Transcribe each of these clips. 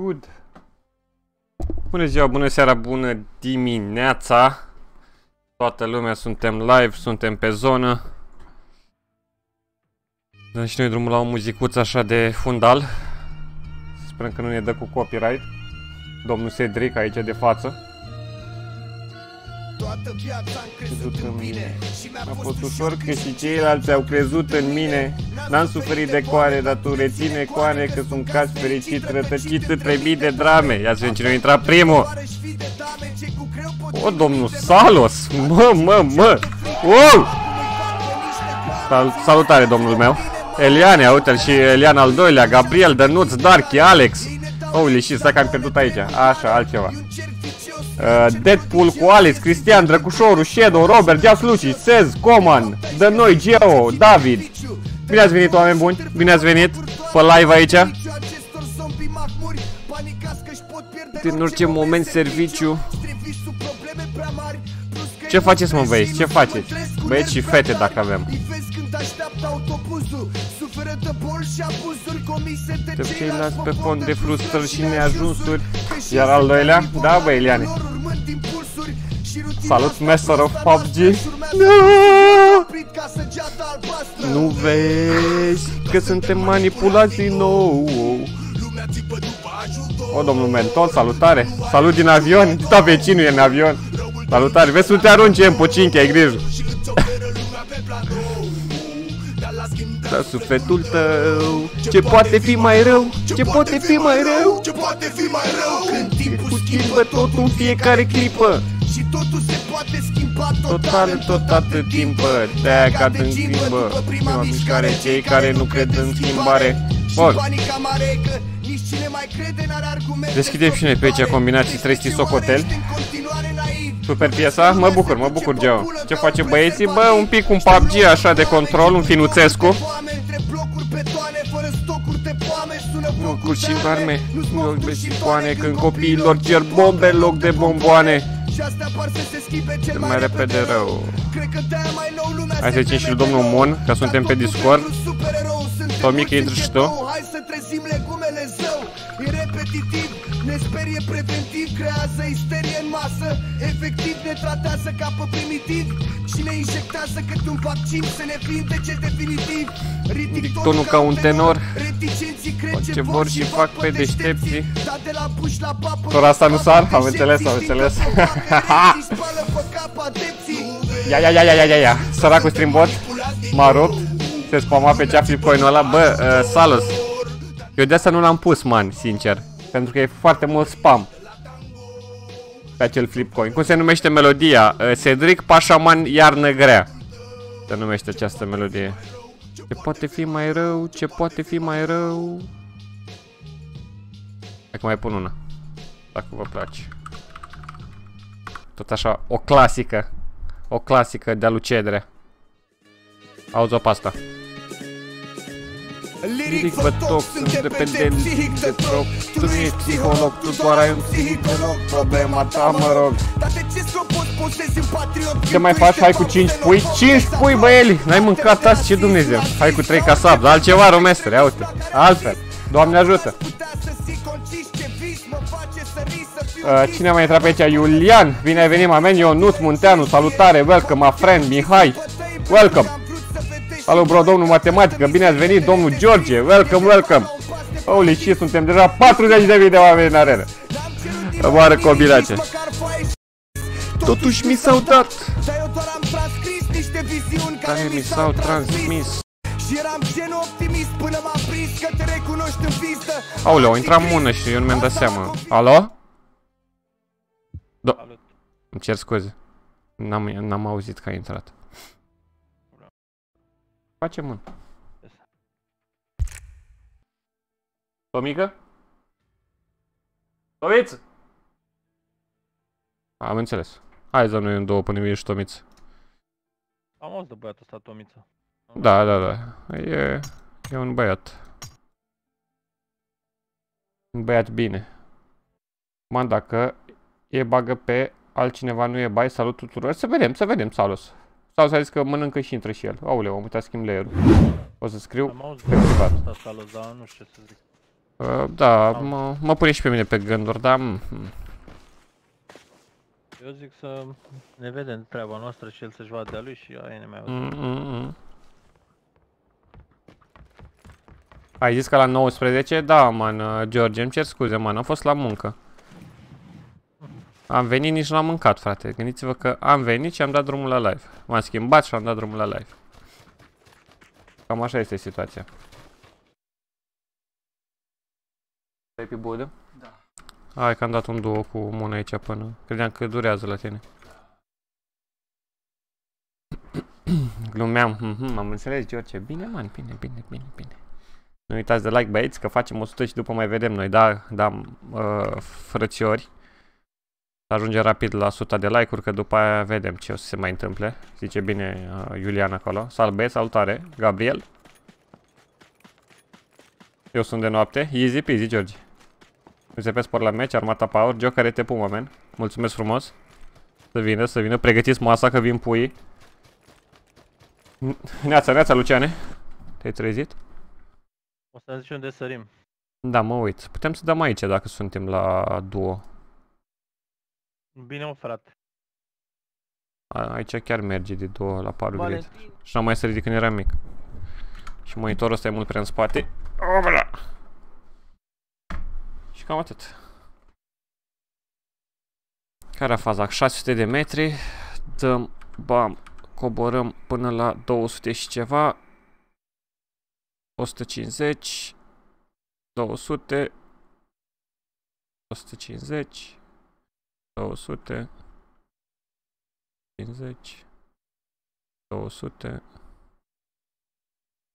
Good. Bună ziua, bună seara, bună dimineața. Toată lumea suntem live, suntem pe zonă. Dăm și noi drumul la o muzicuță așa de fundal. Sperăm că nu ne dă cu copyright. Domnul Cedric aici de față. Toată viața am crezut în mine. Și mi-a A fost fost ușor că și ceilalți au crezut în mine. N-am suferit de coare, dar tu reține coane Că sunt caz fericit, rătăcit între mii de drame. Ia să vedem cine a intrat primul. Tovarăși fi de dame Ce cu greu pot O, domnul Salos! Mă, mă, mă! Wow! Sal salutare, domnul meu! Eliane, uite-l și Elian al doilea, Gabriel, Dănuț, Darky, Alex. Holy shit, stai că am pierdut aici. Așa, altceva Uh, Deadpool cu Alex, Cristian, Drăcușoru, Shadow, Robert, Dias Luci, Sez, Coman, Dă noi, Geo, David Bine ați venit, oameni buni! Bine ați venit pe live aici acestor zombie mahmuri Panicați că-și pot pierde Din orice moment serviciu Striviți sub probleme prea mari Plus că Ce faceți, mă, băieți? Ce faceți? Băieți și fete, dacă avem. Îi vezi când așteaptă autobuzul Suferă de boli și abuzuri comise de De ceilalți ceilalți pe pe fond de frustrări și neajunsuri Iar al doilea? Da, bă, Eliane Salut, Master of PUBG Nu! Vezi că suntem manipulați din nou? O, domnul Mentor, salutare! Salut din avion, da, vecinul e în avion. Salutare, vezi să nu te arunci în pocinche, ai grijă. Da, sufletul tău Ce poate fi mai rău? Ce poate fi mai rău? Ce poate fi mai rău? Când timpul Cu schimbă totul în fiecare clipă. Și totul se poate schimba Total, tot atât timp De-aia cad în schimbă. Prima mișcare Cei care nu cred în schimbare Bun, Panica mare e că nici cine mai crede n-are argumente Deschidem și noi pe aici combinații trei socotel. În continuare naiv. Super piesa Mă bucur, mă bucur, Geo. Ce face băieții? Bă, un pic un PUBG așa de control Un finuțescu. Foame între blocuri betoane Fără stocuri de poame Sună Nu, focuri cu și de arme Nu-ți Nu, mocuri de și sicoane Când când copiilor cer bombe în loc de bomboane Și astea par să se schimbe cel mai repede rău. Cred că de-aia mai nou lumea Hai să se zicem și teme lui domnul de rău. Mon, că suntem pe Dar tot Discord. un supererou, suntem Tomic, mulți intră în și tu. ghetou. Hai să trezim legumele zău E repetitiv, ne sperie preventiv Creează isterie în masă. Efectiv ne tratează ca pe primitiv. Și ne injectează cât un vaccin Să ne vindece definitiv? Ridic tonul ca un tenor. Reticenții cred Fac ce ce vor și fac pe deștepții. Dar de la buș la papă Tora asta nu sar? Am înțeles, am înțeles. Ia, ia, ia, ia, ia, ia, ia. Săracul streambot M-a rupt Se spama pe cea flipcoin-ul ăla. Bă, uh, Salos Eu de asta nu l-am pus, man, sincer Pentru că e foarte mult spam Pe acel flipcoin Cum se numește melodia? Uh, Cedric Pașaman Iarnă Grea Se numește această melodie Ce poate fi mai rău? Ce poate fi mai rău? Hai că mai pun una Dacă vă place Tot așa, o clasică o clasică de-a lui Cedre. Auzi-o pe asta. Liric vă toc, sunt dependent psihic de troc. Tu nu ești psiholog, tu doar ai un psihic de loc. Problema ta, mă rog. Dar de ce scop poți posezi în patriot Ce mai faci? Hai cu 5 pui? 5 pui, băieli! N-ai mâncat azi? Ce Dumnezeu? Hai cu 3 casab, altceva, romestre, ia uite Altfel, Doamne ajută. Uh, cine a mai intrat pe aici? Iulian, bine ai venit, mamen, Ionut, Munteanu, salutare, welcome, my friend, Mihai, welcome Salut, bro, domnul matematică, bine ați venit, domnul George, welcome, welcome. Holy shit, suntem deja 40 de mii de oameni în arenă. Moară combinație Totuși mi s-au dat. Care mi s-au transmis. Și eram gen optimist până m-am prins că te recunoști în pistă. Aoleu, intra mână și eu nu mi-am dat seama. Alo? Do Îmi cer scuze. N-am, n-am auzit că a intrat Face mână Tomică? Tomiță? Am înțeles Hai să noi în două până vine și Tomiță Am auzit de băiatul ăsta, Tomiță. Da, da, da E, e un băiat Un băiat bine Man, dacă e bagă pe altcineva nu e bai, salut tuturor. Să vedem, să vedem, Salos. Sau s-a zis că mănâncă și intră și el. Aoleu, am uitat să schimb layer-ul. O să scriu Am auzit pe privat. asta, Salos, dar nu știu ce să zic. Uh, da, Am. mă, mă pune și pe mine pe gânduri, dar... mm, mm. Eu zic să ne vedem treaba noastră și el să-și vadă de-a lui și aia ne mai auzim. Mm, mm, mm. Ai zis că la 19? Da, man, uh, George, îmi cer scuze, man, am fost la muncă. Am venit, nici nu am mâncat, frate. Gândiți-vă că am venit și am dat drumul la live. M-am schimbat și am dat drumul la live. Cam așa este situația. Stai pe budă? Da. Hai că am dat un duo cu Mona aici până... Credeam că durează la tine. Glumeam. Mhm, am înțeles, George. Bine, man, bine, bine, bine, bine. Nu uitați de like, băieți, că facem 100 și după mai vedem noi. Da, da, uh, frățiori. Să ajungem rapid la 100 de like-uri, că după aia vedem ce o să se mai întâmple. Zice bine uh, Iulian acolo. Salut, băieți, salutare. Gabriel. Eu sunt de noapte. Easy peasy, George. UZP Sport la meci, Armata Power, Joker te pumă, man. Mulțumesc frumos. Să vină, să vină. Pregătiți masa că vin puii. Neața, neața, Luciane. Te-ai trezit? O să zici unde sărim. Da, mă uit. Putem să dăm aici dacă suntem la duo. Bine, mă, frate. A, aici chiar merge de două la paru grid. Valentin. Și n-am mai sărit de când eram mic. Și monitorul ăsta e mult prea în spate. Opla! Și cam atât. Care a faza? 600 de metri. Dăm, bam, coborăm până la 200 și ceva. 150. 200. 150. 200. 50. 200.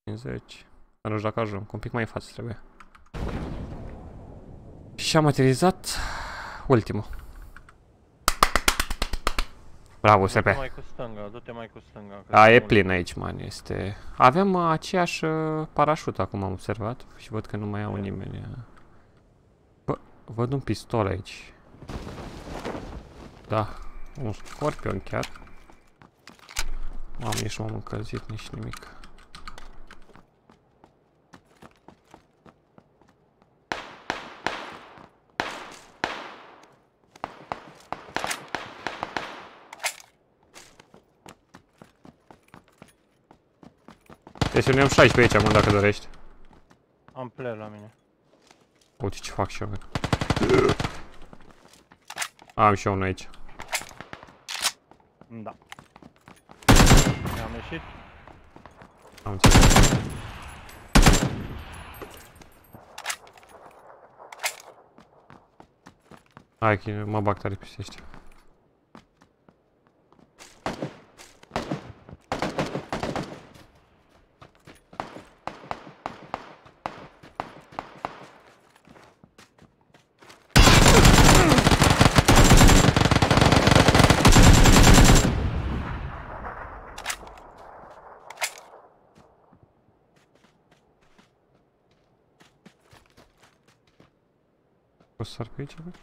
50. Dar nu știu dacă ajung, un pic mai în față trebuie. Și am materializat ultimul. Bravo, Du-te SP. mai cu stânga, du-te mai cu stânga. că A, sunt e multe. plin aici, man, este... Avem uh, aceeași uh, parașută acum am observat și văd că nu mai au E. nimeni. uh. Bă, văd un pistol aici. Da, un scorpion chiar. Mamă, nici nu m-am încălzit, nici nimic. Deci ne am 16 aici, mă, dacă dorești. Am player la mine. Uite ce fac și eu, man. Am și eu unul aici. Da. Am ieșit. Am înțeles. Hai că mă bag tare peste ăștia. O să sar pe aici, bă?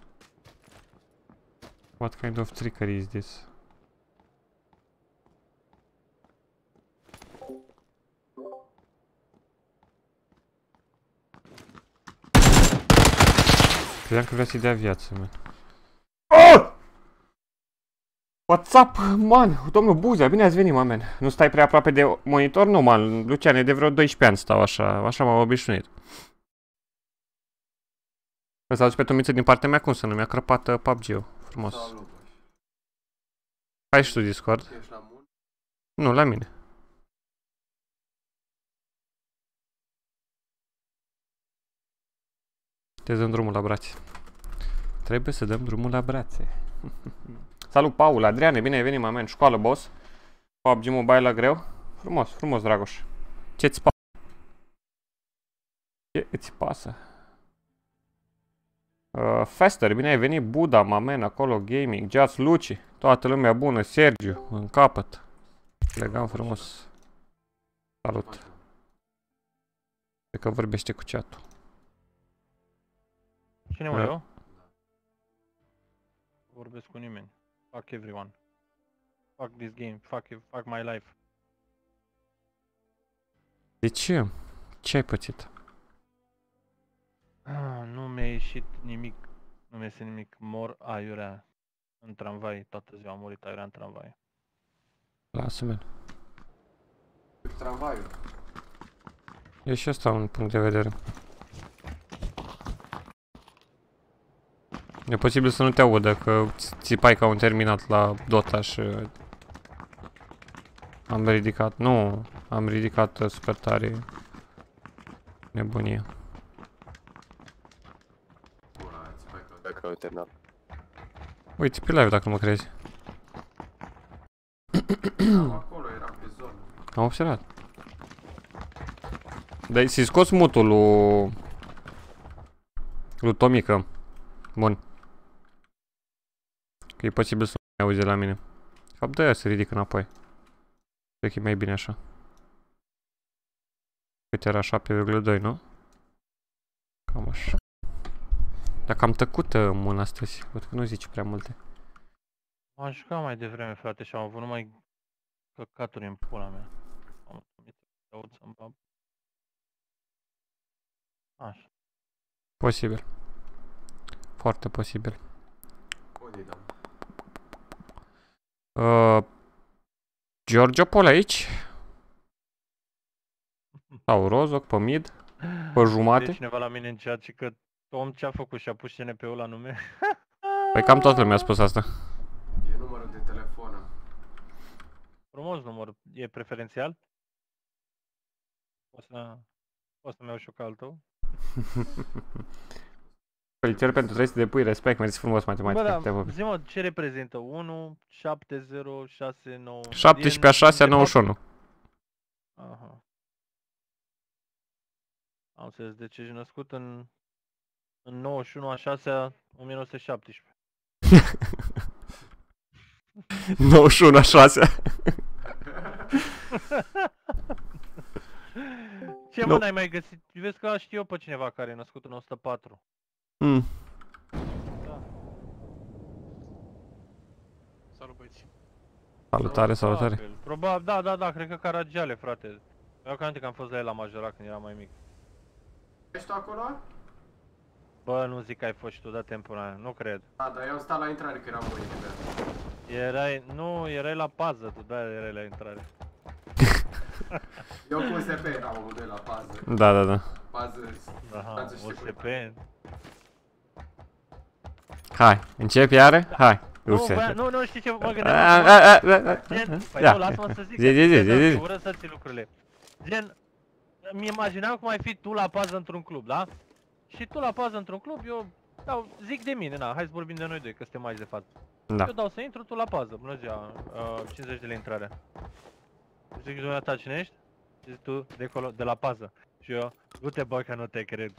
What kind of trickery is this? Credeam că vrea să-i dea viață, man. Oh! What's up, man? Domnul Buzea, bine ați venit, man. Nu stai prea aproape de monitor? Nu, man. Luciane, de vreo 12 ani stau așa. Așa m-am obișnuit. Îl salut pe Tomiță din partea mea, cum să nu mi-a crăpat uh, PUBG-ul. Frumos. Salut, bă. Ai și tu Discord? Ești la muncă? Nu, la mine. Te dăm drumul la brațe. Trebuie să dăm drumul la brațe. Salut, Paul, Adriane, bine ai venit, mamen. Școală, boss. PUBG Mobile la greu. Frumos, frumos, Dragoș. Ce-ți pasă? Ce îți pasă? Uh, Fester, bine ai venit, Buda, Mamen, acolo, Gaming, Jazz, Luci, toată lumea bună, Sergiu, în capăt. Elegant, frumos. Salut. Cred că vorbește cu chat Cine mă, Da. eu? Vorbesc cu nimeni. Fuck everyone. Fuck this game. Fuck, it- fuck my life. De ce? Ce ai pățit? Mi-a ieșit nimic, nu mi iese nimic, mor aiurea în tramvai, toată ziua a murit aiurea în tramvai. Lasă-mă. Tramvaiul. E și asta un punct de vedere. E posibil să nu te audă, că ți- țipai ca un terminat la Dota și... Am ridicat, nu, am ridicat uh, super tare nebunie. Pula, îți fac că dacă au terminat. Uite pe live dacă nu mă crezi. Eram acolo, eram pe zonă. Am observat. Dar să-i scos mutul lui... lui Tomică. Bun. Că e posibil să nu auzi de la mine. De fapt, de să ridic înapoi. Cred că e mai bine așa. Cât era 7,2, nu? Cam așa. Dacă am tăcut uh, mâna astăzi, văd că nu zici prea multe. M-am jucat mai devreme, frate, și am avut numai căcaturi în pula mea. Am mi se aud să-mi bab. Așa. Posibil. Foarte posibil. Unde-i dăm? Uh, Giorgio Pol aici? Sau Rozok pe mid? Pe jumate? Vede cineva la mine în chat și că om ce-a făcut și-a pus CNP-ul la nume? Păi cam toată lumea a spus asta. E numărul de telefon. Frumos număr, e preferențial? O să... O să-mi iau și eu ca al tău? Felicitări pentru trebuie să depui respect, mersi frumos Bă, matematică. te da, pup. zi mă, ce reprezintă? 1, 7, 0, 6, 9... 17 a 6 a 91. Aha. Am înțeles, deci ești născut în, în 91 a 6 a 1917. 91 a 6 Ce Nu. mă n-ai mai găsit? Vezi că știu eu pe cineva care e născut în 104. mm. Salut băieți. Salutare, salutare. Probabil, probabil, da, da, da, cred că Caragiale, frate. Eu că că am fost la el la majorat când eram mai mic. Ești tu acolo? Bă, nu zic că ai fost și tu, da timpul aia, nu cred. Da, dar eu am stat la intrare că eram murit de pe Erai, nu, erai la pază, tu, da, erai la intrare. Eu cu USP eram unul doi la pază. Da, da, da. Pază, Aha, Stați să știi OSP. Hai, începi iară? Hai. Nu, Urse. bă, nu, nu, știi ce mă A, gândeam? a, acum? a, a, a, Gen, păi Ia. nu, lasă-mă să zic. Zi, zi, zi, zi, zi. Ură să ții lucrurile. Gen, mi imaginam cum ai fi tu la pază într-un club, da? Și tu la pază într-un club, eu dau, zic de mine, na, hai să vorbim de noi doi, că suntem aici de față. Da. Eu dau să intru, tu la pază, bună ziua, uh, 50 de lei intrare. Zic, dumneata, cine ești? Zici tu, de acolo, de la pază. Și eu, du-te bă că nu te cred.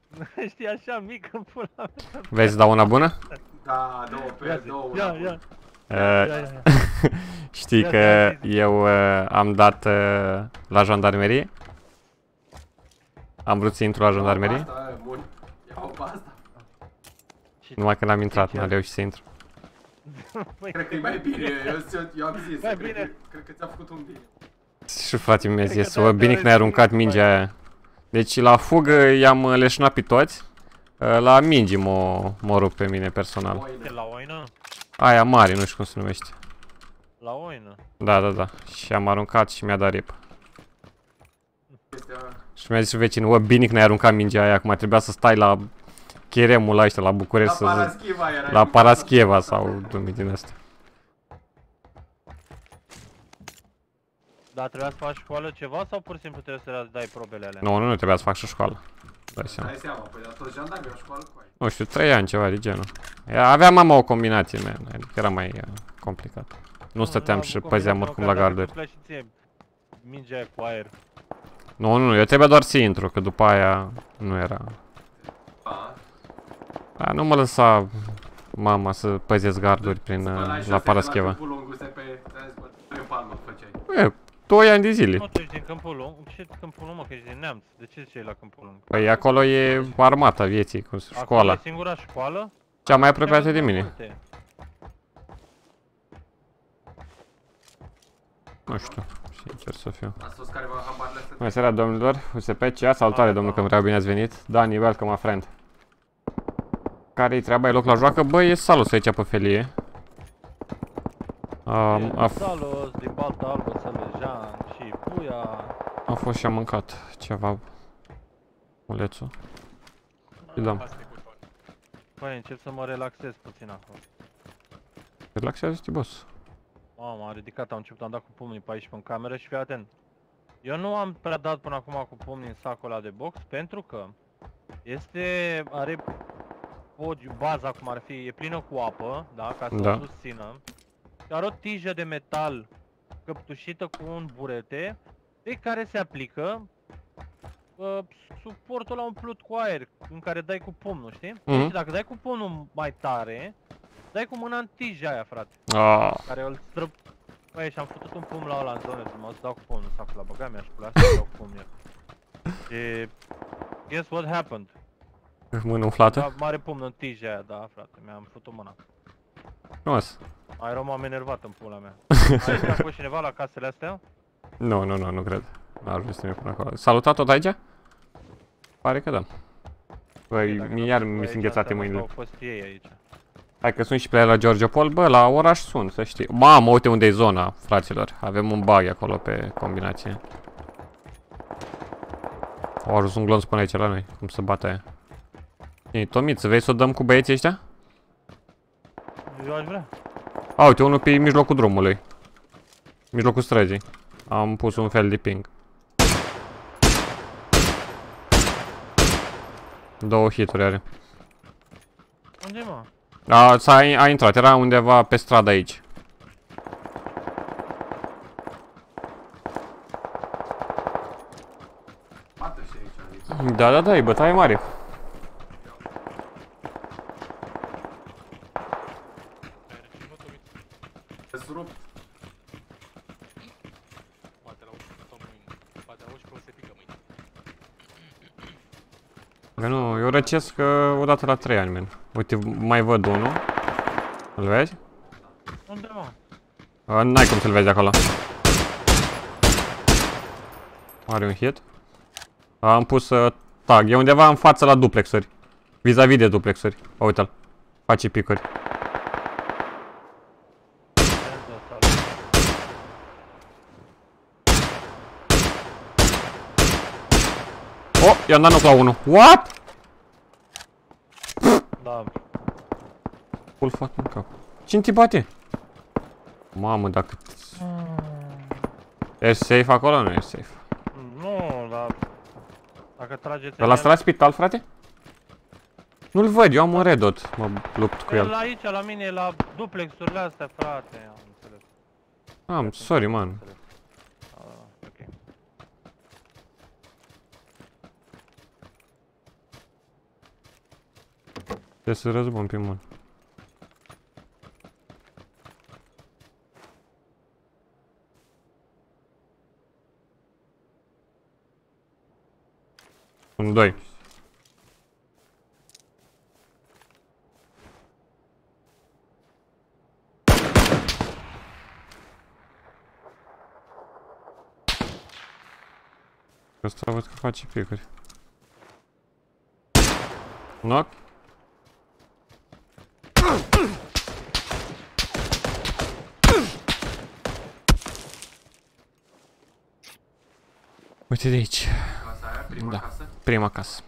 Știi, așa mic în pula mea. Vezi să dau una bună? da, două Ia pe, zi, două, ia, una ia, Uh, ia, ia, ia. Știi Ia, că ia, zi. eu uh, am dat uh, la jandarmerie? Am vrut să intru la jandarmerie? Asta, e, bun. Iau pe asta. Și Numai când am intrat, Ce n-am chiar? reușit să intru. Păi, Cred că e mai bine, eu, eu, eu am zis, Mai cred, bine. Că, cred că ți-a făcut un bine. Și fratele mi-a Cred că zis, da, o bine te-a că ne-ai aruncat respins, mingea mai. aia. Deci la fugă i-am uh, leșnat pe toți. Uh, La mingi m-o, m-o rupt pe mine personal. e la oină? Aia mare, nu știu cum se numește. La oină. Da, da, da. Și am aruncat și mi-a dat rip. Este, a, Și mi-a zis vecinul, o bine că ne-ai aruncat mingea aia, acum trebuia să stai la cheremul la ăștia, la la București, să, Paraschiva era. la Parascheva sau dumii din asta. Dar trebuia să faci școală ceva sau pur și simplu trebuie să dai probele alea? Nu, nu, nu trebuia să fac și școală. Dai seama. Dai seama, păi dar toți jandarmii au școală cu aia. Nu știu, 3 ani, ceva de genul. Ea- Avea mama o combinație, man, adică era mai uh, complicat. Nu stăteam la și București, păzeam mă, oricum că la dacă garduri. întâmplă și ție Mingea aia cu aer. Nu, nu, nu, eu trebuia doar să intru, că după aia nu era... A, A, nu mă lăsa mama să păzesc garduri prin, Bă, uh, n-ai la șase Parascheva. de la câmpul lung, USP, ți-am zis, bă, în palmă făceai. E, 2 ani de zile. Nu, tu ești din Câmpul Lung? Ce Câmpul Lung, mă, că ești din Neamț. De ce ziceai la Câmpul Lung? Păi acolo e armata vieții, cu Acolo școala. e singura școală? Cea mai apropiată Am de văzut mine. multe. Nu știu, sincer să fiu. Ați toți care vă habarele astea? Bună seara, domnilor. USP, CA, salutare, Hai, domnul pa. Câmreau, bine ați venit. Dani, welcome, my friend. Care-i treaba? E loc la joacă? Băi, e salut aici pe felie. A, a, f- Salos, din balta albă, Sălăjean și Puia. a fost și a mâncat ceva. Mulețul. Îi dăm. Păi, încep să mă relaxez puțin acum. Relaxează-te, boss. Mamă, am ridicat, am început, am dat cu pumnii pe aici pe în cameră și fii atent. Eu nu am prea dat până acum cu pumnii în sacul ăla de box pentru că este, are podiu, baza cum ar fi, e plină cu apă, da, ca să Da. o susțină. Și are o tijă de metal căptușită cu un burete pe care se aplică uh, suportul la umplut cu aer în care dai cu pumnul, știi? Mhm. Și dacă dai cu pumnul mai tare, dai cu mâna în tija aia, frate Ah, care îl străp... Băi, și-am făcut un pumn la ăla în zonă, mă să dau cu pumnul, sacul la băga mi-aș pula să dau cu pumnul. Și... Guess what happened? mână umflată? Da, mare pumn în tija aia, da, frate, mi-am făcut mâna. Frumos. Aero m-am enervat în pula mea. Aici a fost cineva la casele astea? Nu, nu, nu, nu cred. N-ar vrea să ne până acolo. Salutat tot aici? Pare că da. Băi, Dacă mi nu iar sunt mi pe sunt aici, înghețate înseamnă că mâinile. Au fost ei aici. Hai că sunt și pe la George Paul, bă, la oraș sunt, să știi. Mamă, uite unde e zona, fraților. Avem un bug acolo pe combinație. Au ajuns un glonț până aici la noi, cum să bată aia. Ei, Tomiță, vei să o dăm cu băieții ăștia? Eu aș vrea. A, uite, unul pe mijlocul drumului. Mijlocul străzii. Am pus un fel de ping. Două hituri are. Unde mă? A, s-a, a intrat, era undeva pe stradă aici. Bate și aici, adică. Da, da, da, e bătaie mare. Te-ți rupt. Poate l-au și tot mâine. Poate l-au și că o să pică mâine. Că nu, eu răcesc uh, odată la 3 ani, men. Uite, mai văd unul. Îl vezi? Unde mă? Uh, N-ai cum să-l vezi acolo. Are un hit. Am pus uh, tag. E undeva în față la duplexuri. Vis-a-vis de duplexuri. O, Uite-l. Face picuri. Enzo, salut. Oh, i-am dat knock la unul. What? Da, Full fucking cap. Cine te bate? Mamă, dacă... Ești safe acolo? Nu ești safe. nu, dar... Dacă trageți... Ăla stă la spital, frate? Nu-l văd, eu am un red dot. Mă lupt cu El el. aici, la mine, la duplexurile astea, frate, am înțeles. Am, sorry, man. înțeles. Ah, ok. Trebuie să răzbun pe mână. Un doi. Ăsta văd că face picuri. Knock. Uite de aici, Casa aia, prima Da. casă. prima casă.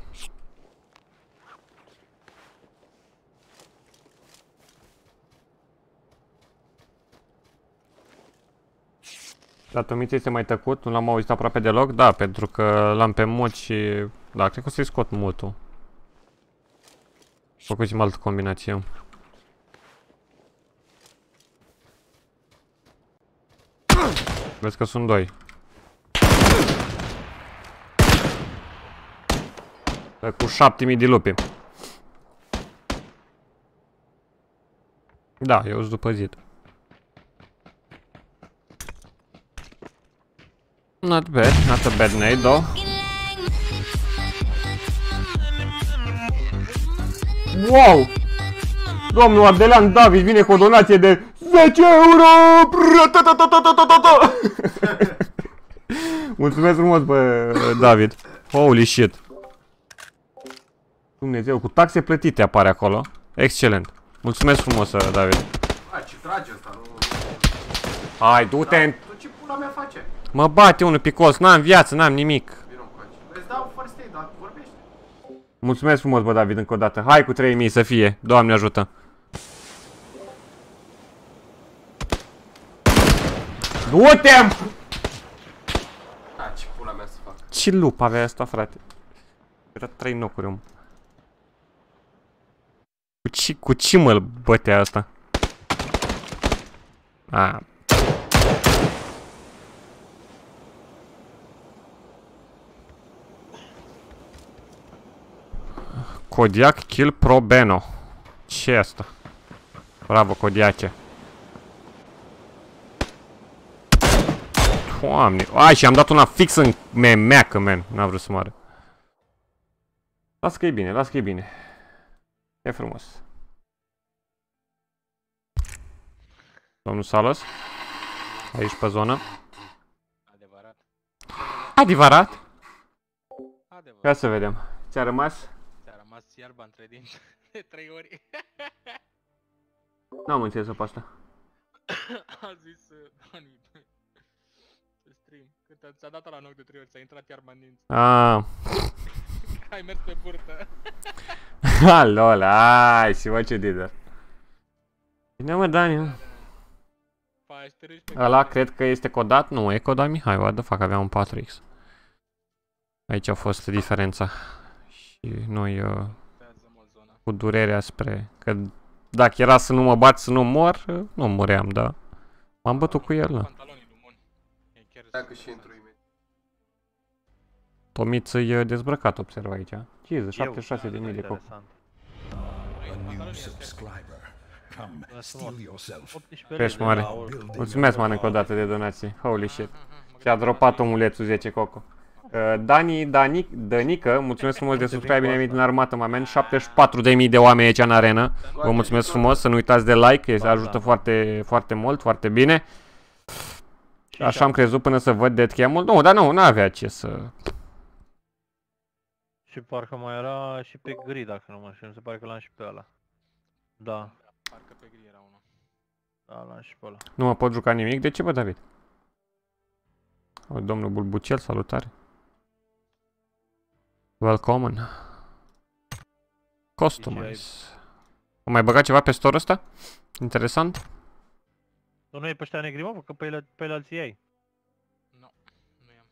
Da, Tomiță este mai tăcut, nu l-am auzit aproape deloc, da, pentru că l-am pe mut și... Da, cred că o să-i scot mutul. Făcusem altă combinație. Vezi că sunt doi. Cu 7000 de lupi. Da, eu sunt după zid. Not bad, not a bad nade though. Wow! Domnul Ardelean David vine cu o donație de 10 euro! Bră-ta-ta-ta-ta-ta-ta-ta! Mulțumesc frumos, bă, David. Holy shit. Dumnezeu, cu taxe plătite apare acolo. Excelent. Mulțumesc frumos, uh, David. Hai, ce trage ăsta, nu... Hai, du-te în... Tu ce pula mea face? Mă bate unul picos, n-am viață, n-am nimic. Vino cu Îți dau first aid, dar vorbește. Mulțumesc frumos, bă, David, încă o dată. Hai cu 3000 să fie. Doamne ajută. Du-te! Da, ce pula mea să fac? Ce lup avea asta, frate? Era 3 nocuri, om. Cu ce, cu ce mă bătea asta? A. Kodiak kill pro Beno. ce e asta? Bravo, Kodiache. Doamne. Ai, și am dat una fix în memeacă, man. N-a vrut să moară. Las că e bine, las că e bine. E frumos. Domnul Salas. Aici pe zonă. Adevărat. Adevărat? Adevărat. Ia să vedem. Ți-a rămas? Ți-a rămas iarba între dinți de trei ori. N-am înțeles-o pe asta. A zis uh, Dani pe, pe stream. Când ți- ți-a dat la în ochi de trei ori, ți-a intrat iarba în dinți. Ah. Ai mers pe burtă. Ha, lol, ai, și vă ce dider. Bine mă, Dani, mă. Pa, ești ștârâși pe Ăla cap. cred că este codat? Nu, e codat Mihai, what the fuck, avea un 4X. Aici a fost diferența. Și noi uh, Contează mult zona. cu durerea spre... Că dacă era să nu mă bat, să nu mor, uh, nu muream, da. M-am bătut cu el, da. Pantalonii lui Mon. E chiar Dacă și intru imediat. Tomiță e dezbrăcat, observ aici. Jesus, Eu. 76 de mii de cop. Interesant. Pantalonii new astea. subscriber. Come, steal yourself. 18 Crești lei de mare. la oricum. Mulțumesc, man, încă o dată de donații. Holy shit. Și-a dropat omulețul 10 coco. Uh, Dani, Dani, Dănică, mulțumesc frumos de subscribe, bine venit în armată, mă men. 74.000 de oameni aici în arenă. Vă mulțumesc frumos, să nu uitați de like, este ajută foarte, foarte mult, foarte bine. Și Așa am crezut până să văd deadcam-ul. Nu, dar nu, n-avea ce să... Și parcă mai era și pe gri, dacă nu mă înșel. Mi se pare că l-am și pe ăla. Da, Parcă pe gri era unul. da, l-am și pe ăla. Nu mă pot juca nimic. De ce, bă, David? O, domnul Bulbucel, salutare. Welcome. Customize. Am mai băgat ceva pe store ăsta? Interesant? Tu nu e pe ăștia negri, mă? Că pe ele, pe ele alții ei. Nu, nu i-am.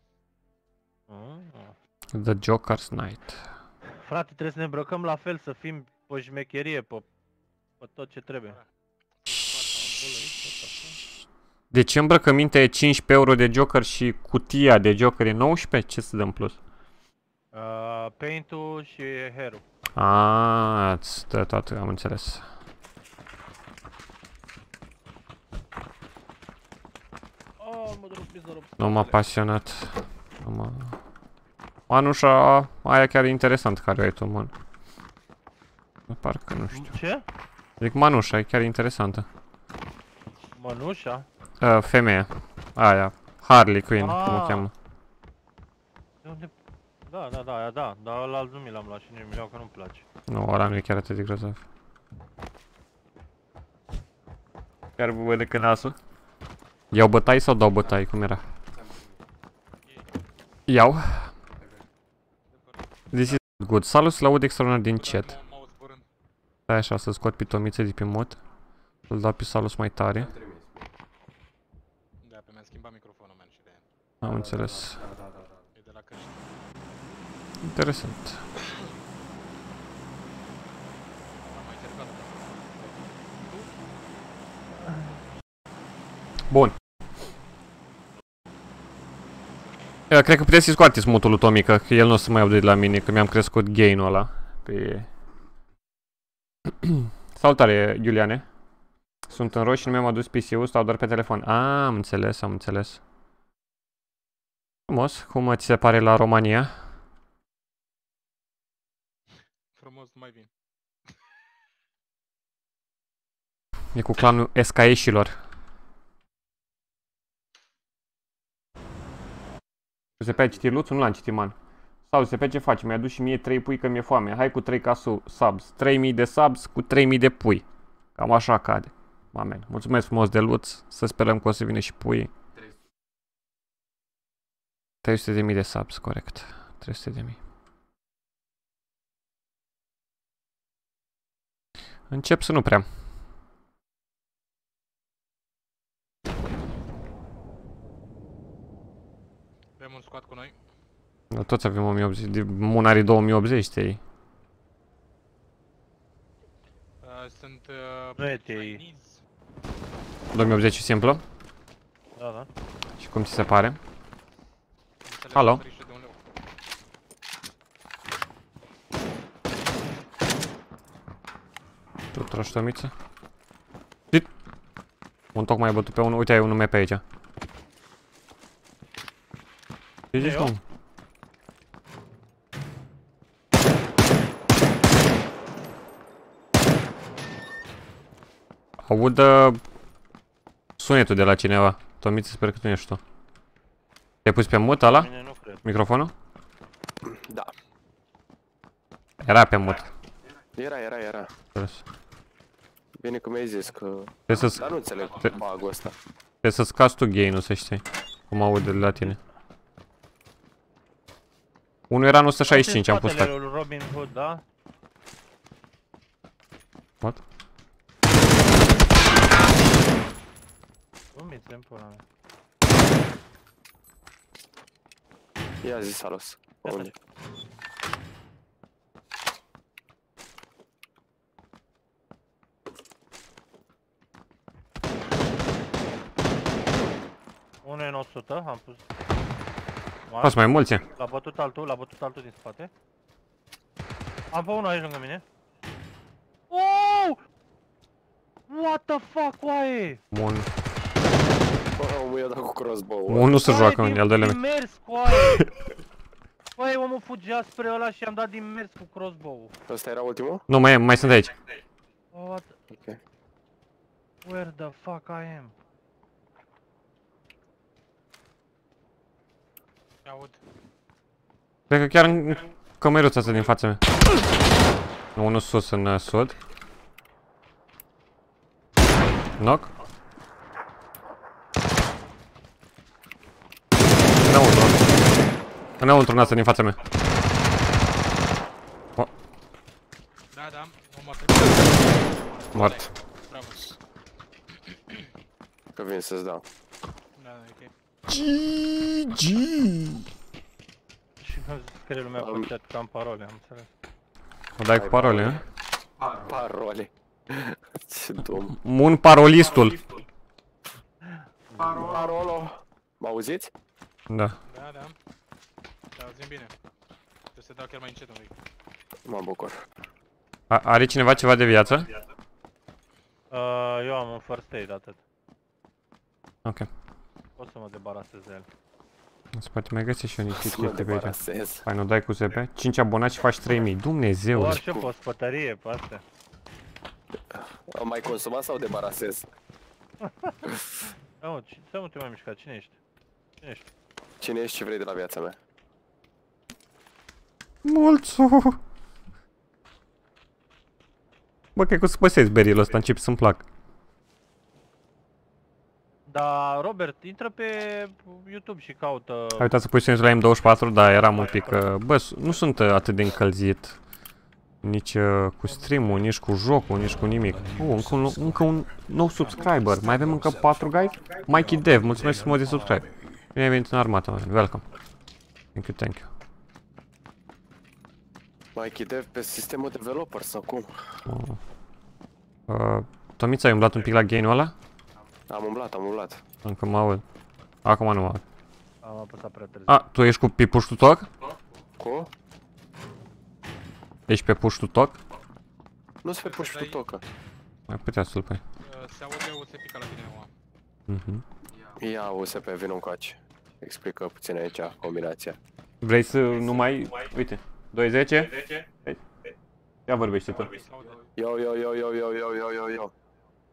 Mm. The Joker's Night. Frate, trebuie să ne îmbrăcăm la fel, să fim pe șmecherie, pe, pe tot ce trebuie. De ce îmbrăcămintea e 15 euro de Joker și cutia de Joker e 19? Ce să dăm plus? Uh, Paint-ul și hair-ul. Aaa, îți dă toată, am înțeles. Oh, mă duc pizorul. Nu m-a pasionat. Nu m-a... Manușa aia chiar e interesant care o ai tu, man. Parcă nu știu. Ce? Zic Manușa, e chiar interesantă. Mănușa? Uh, femeia. Aia. Harley Quinn, cum o Ah. cheamă. De unde? Da, da, da, aia da, dar ăla alt nu mi l-am luat și nici mi că nu-mi place. Nu, ăla nu e chiar atât de grozav. Chiar vă văd de nasul. Iau bătai sau dau bătai? Cum era? Iau. This is good. Salut, la aud extraordinar din chat. Mă aud zburând. Stai așa să scot pitomițe de pe mod. Îl dau pe Salus mai tare. Am trimis. Da, pe mi-am schimbat microfonul, man, și de Am înțeles. Da, da, da, da. e de la căști. Interesant. Am mai încercat. Bun. Eu cred că puteți să-i scoateți mutul lui Tomica, că el nu o să mai audă de la mine, că mi-am crescut gain-ul ăla pe... Salutare, Iuliane. Sunt în roșu și nu mi-am adus PC-ul, stau doar pe telefon. A, am înțeles, am înțeles. Frumos, cum ți se pare la România? Frumos, nu mai vin. E cu clanul SKE-șilor. Se pe ai citit Luțu? Nu l-am citit, man. Sau se pe ce faci? Mi-a dus și mie 3 pui că mi-e foame. Hai cu 3 ca su- subs. 3000 de subs cu 3000 de pui. Cam așa cade. Amen. Mulțumesc frumos de luț. Să sperăm că o să vină și pui. 300 de mii de subs, corect. 300 de mii. Încep să nu prea. Avem un squad cu noi. Noi Toți avem 1080. de- Mun are 2080, știi? Uh, sunt uh, Nu e TI. Chinese. 2080 e simplă. Da, da. Și cum ți se pare? Înțeleg, Alo? 31 de un leu. Tu troștomiță. Dit! Un tocmai a bătut pe unul. Uite, ai unul mai pe aici. Ce zici, eu? om? Aud uh, sunetul de la cineva. Tomiță, sper că tu nu ești tu. Te-ai pus pe mut ăla? Mine nu cred. Microfonul? Da. Era pe mut. Era, era, era. Înțeles. Bine că mi-ai zis că... Trebuie să, Dar nu înțeleg Te- bug-ul ăsta. trebuie să scazi tu gain-ul, să știi. Cum aud de la tine. Unul era în 165, am pus Spatele tac. lui Robin Hood, da? What? Nu mi în pula mea. Ia zi, Salos. Unde? Unul e în 100, am pus. Poți mai mulți? L-a bătut altul, l-a bătut altul din spate. Am pe unul aici lângă mine. Oh! What the fuck, oaie? Un... Bă, omul i-a dat cu crossbow Unul nu se Oaie, joacă din- în al doilea din meci. mers, oaie! Băi, omul fugea spre ăla și am dat din mers cu crossbow-ul. Ăsta era ultimul? Nu, mai, e- mai sunt aici. Oh, what? Ok. Where the fuck I am? Aud. Cred că chiar în cămăruța asta din fața mea. Unul sus în uh, sud. Knock. Înăuntru. Înăuntru în asta din fața mea. Da, da, omul a trecut. Mort. Bravo. Că vin să-ți dau. Da, da, ok. Și scrie lumea Am- pe chat că am parole, am înțeles. O dai cu parole, nu? Parole. Ce dum. Mun parolistul. Parolo. Mă auziți? Da. Da, da. Da, zi bine. Trebuie să dau chiar mai încet un pic. Mă bucur. A are cineva ceva de viață? Uh, eu am un first aid, atât. Ok. Pot să mă debarasez de el. Îți poate mai găsi și eu niște Să mă chestii pe aici. debarasez. Hai, nu dai cu ZP. 5 abonați și faci 3000. Dumnezeu. Orice pe o spătărie pe astea. Am mai consumat sau debarasez? Da, mă, ci- să nu te mai mișca, cine ești? Cine ești? Cine ești ce vrei de la viața mea? Mulțu! Bă, cred că o să păsezi berilul ăsta, încep să-mi plac. Da, Robert, intră pe YouTube și caută... Ai uitat să pui sunetul la M24, da, eram un pic... Uh, bă, s- nu sunt uh, atât de încălzit. Nici uh, cu stream-ul, nici cu jocul, nici cu nimic. Uh, încă un, încă un nou subscriber. Mai avem încă 4 guys? Mikey Dev, mulțumesc frumos de subscribe. Bine ai venit în armată, man. Welcome. Thank you, thank you. Mikey Dev pe sistemul developer sau cum? Uh, Tomița, ai umblat un pic la gain-ul ăla? Am umblat, am umblat. Încă mă aud. Acum nu mă aud. Am apăsat prea târziu. A, tu ești cu pe push to talk? Cu? Ești pe push to talk? Nu se pe push to tocă. Mai putea să-l pui. Uh, Se aude o se pică la tine acum. Mhm. Ia USP, vină încoace. Explică puțin aici combinația. Vrei să nu mai... Uite. 210? Ia vorbește tu. Se aude. Yo, yo, yo, yo, yo, yo, yo, yo, yo.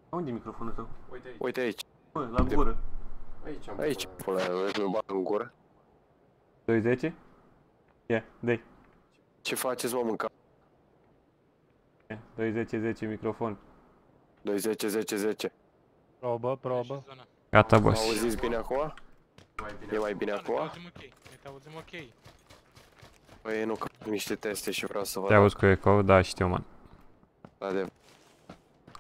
Unde e microfonul tău? Uite aici. Uite aici. Bă, la gură. Aici am Aici, pula, mea, vrei să mă bag în gură? 210? Ia, dă-i. Ce faceți, mă, mânca? Ia, 2 10 10 microfon. 2, 10, 10, 10. Probă, probă. Ieși zona. Gata, Mă boss. auziți bine acum? Mai bine. E mai bine Da, ne te acum? auzim ok. Ne te auzim ok. Păi nu, că niște teste și vreau să vă Te auzi cu eco? Da, știu, man. Da, de...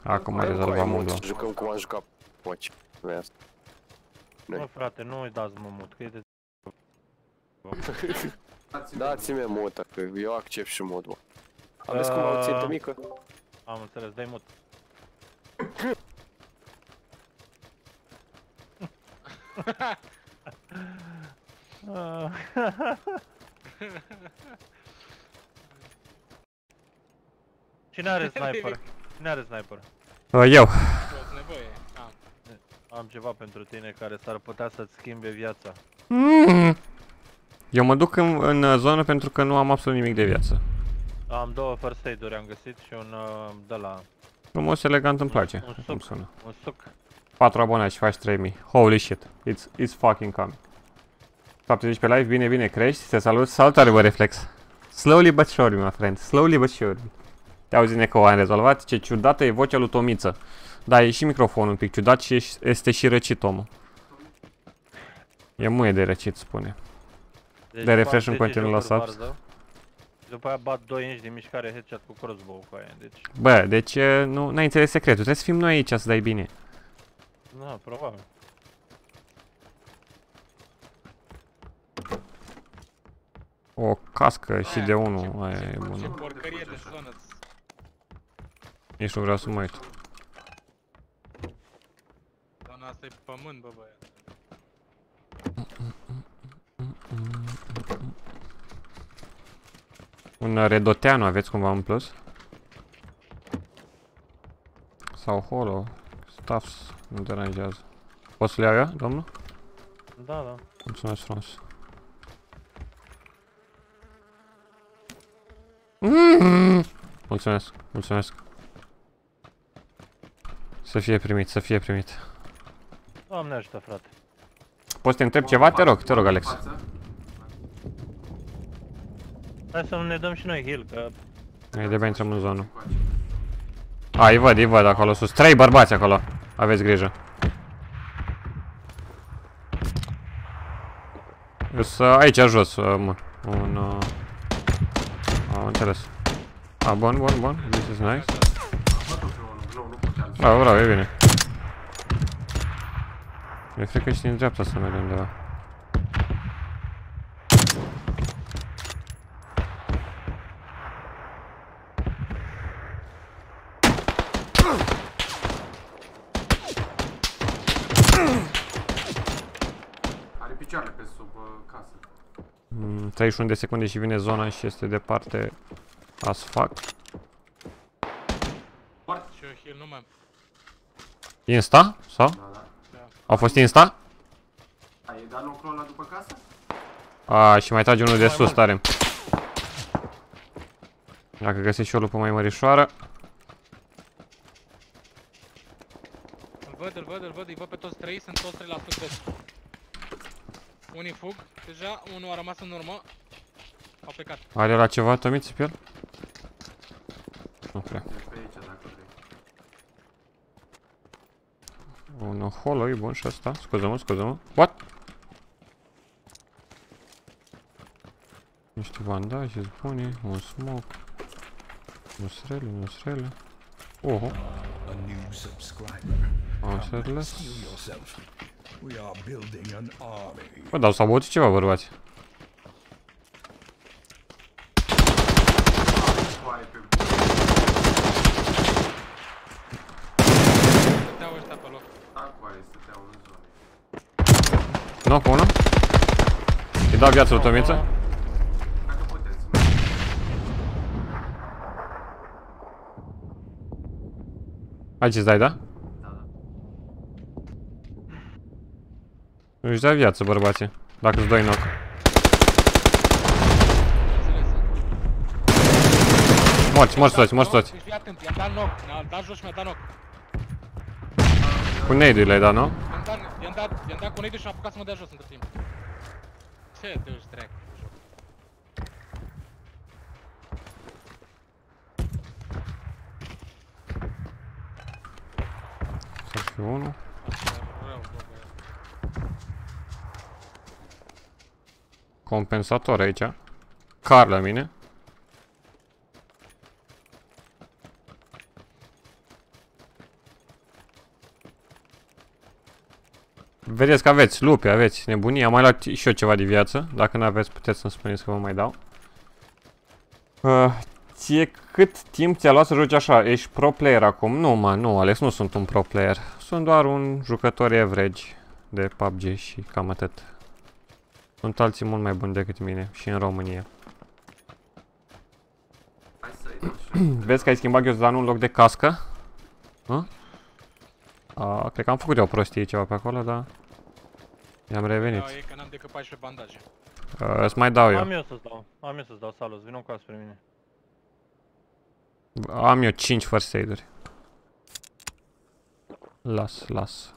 Acum Mai rezolvam încoaie, undul. mult, Jucăm cum am jucat poci. Nu e asta. Bă, frate, nu îi dați mă mut, că e de... Dați-mi mută, că eu accept și mod, mă. Aveți cum Uh, o țintă mică? Am înțeles, dai mut. Ah. Cine are sniper? Cine are sniper? Uh, Eu. Ați nevoie. Ah. Am ceva pentru tine care s-ar putea să-ți schimbe viața. Mm. Eu mă duc în, în uh, zonă pentru că nu am absolut nimic de viață. Am două first aid-uri am găsit și un uh, de la Frumos, elegant, îmi place. Un Cum suc. sună. un suc. 4 abonați și faci 3000. Holy shit. It's, it's fucking coming. 70 pe live, bine, bine, crești. Te salut. Salutare, bă, reflex. Slowly but surely, my friend. Slowly but surely. Te auzi că am rezolvat. Ce ciudată e vocea lui Tomiță. Da, e și microfonul un pic ciudat și ești- este și răcit omul. E muie de răcit, spune. Deci De refresh fac în 10 continuu la jocuri subs. varză. Și După aia bat 2 inch de mișcare headshot cu crossbow cu aia, deci... Bă, deci e, nu n-ai înțeles secretul. Trebuie să fim noi aici să dai bine. Da, probabil. O cască și Aia, de unul. ce- Aia ce- e Ce bună. porcărie de zonă. Nici nu vreau să mă uit. Zona asta e pământ, bă, băiat. Un redoteanu aveți cumva în plus? Sau holo? Stuffs, nu deranjează. Pot să le iau eu, domnul? Da, da. Mulțumesc frumos. Mm! Mulțumesc, mulțumesc. Să fie primit, să fie primit. Doamne ajută, frate. Poți să te întreb ceva? Te rog, te rog, Alex. Hai să ne dăm și noi heal, că... Hai, de intrăm în zonă. A, îi văd, îi văd acolo sus. Trei bărbați acolo. Aveți grijă. Eu să aici jos, uh, mă. Un... Uh... Am înțeles. A, bun, bun, bun. This is nice. Bravo, bravo, e bine. Eu cred că și din dreapta să mergem undeva. Are picioarele pe sub uh, casă. Mm, 31 de secunde și vine zona și este departe as fuck. Și eu heal nu mai am. Insta? Sau? Da, da. Au fost insta? A, e dat lucrul ăla după casă? A, și mai trage unul de Mai sus mult. tare. Dacă găsești și o lupă mai mărișoară. Îl văd, îl văd, îl văd, îi văd pe toți trei, sunt toți trei la sus de Unii fug, deja, unul a rămas în urmă. Au plecat. Are la ceva tomiți pe el? Nu cred. E pe aici, dacă vrei. Un holo e bun și asta. Scuză-mă, scuză-mă. What? Niște bandaje bune, un smoke. Musrele, musrele. Oho, A new subscriber. am înțeles. Steel yourself. We are building an army. Bă, dar s-au băut ceva bărbați. Zonă. Nu, cu unul? Îi dau viață lui Tomiță? Dacă puteți. Aici îți dai, da? Da, da. Își dai viață, bărbații. Dacă îți dai knock. Înțeles. Morți, morți toți, morți toți. Deci fii atent, i-am dat knock, mi-a dat jos și mi-a dat knock. Cu nade le da, nu? I-am dat, i-am dat, i-am dat cu nade și am apucat să mă dea jos între timp. Ce te își? Să fiu unul. Compensator aici. Car la mine. Vedeți că aveți lupe, aveți nebunie. Am mai luat și eu ceva de viață. Dacă nu aveți, puteți să-mi spuneți că vă mai dau. Uh, ție cât timp ți-a luat să joci așa? Ești pro player acum? Nu, mă, nu, Alex, nu sunt un pro player. Sunt doar un jucător average de PUBG și cam atât. Sunt alții mult mai buni decât mine și în România. Hai să-i dăm și Vezi că ai schimbat ghiozdanul în loc de cască? Hă? A, cred că am făcut eu o prostie ceva pe acolo, dar... I-am revenit. Da, e că n-am decât 14 bandaje. Uh, îți mai dau eu. Am eu să-ți dau. Am eu să-ți dau salut. Vino cu spre mine. Am eu 5 first aid-uri. Las, las.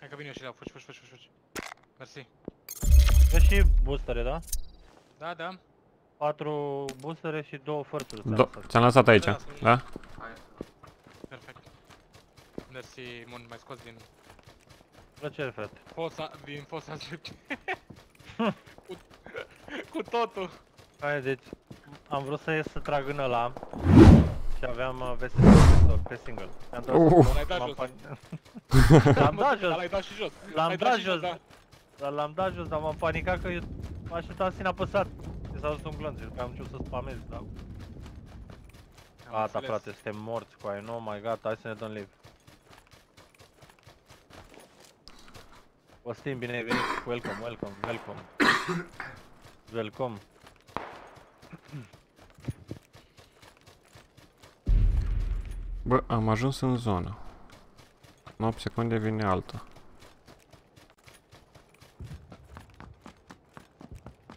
Hai că vin eu și dau, fugi, fugi, fugi, fugi, fugi. Mersi. Dă și boostere, da? Da, da. 4 boostere și 2 fărțuri. Do- Ți-am lăsat aici, Da, da? Hai. Perfect. Mersi, Mun, mai scos din Plăcere, frate. fosa, din fosa script. cu, cu totul. Hai, deci am vrut să ies să trag în ăla și aveam uh, VSS pe, pe single. Mi-am dat Uh. L-ai dat m-am jos. pan- L-am dat jos, Dar L-ai dat și jos. l-am L-ai dat și jos, da. dar l-am dat jos, dar m-am panicat că eu mă așteptam să apăsat. Și s-a dus un glonț și după aia am început să spamez, dar... Am Gata, înțeles. frate, suntem morți cu aia, no my god, hai să ne dăm live. Costin, bine ai venit, welcome, welcome, welcome. Welcome. Bă, am ajuns în zonă. 8 secunde vine alta.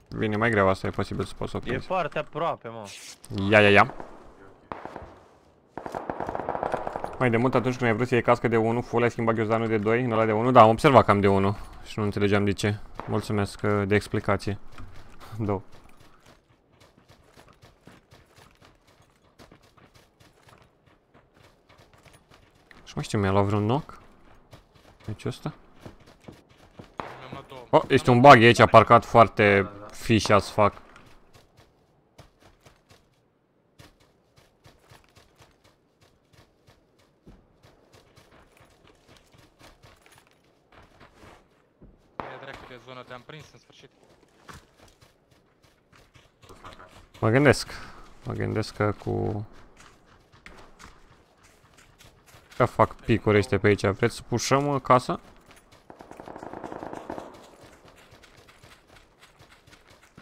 Vine mai greu asta, e posibil să poți să o E prinzi. foarte aproape, mă. Ia, ia, ia. Mai de mult atunci când ai vrut să iei cască de 1, full ai schimbat ghiozdanul de 2 în ăla de 1. Da, am observat că am de 1 și nu înțelegeam de ce. Mulțumesc uh, de explicație. Două. Și mai știu, mi-a luat vreun knock? Deci ăsta? Mi-am luat două. Oh, este un bug aici, parcat foarte fish as fuck. E dracu de zonă, te-am prins în sfârșit. Mă gândesc. Mă gândesc că cu... Că fac picuri ăștia pe aici. Vreți să pușăm uh, casa?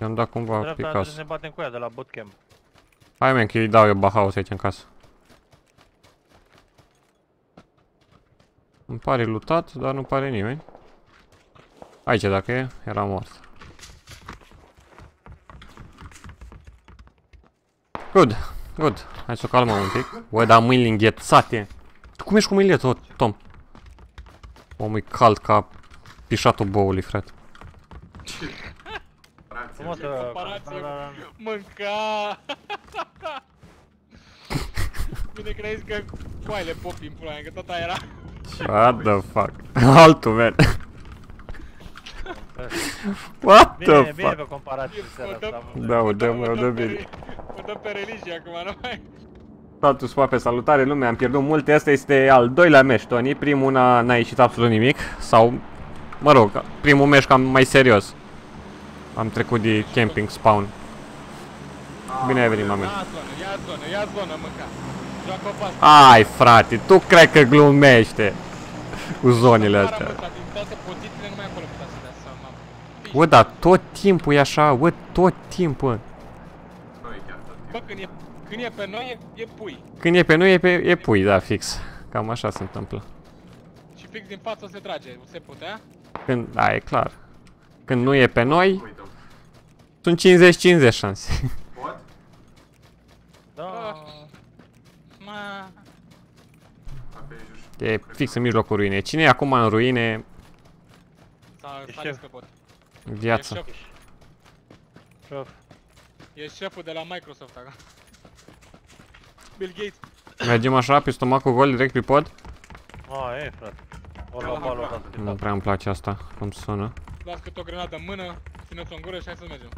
I-am dat cumva Dreapta pe trebuie să casă. ne batem cu ea de la bootcamp. Hai men, că îi dau eu Bahaus aici în casă. Îmi pare lutat, dar nu pare nimeni. Aici dacă e, era mort. Good, good. Hai să o calmăm un pic. Bă, dar mâinile înghețate. Tu cum ești cu mâinile tot, Tom? Omul e cald ca pișatul boului, frate. Frumos, Ce uh, comparație, da, da, da. Mânca! Bine că ai zis că coaile popi în pula mea, că tot aia era. What the fuck? Altul, man. What Bine, the bine fuck? pe comparație seara Mă dă- asta. mă. Da, mă dă, mă Mă dă dăm pe bine. re- Mă dăm pe religie acum, nu mai... Status pe salutare lume, am pierdut multe, asta este al doilea meș, Tony. Primul n-a, n-a ieșit absolut nimic, sau, mă rog, primul meș cam mai serios. Am trecut de camping spawn. Bine ai venit, mame. Ia zonă, ia zonă, ia zonă, mânca. Joacă o pasă. Ai, frate, tu cred că glumește cu zonele astea. Din toate pozițiile, numai acolo putea să dea seama. Bă, dar tot timpul e așa, bă, tot timpul. Nu e chiar tot Bă, când e, când e pe noi, e, e pui. Când e pe noi, e, pe, e pui, da, fix. Cam așa se întâmplă. Și fix din față se trage, se putea? Când, da, e clar. Când nu e pe noi, Uităm. sunt 50-50 șanse. Pot? Da. Ma... Pe jos. E fix în mijlocul ruinei. Cine e acum în ruine? S-a E s-a ales șef. pe bot. Viața. E, șef, Șef. e șeful de la Microsoft acum. Bill Gates. Mergem așa, pe stomacul gol, direct pe pod? A, e, frate. Ori la La balul balon. ăsta Nu prea îmi place asta, cum sună. Las cât o grenadă în mână, țineți-o în gură și hai să mergem.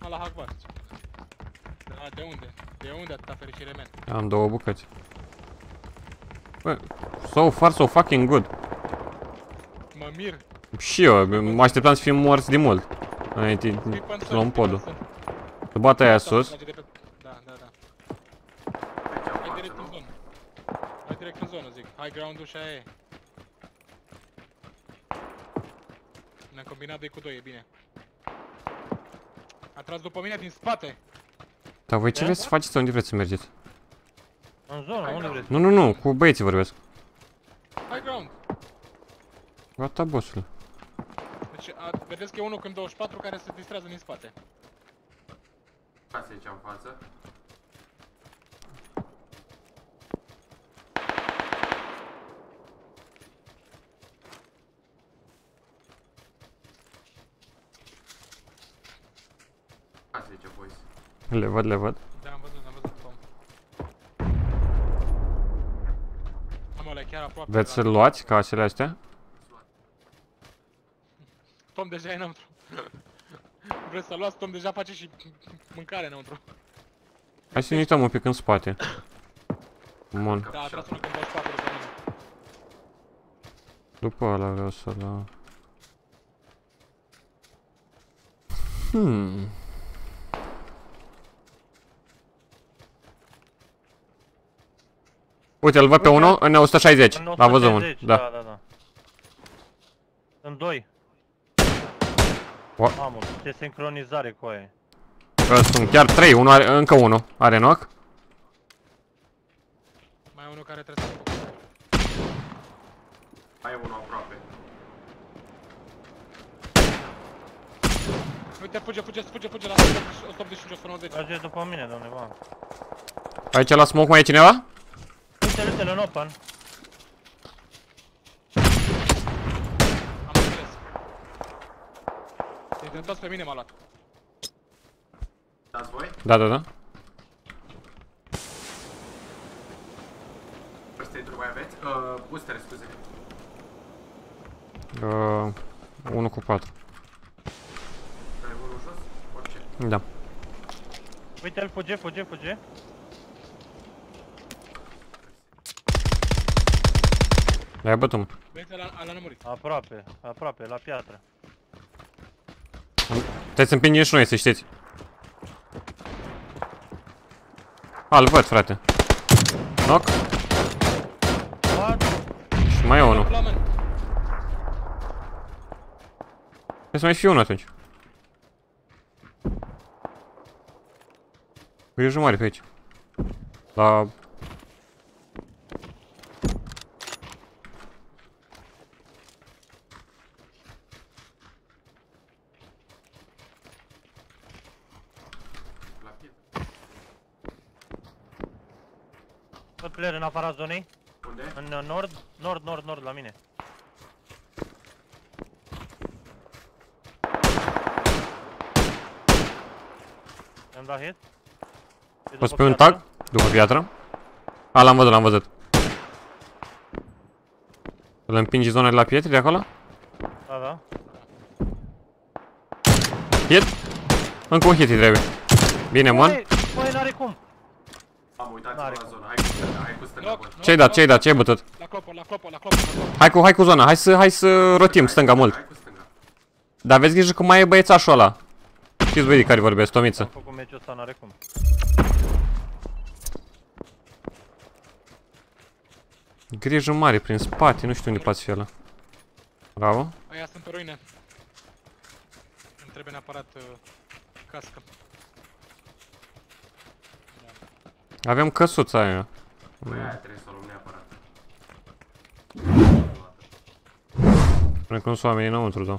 Ha, la Hagvar. Da, de unde? De unde atâta fericire, man? Am două bucăți. Bă, so far so fucking good. Mă mir. Și eu, mă așteptam să fim morți de mult. Înainte Fii să până luăm sus, fii podul. până Să bată aia sus. sus. Merge de pe- Da, da, da. Aici am Hai față, direct în nu? zonă. Hai direct în zonă, zic. High ground-ul și aia e. Ne-am combinat 2 cu 2, e bine. A tras după mine din spate. Dar voi ce vreți să faceți? Unde vreți să mergeți? În zonă, unde vreți? Nu, nu, nu, cu băieții vorbesc. High ground. Gata, bossule. Deci, a, vedeți că e unul când 24 care se distrează din spate. Uitați aici în față. Uitați aici, boys. Le văd, le văd. Da, am văzut, am văzut Tom. Am ăla e chiar aproape. Vreți era- să-l luați casele astea? Tom deja e înăuntru. Vreți să luați? Tom deja face și mâncare înăuntru. Hai să ne uităm un pic în spate. Bun. Da, a tras unul când 24 după mine. După ăla vreau să-l... iau. Hmm. Uite, îl văd pe Uite. unul în 160. În L-a văzut 160, unul. Da. Da, da, da. Sunt doi. Ua. Mamă, ce sincronizare cu aia. Că sunt chiar 3, unul are, încă unul. Are knock? Mai e unul care trebuie să facă. Mai e unul aproape. Uite, fuge, fuge, fuge, fuge la 185, 190. Mergeți după mine, domne, bă. Aici la smoke mai e cineva? Uite, uite-l în open. Am înțeles. Dintre toți pe mine m-a luat. Dați voi? Da, da, da. First aid mai aveți? Uh, boostere, scuze. Uh, 1 cu 4. Ai unul jos? Orice. Da. Uite-l, fuge, fuge, fuge. Le-ai bătut, mă. Vezi, ăla ăla n-a murit. Aproape, aproape, la piatră. Trebuie să împingem și noi, să știți. A, îl văd, frate. Knock. What? Și mai e unul. Flamen. Trebuie să mai fie unul atunci. Grijă mare pe aici. La... La afara zonei. Unde? În uh, nord, nord, nord, nord, la mine. Am dat hit. E Poți după pe un piatră. tag? După piatră? A, l-am văzut, l-am văzut. Îl împingi zona de la pietre de acolo? Da, da. Hit? Încă un hit îi trebuie. Bine, man. Băi, băi, n-are cum. Am uitat N-are la zonă. Hai cu stânga, hai cu stânga, Knock, bun. knock, Ce-ai dat, knock. ce-ai dat, ce-ai bătut? La clopă, la clopă, la clopă, la clopă, la clopă. Hai cu, hai cu zona, hai să, hai să rotim stânga mult. Hai cu stânga. Dar aveți grijă că mai e băiețașul ăla. Știți voi de care vorbesc, Tomiță. Am făcut meciul ăsta, n-are cum. Grijă mare prin spate, nu știu unde poate fi ăla. Bravo. Aia sunt pe ruine. Îmi trebuie neapărat uh, cască. Avem căsuța aia. Băi, aia trebuie să o luăm neapărat. Până când sunt oamenii înăuntru, da.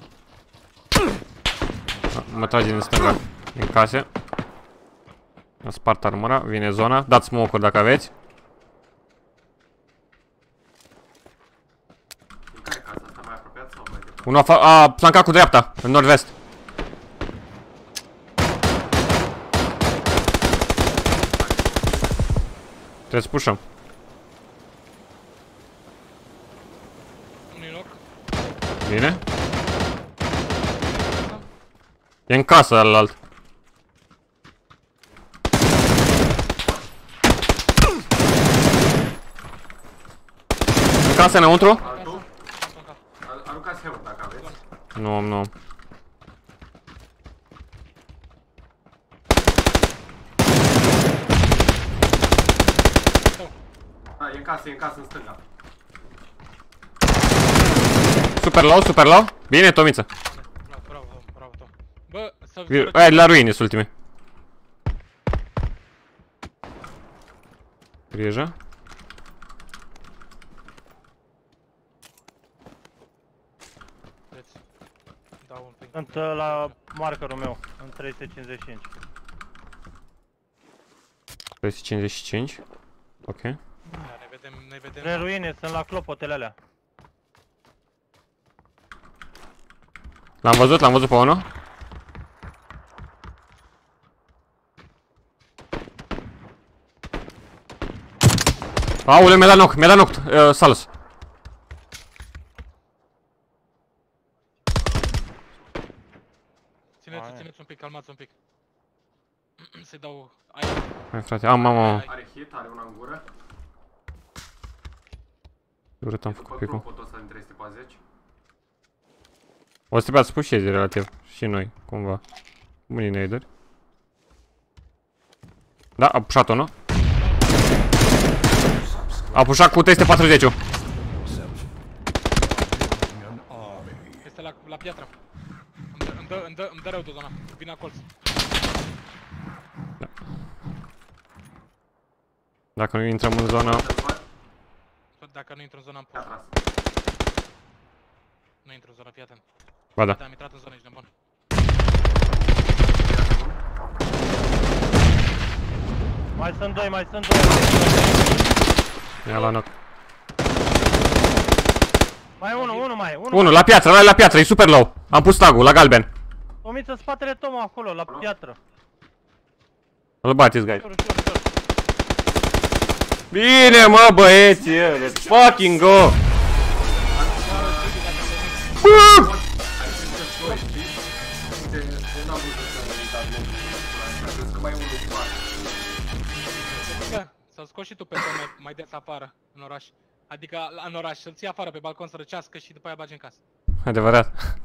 Da, Mă trage din stânga. Din case. A spart armura, vine zona. Dați smoke-uri dacă aveți. Din care casa asta mai apropiat sau mai departe? Unul a, fa- a flancat cu dreapta, în nord-vest. Trebuie să pușăm. nu loc. Bine. E în casă alalt. În casă înăuntru? Aruncați heaven dacă aveți. Nu am, nu am. Casă, e în casă în stânga. Super low, super low. Bine, Tomiță. Bravo, bravo, bravo, Tom. Bă, să... Vi- Aia de la ruine sunt ultime. Grijă. Deci, dau un pic. Sunt uh, la markerul meu, în 355. 355. Ok. Ia, ne vedem, ne vedem. Spre ruine, sunt la clopotele alea. L-am văzut, l-am văzut pe unul. Aoleu, mi-a dat knock, mi-a dat knock, uh, Salus. Țineți, Aia. țineți un pic, calmați un pic. Să-i dau... Ai, Hai frate, am, am, am. Are hit, are una în gură. Urât am După făcut picul. clopotul ăsta din 340. O să trebuia să pușeze relativ. Și noi, cumva. Bunii naderi. Da, a pușat-o, nu? A pușat cu 340 -ul. An army. este la, la piatră. Îmi dă, îmi dă, îmi dă, îmi dă rău de zona. Vine la colț. Dacă nu intrăm în zona... Să-l văd. Bă, Dacă nu intru în zona, am Te-a pus. tras. Nu intru în zona, fii atent. Ba da. Da, am intrat în zona, ești nebun. Mai sunt doi, mai sunt doi. Ia la knock. Mai unul, unul mai, unul. Unu, la piatră, ăla e la piatră, e super low. Am pus tagul, la galben. Tomiță, spatele Tom acolo, la piatră. Îl bateți, guys. Ușor, ușor, ușor. Bine, mă, băieți, let's fucking go! Bum! Uite, eu n-am vrut să mă uit avion. Am crezut că mai e unul cu mare. Bă, să-l scoți și tu pe Tom mai, mai des afară, în oraș. Adică la- în oraș, să-l ții afară pe balcon să răcească și după aia bagi în casă. Adevărat.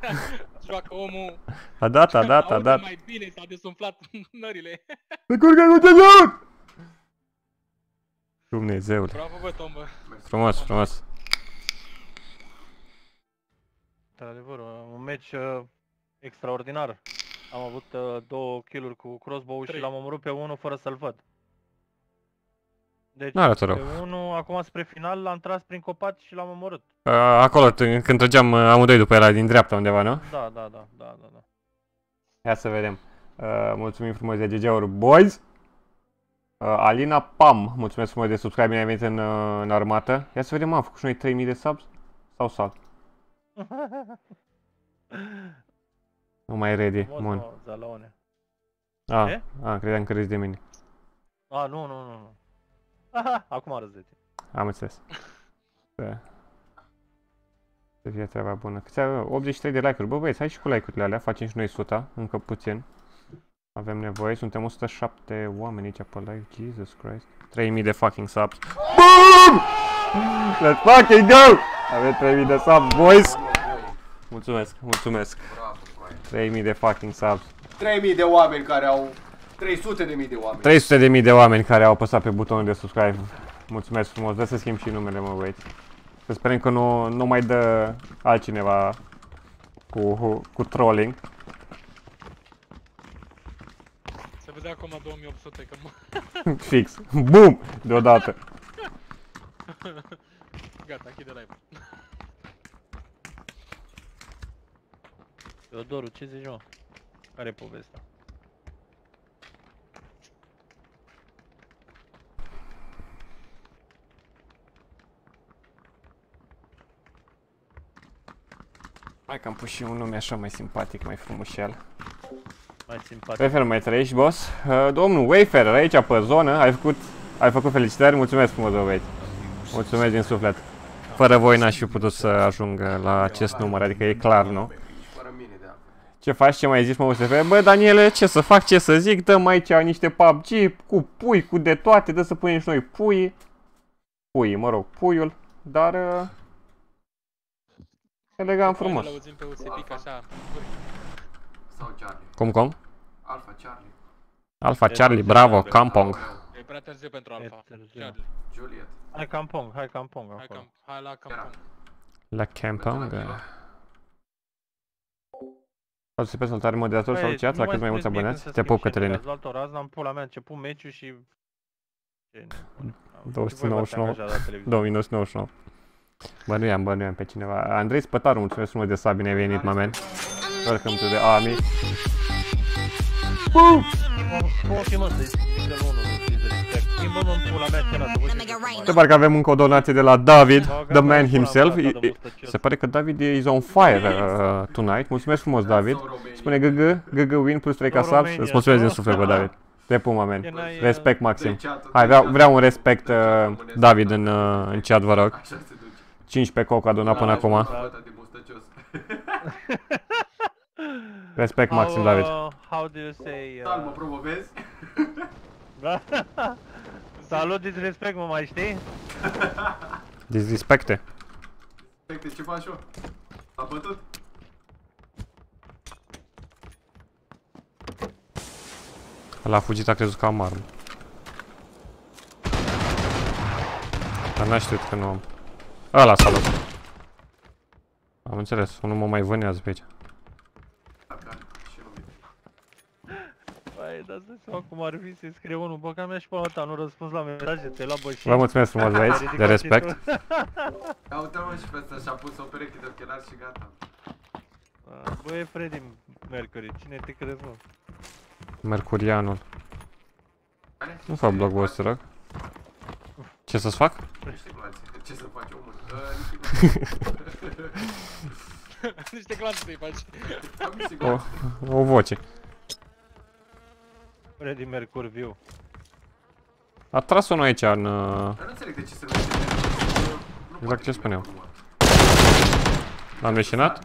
Joacă omul, A dat, a dat, a aude dat. mai bine, s-a desumflat nările. Se curge cu cezut! Dumnezeule. Bravo, bă, Tom, bă. Frumos, frumos. Într-adevăr, un meci uh, extraordinar. Am avut uh, două kill-uri cu crossbow și Trei. l-am omorât pe unul fără să-l văd. Deci, N-arată rău. pe unul, acum spre final, l-am tras prin copaci și l-am omorât. A, Acolo, t- când trăgeam uh, amândoi după el, din dreapta undeva, nu? Da, da, da, da, da, da. Ia să vedem. Uh, mulțumim frumos de GG-uri, boys! Uh, Alina Pam, mulțumesc frumos de subscribe, bine ai venit în, uh, în armată. Ia să vedem, am făcut și noi 3000 de subs? Sau sal? Nu mai e ready, Frumos, bun. mă, Zalaone. Ah, Ce? ah, credeam că râzi de mine. A, nu, nu, nu, nu. Aha, acum arăți de tine. Am înțeles. Da. Să fie treaba bună. Câți avem? 83 de like-uri. Bă, băieți, hai și cu like-urile alea. Facem și noi 100. Încă puțin. Avem nevoie. Suntem 107 oameni aici pe live. Jesus Christ. 3000 de fucking subs. BOOM! Let's fucking go! Avem 3000 de subs, boys! Mulțumesc, mulțumesc. Bravo, coaie. 3000 de fucking subs. 3000 de oameni care au... 300 de mii de oameni. 300 de mii de oameni care au apăsat pe butonul de subscribe. Mulțumesc frumos. Dă să schimb și numele, mă băieți. Să sperăm că nu, nu mai dă altcineva cu, cu trolling. Se vedea acum 2800, că mă... Fix. Bum! Deodată. Gata, închide live. Teodoru, ce zici, mă? Care e povestea? Hai că am pus și un nume așa mai simpatic, mai frumușel. Mai simpatic. Prefer mai trăiești, boss. Uh, domnul Wayfarer, aici pe zonă, ai făcut, ai făcut felicitări, mulțumesc frumos, bă, băieți. Mulțumesc din suflet. Fără voi n-aș fi putut să ajung la acest număr, adică e clar, nu? Fără mine de apă. Ce faci, ce mai zici, mă, USF? Bă, Daniele, ce să fac, ce să zic? Dăm aici niște PUBG cu pui, cu de toate, dă să punem și noi pui. Pui, mă rog, puiul, dar... Uh, elegant frumos. Îl auzim pe USP așa. Sau Charlie. Cum, cum? Alpha Charlie. Alpha Charlie, bravo, Campong. E prea târziu pentru E Alpha. târziu. Charlie. Juliet. Hai campong, hai campong Hai, acolo. cam, hai la Era. campong. La Campong. Merge la Kilo. Poți să pe saltare moderator sau Băi, chat nu la cât mai mulți spuneți mie abonați? când Te să pup, schimb Cătăline. share-ul, Ați luat o razna în pula mea, a început meciul și... Ce nebun. 299. Și voi v-ați angajat la televizor. 2999. Bănuiam, bănuiam pe cineva. Andrei Spătaru, mulțumesc frumos de sub, bine ai venit, mă man. Welcome to the army. Cum o chemă să-i zică lui unul, să-i zic respect. Schimbăm în pula mea scena să vă zic Se pare că avem încă o donație de la David, Băga the mea man în pula himself. mea, I- tată i- mustăcios. Se pare că David is on fire uh, tonight. Mulțumesc frumos, David. Sau Romania. Spune GG, GG win plus 3 ca Sau subs. Romania, Îți mulțumesc din sau- suflet, bă, David. Te pun, mă, man. E n-ai, uh, Respect maxim. Dă-i chat-ul, Hai, dă-i vreau, chat-ul. vreau un respect, Dă-i uh, chat-ul, românesc. David, în, uh, în chat, vă rog. Așa se duce. 15 coca adunat până acum. Respect How, maxim, David. uh, How do you say... Tal, mă Uh, promovezi? da? Salut, disrespect, mă mai știi? Disrespecte. Uite, ce faci eu? L-a bătut? Ăla a fugit, a crezut că am armă. Dar n-a știut că nu am. Ăla salut. Am înțeles, unul mă mai vânează pe aici. Da, da, și eu uite. Băi, dar să seama cum ar fi să-i scrie unul, bă, ca mea și pe ta, nu răspuns la mesaje, te-ai luat bășii. Vă mulțumesc frumos, băieți, de respect. Ia uite mă și pe ăsta și-a pus o pereche de ochelari și gata. Bă, e Freddy Mercury, cine te crezi, mă? Mercurianul. Care? Nu fac blog boss, te rog. Ce să-ți fac? Niște gloanțe. Ce să faci omul? Uh, niște gloanțe. Niște glanțe să-i faci. Am niște O, gloanțe. o voce. Freddy Mercury View. A tras unul aici în... uh, Dar nu înțeleg de ce se numește de Exact ce spuneam. L-am leșinat?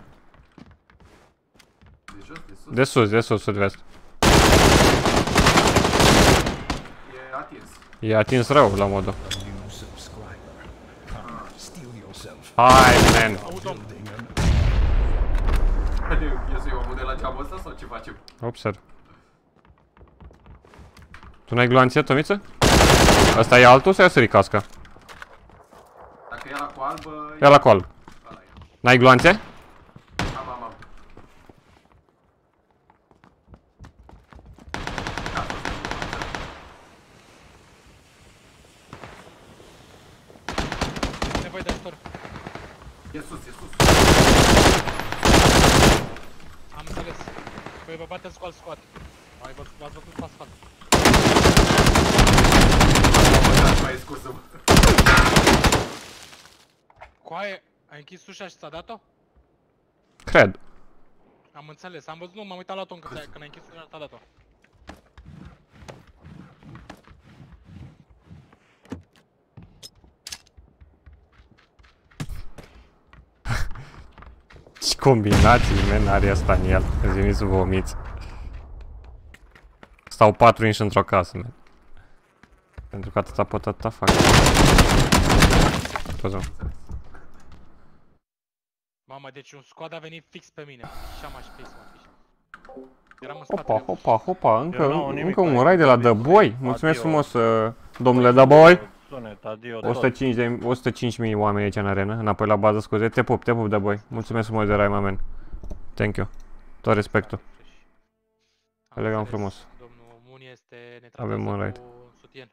De jos, de sus. De sus, de sus, sud-vest. E atins. E atins rău la modul. New subscriber. Come, steal yourself. Hai, man. Autom. Building an Eu să iau omul de la geamul ăsta sau ce facem? Observ. Tu n-ai gloanțe, Tomiță? Asta e altul sau i-a sărit casca? Dacă e la cu albă... Ia la col. Ăla e. N-ai gloanțe? Am, am, am. Nevoie de ajutor. E sus, e sus. Am înțeles. Păi vă bateți cu alt squad. Ai văzut, v-ați văzut pe asfalt. Bă, mai scuză-mă. Coaie, ai închis ușa și ți-a dat-o? Cred. Am înțeles, am văzut, nu, m-am uitat la ton când, ai- când ai închis ușa, ți-a dat-o. Ce combinații, men, are asta în el. Îți veni să vomiți. Stau patru inși într-o casă, men. Pentru că atâta pot, atâta fac. Scuze-mă. Mamă, deci un squad a venit fix pe mine. Și am aș fi să mă fiși. Eram în spate. Hopa, hopa, hopa, încă, Eu n-am nimic încă un aici, rai de la The David. Boy. Mulțumesc Adio. frumos, uh, domnule The Boy. Sunet, adio, tot. 105 de, 105.000 oameni aici în arenă, înapoi la bază, scuze. Te pup, te pup, The Boy. Mulțumesc frumos de rai, mamen. Thank you. Tot respectul. Am Elegant înțeles. frumos. Domnul Muni este ne Avem un tratează raid. cu sutien.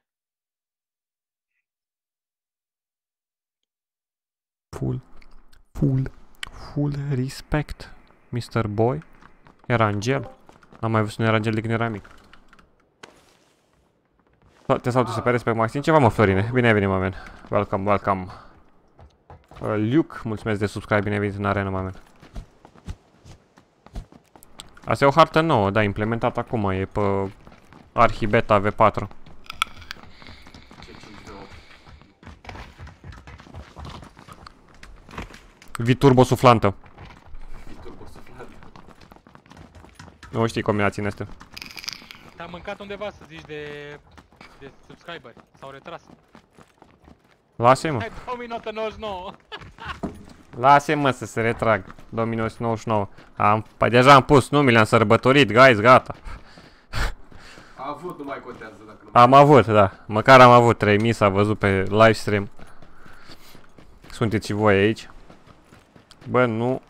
Full, full, full respect, Mr. Boy. Era Angel. N-am mai văzut un Angel de când era mic. Sa- Te salut pe respect maxim. Ceva mă, Florine. Bine ai venit, mamen. Welcome, welcome. Uh, Luke, mulțumesc de subscribe, bine ai venit în arena, mamen. Asta e o hartă nouă, da, implementată acum, e pe Archibeta V4. Ce 5 de 8. Vii turbo suflantă. E turbo suflat. Nu știi combinațiile astea. Te-am mâncat undeva să zici de... de subscriberi. S-au retras. Lasă-mă. Hai 2999. Lasă-mă să se retrag. 2999. Am, păi deja am pus, nu mi le-am sărbătorit, guys, gata. A avut, nu mai contează dacă nu Am avut, da. Măcar am avut 3000, s-a văzut pe live stream. Sunteți și voi aici. Bă, nu.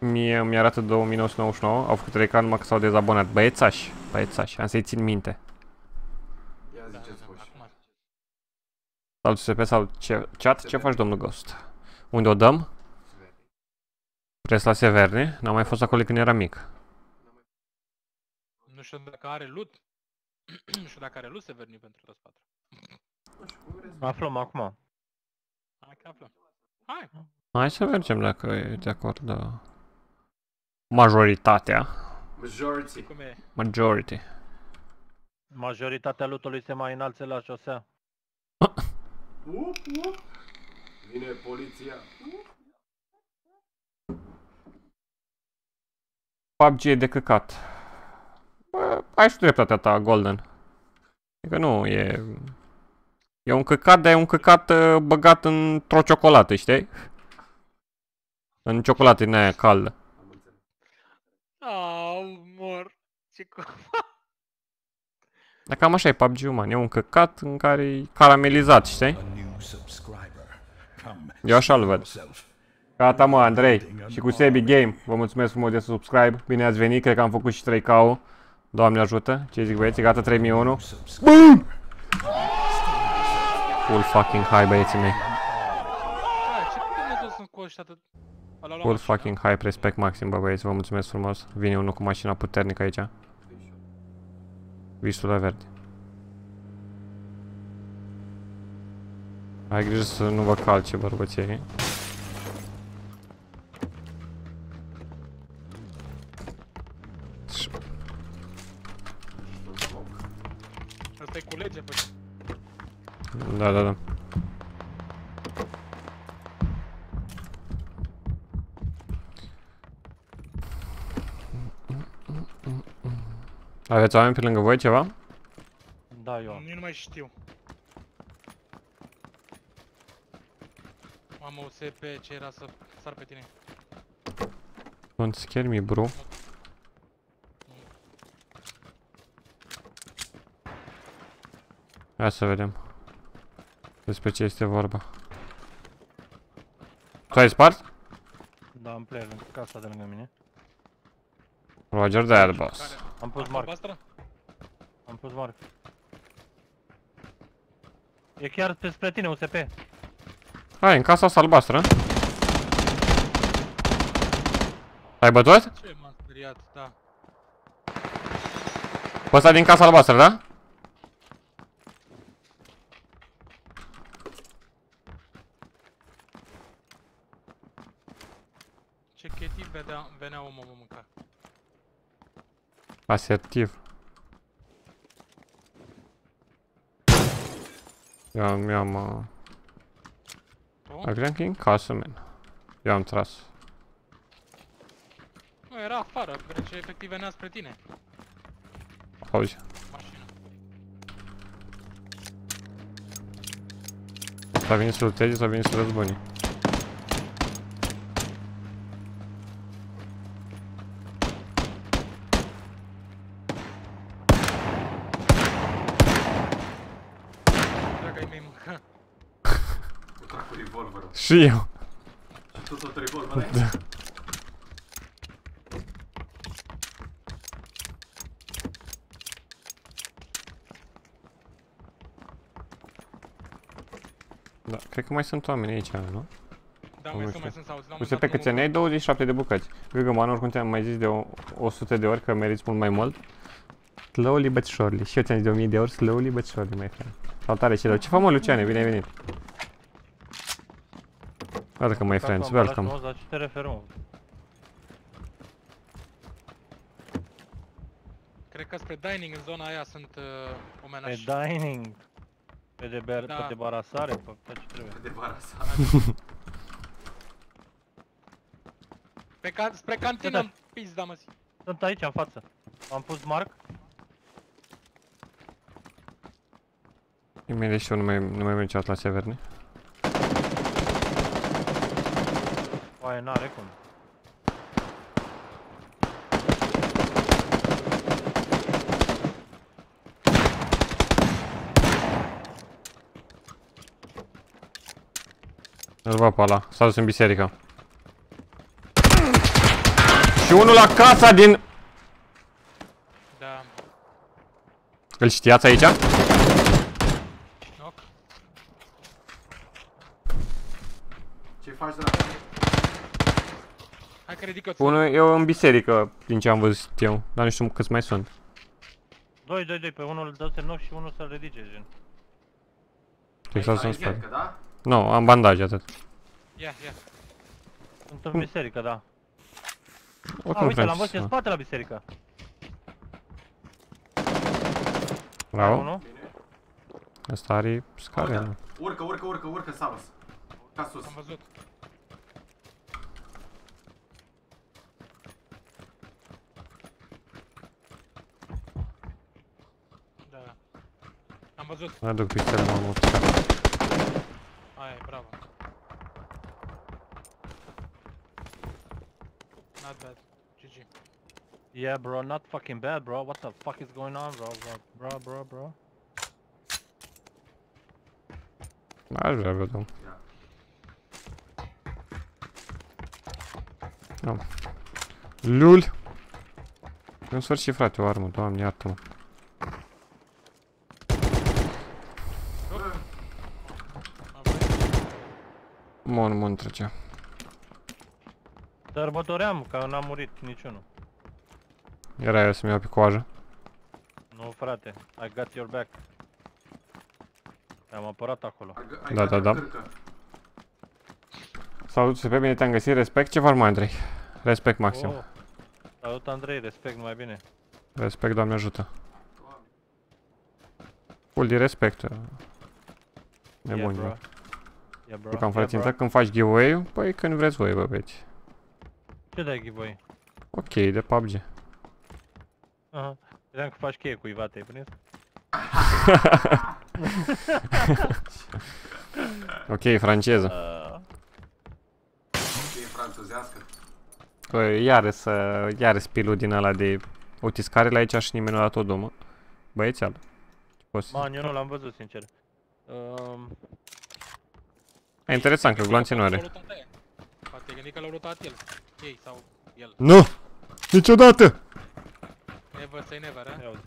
Mie mi arată 2999, au făcut 3 can, numai că s-au dezabonat. Băiețași, băiețași, am să-i țin minte. Ia Da, ziceți da, voi. acum. Salut SP sau ce, chat, ce faci domnul Ghost? Unde o dăm? Pres la Severne, n-am mai fost acolo când eram mic. Nu știu dacă are loot. nu știu dacă are loot Severni pentru toți patru. Nu știu, cum vreți. Aflăm acum. Hai că aflăm. Hai! Hai să mergem dacă e de acord, da. Majoritatea. Majority. Cum e? Majority. Majoritatea lutului se mai înalță la șosea. Up, up. Vine poliția. PUBG e de căcat. Bă, ai și tu dreptatea ta, Golden. Adică nu, e... E un căcat, dar e un căcat uh, băgat într-o ciocolată, știi? În ciocolată din aia caldă. Am înțeles. Au, mor. Ce cu... Dar cam așa e PUBG-ul, man. E un căcat în care e caramelizat, știi? A new subscriber. Come. Eu așa-l see văd. yourself. Gata, mă, Andrei. Și cu Sebi Game. Vă mulțumesc frumos de subscribe. Bine ați venit. Cred că am făcut și 3 KO. Doamne ajută. Ce zic băieți? Gata 3001. Subscribe. Full fucking high, băieții mei. Hai, ce Dumnezeu sunt cu ăștia atât... Ăla lua Full mașina. fucking high, respect maxim, bă băieți. Vă mulțumesc frumos. Vine unul cu mașina puternică aici. Visul la verde. Ai grijă să nu vă calce bărbăței. Ăsta e cu lege, bă. Da, da, da. Aveți oameni pe lângă voi ceva? Da, eu. Nu, nu mai știu. Am o SP ce era să sar pe tine. Don't scare me, bro. Hai să vedem. Despre ce este vorba. Tu ai spart? Da, am player în casa de lângă mine. Roger that, boss. Care? Am pus Asta mark. albastră? Am pus mark. E chiar pe spre tine, USP. Hai, în casa asta albastră. Ai bătut? Ce m-am speriat, da. Pe ăsta din casa albastră, da? Ce chetiv vedea, venea omul mă mânca. Asertiv. Eu am, eu am... Uh... Tu? Eu credeam că e în casă, man. Eu am tras. Nu, era afară, deci efectiv venea spre tine. Auzi. Mașina. S-a venit să luteze, s-a venit să răzbuni. Dacă ai mei mânca. Cu trag cu revolverul. Și eu. Și tu tot revolverul Da. Da, cred că mai sunt oameni aici, nu? Da, Nu mai știu. sunt, mai sunt, s-auzi, l-am Uite mâncat pe omul câți ani ai? 27 de bucăți. Cred că, man, oricum te-am mai zis de o, 100 de ori că meriți mult mai mult. Slowly but surely. Și eu ți-am zis de 1000 de ori, slowly but surely, my friend. Salutare și Ce faci, mă, Luciane? Bine ai venit. Welcome, my friends, welcome. La ce te referi, mă? Cred că spre dining în zona aia sunt uh, Pe omenași. dining. Pe, deber, Da. pe debarasare, pe, pe ce trebuie. de barasa. can spre cantină Da, da. în pizda mă zi. Sunt aici, în față. Am pus marc. Imediat și eu nu mai, nu mai mergeați la Severni. Oaie, n-are cum. Îl văd pe ăla. S-a dus în biserică. Și unul la casa din... Da. Îl știați aici? Knock. Ce faci de la Hai că ridic eu Unul e în biserică, din ce am văzut eu. Dar nu știu câți mai sunt. 2, 2, 2, pe unul îl dă să knock și unul să-l ridice, gen. Exact în Ai spate. ghercă, da? Nu, am bandaje atât. Ia, ia. Sunt în biserică, da. A, Oricum uite, vrem l-am văzut să- în spate la biserică. Bravo. Unul. Ăsta are scare. Uite, nu? Urcă, urcă, urcă, urcă, Savas. Urca sus. Am văzut. Am văzut. Mai aduc pistolul, m-am mult. Aia e, bravo. Not bad. GG. Yeah, bro, not fucking bad, bro. What the fuck is going on, bro? Bro, bro, bro, bro. Aș vrea vedem. Am. Lul! În sfârșit, frate, o armă, doamne, iartă-mă. Mă, nu mă întrece. Sărbătoream că n-am murit niciunul. Era eu să-mi iau pe coajă. Nu, frate. I got your back. Te-am apărat acolo. Ai gă- ai Da, gata da, da. cârcă. Salut, pe bine te-am găsit, respect, ce faci, mai Andrei? Respect maxim. Oh. Salut, Andrei, respect numai bine. Respect, Doamne ajută. Full de respect. Nebun, yeah, yeah, bro. Yeah, bro. Jucam fără Yeah, țintă bro. când faci giveaway-ul, păi când vreți voi, bă, băieți. Ce dai giveaway? Ok, de PUBG. Aha. Vedeam că faci cheie cuiva, te-ai prins? Ok, franceză. Uh, E franțuzească. Păi, iară să, iară spilul din ăla de utiscarele aici și nimeni nu a dat o domă. Băiețeală. Ce poți să- man, eu nu l-am văzut, sincer. Um, E interesant că gloanțe nu L-a are. lutat aia. Poate te-ai gândit că l-a lutat el. Ei sau el. Nu! Niciodată! Never say never, eh? ia uzi.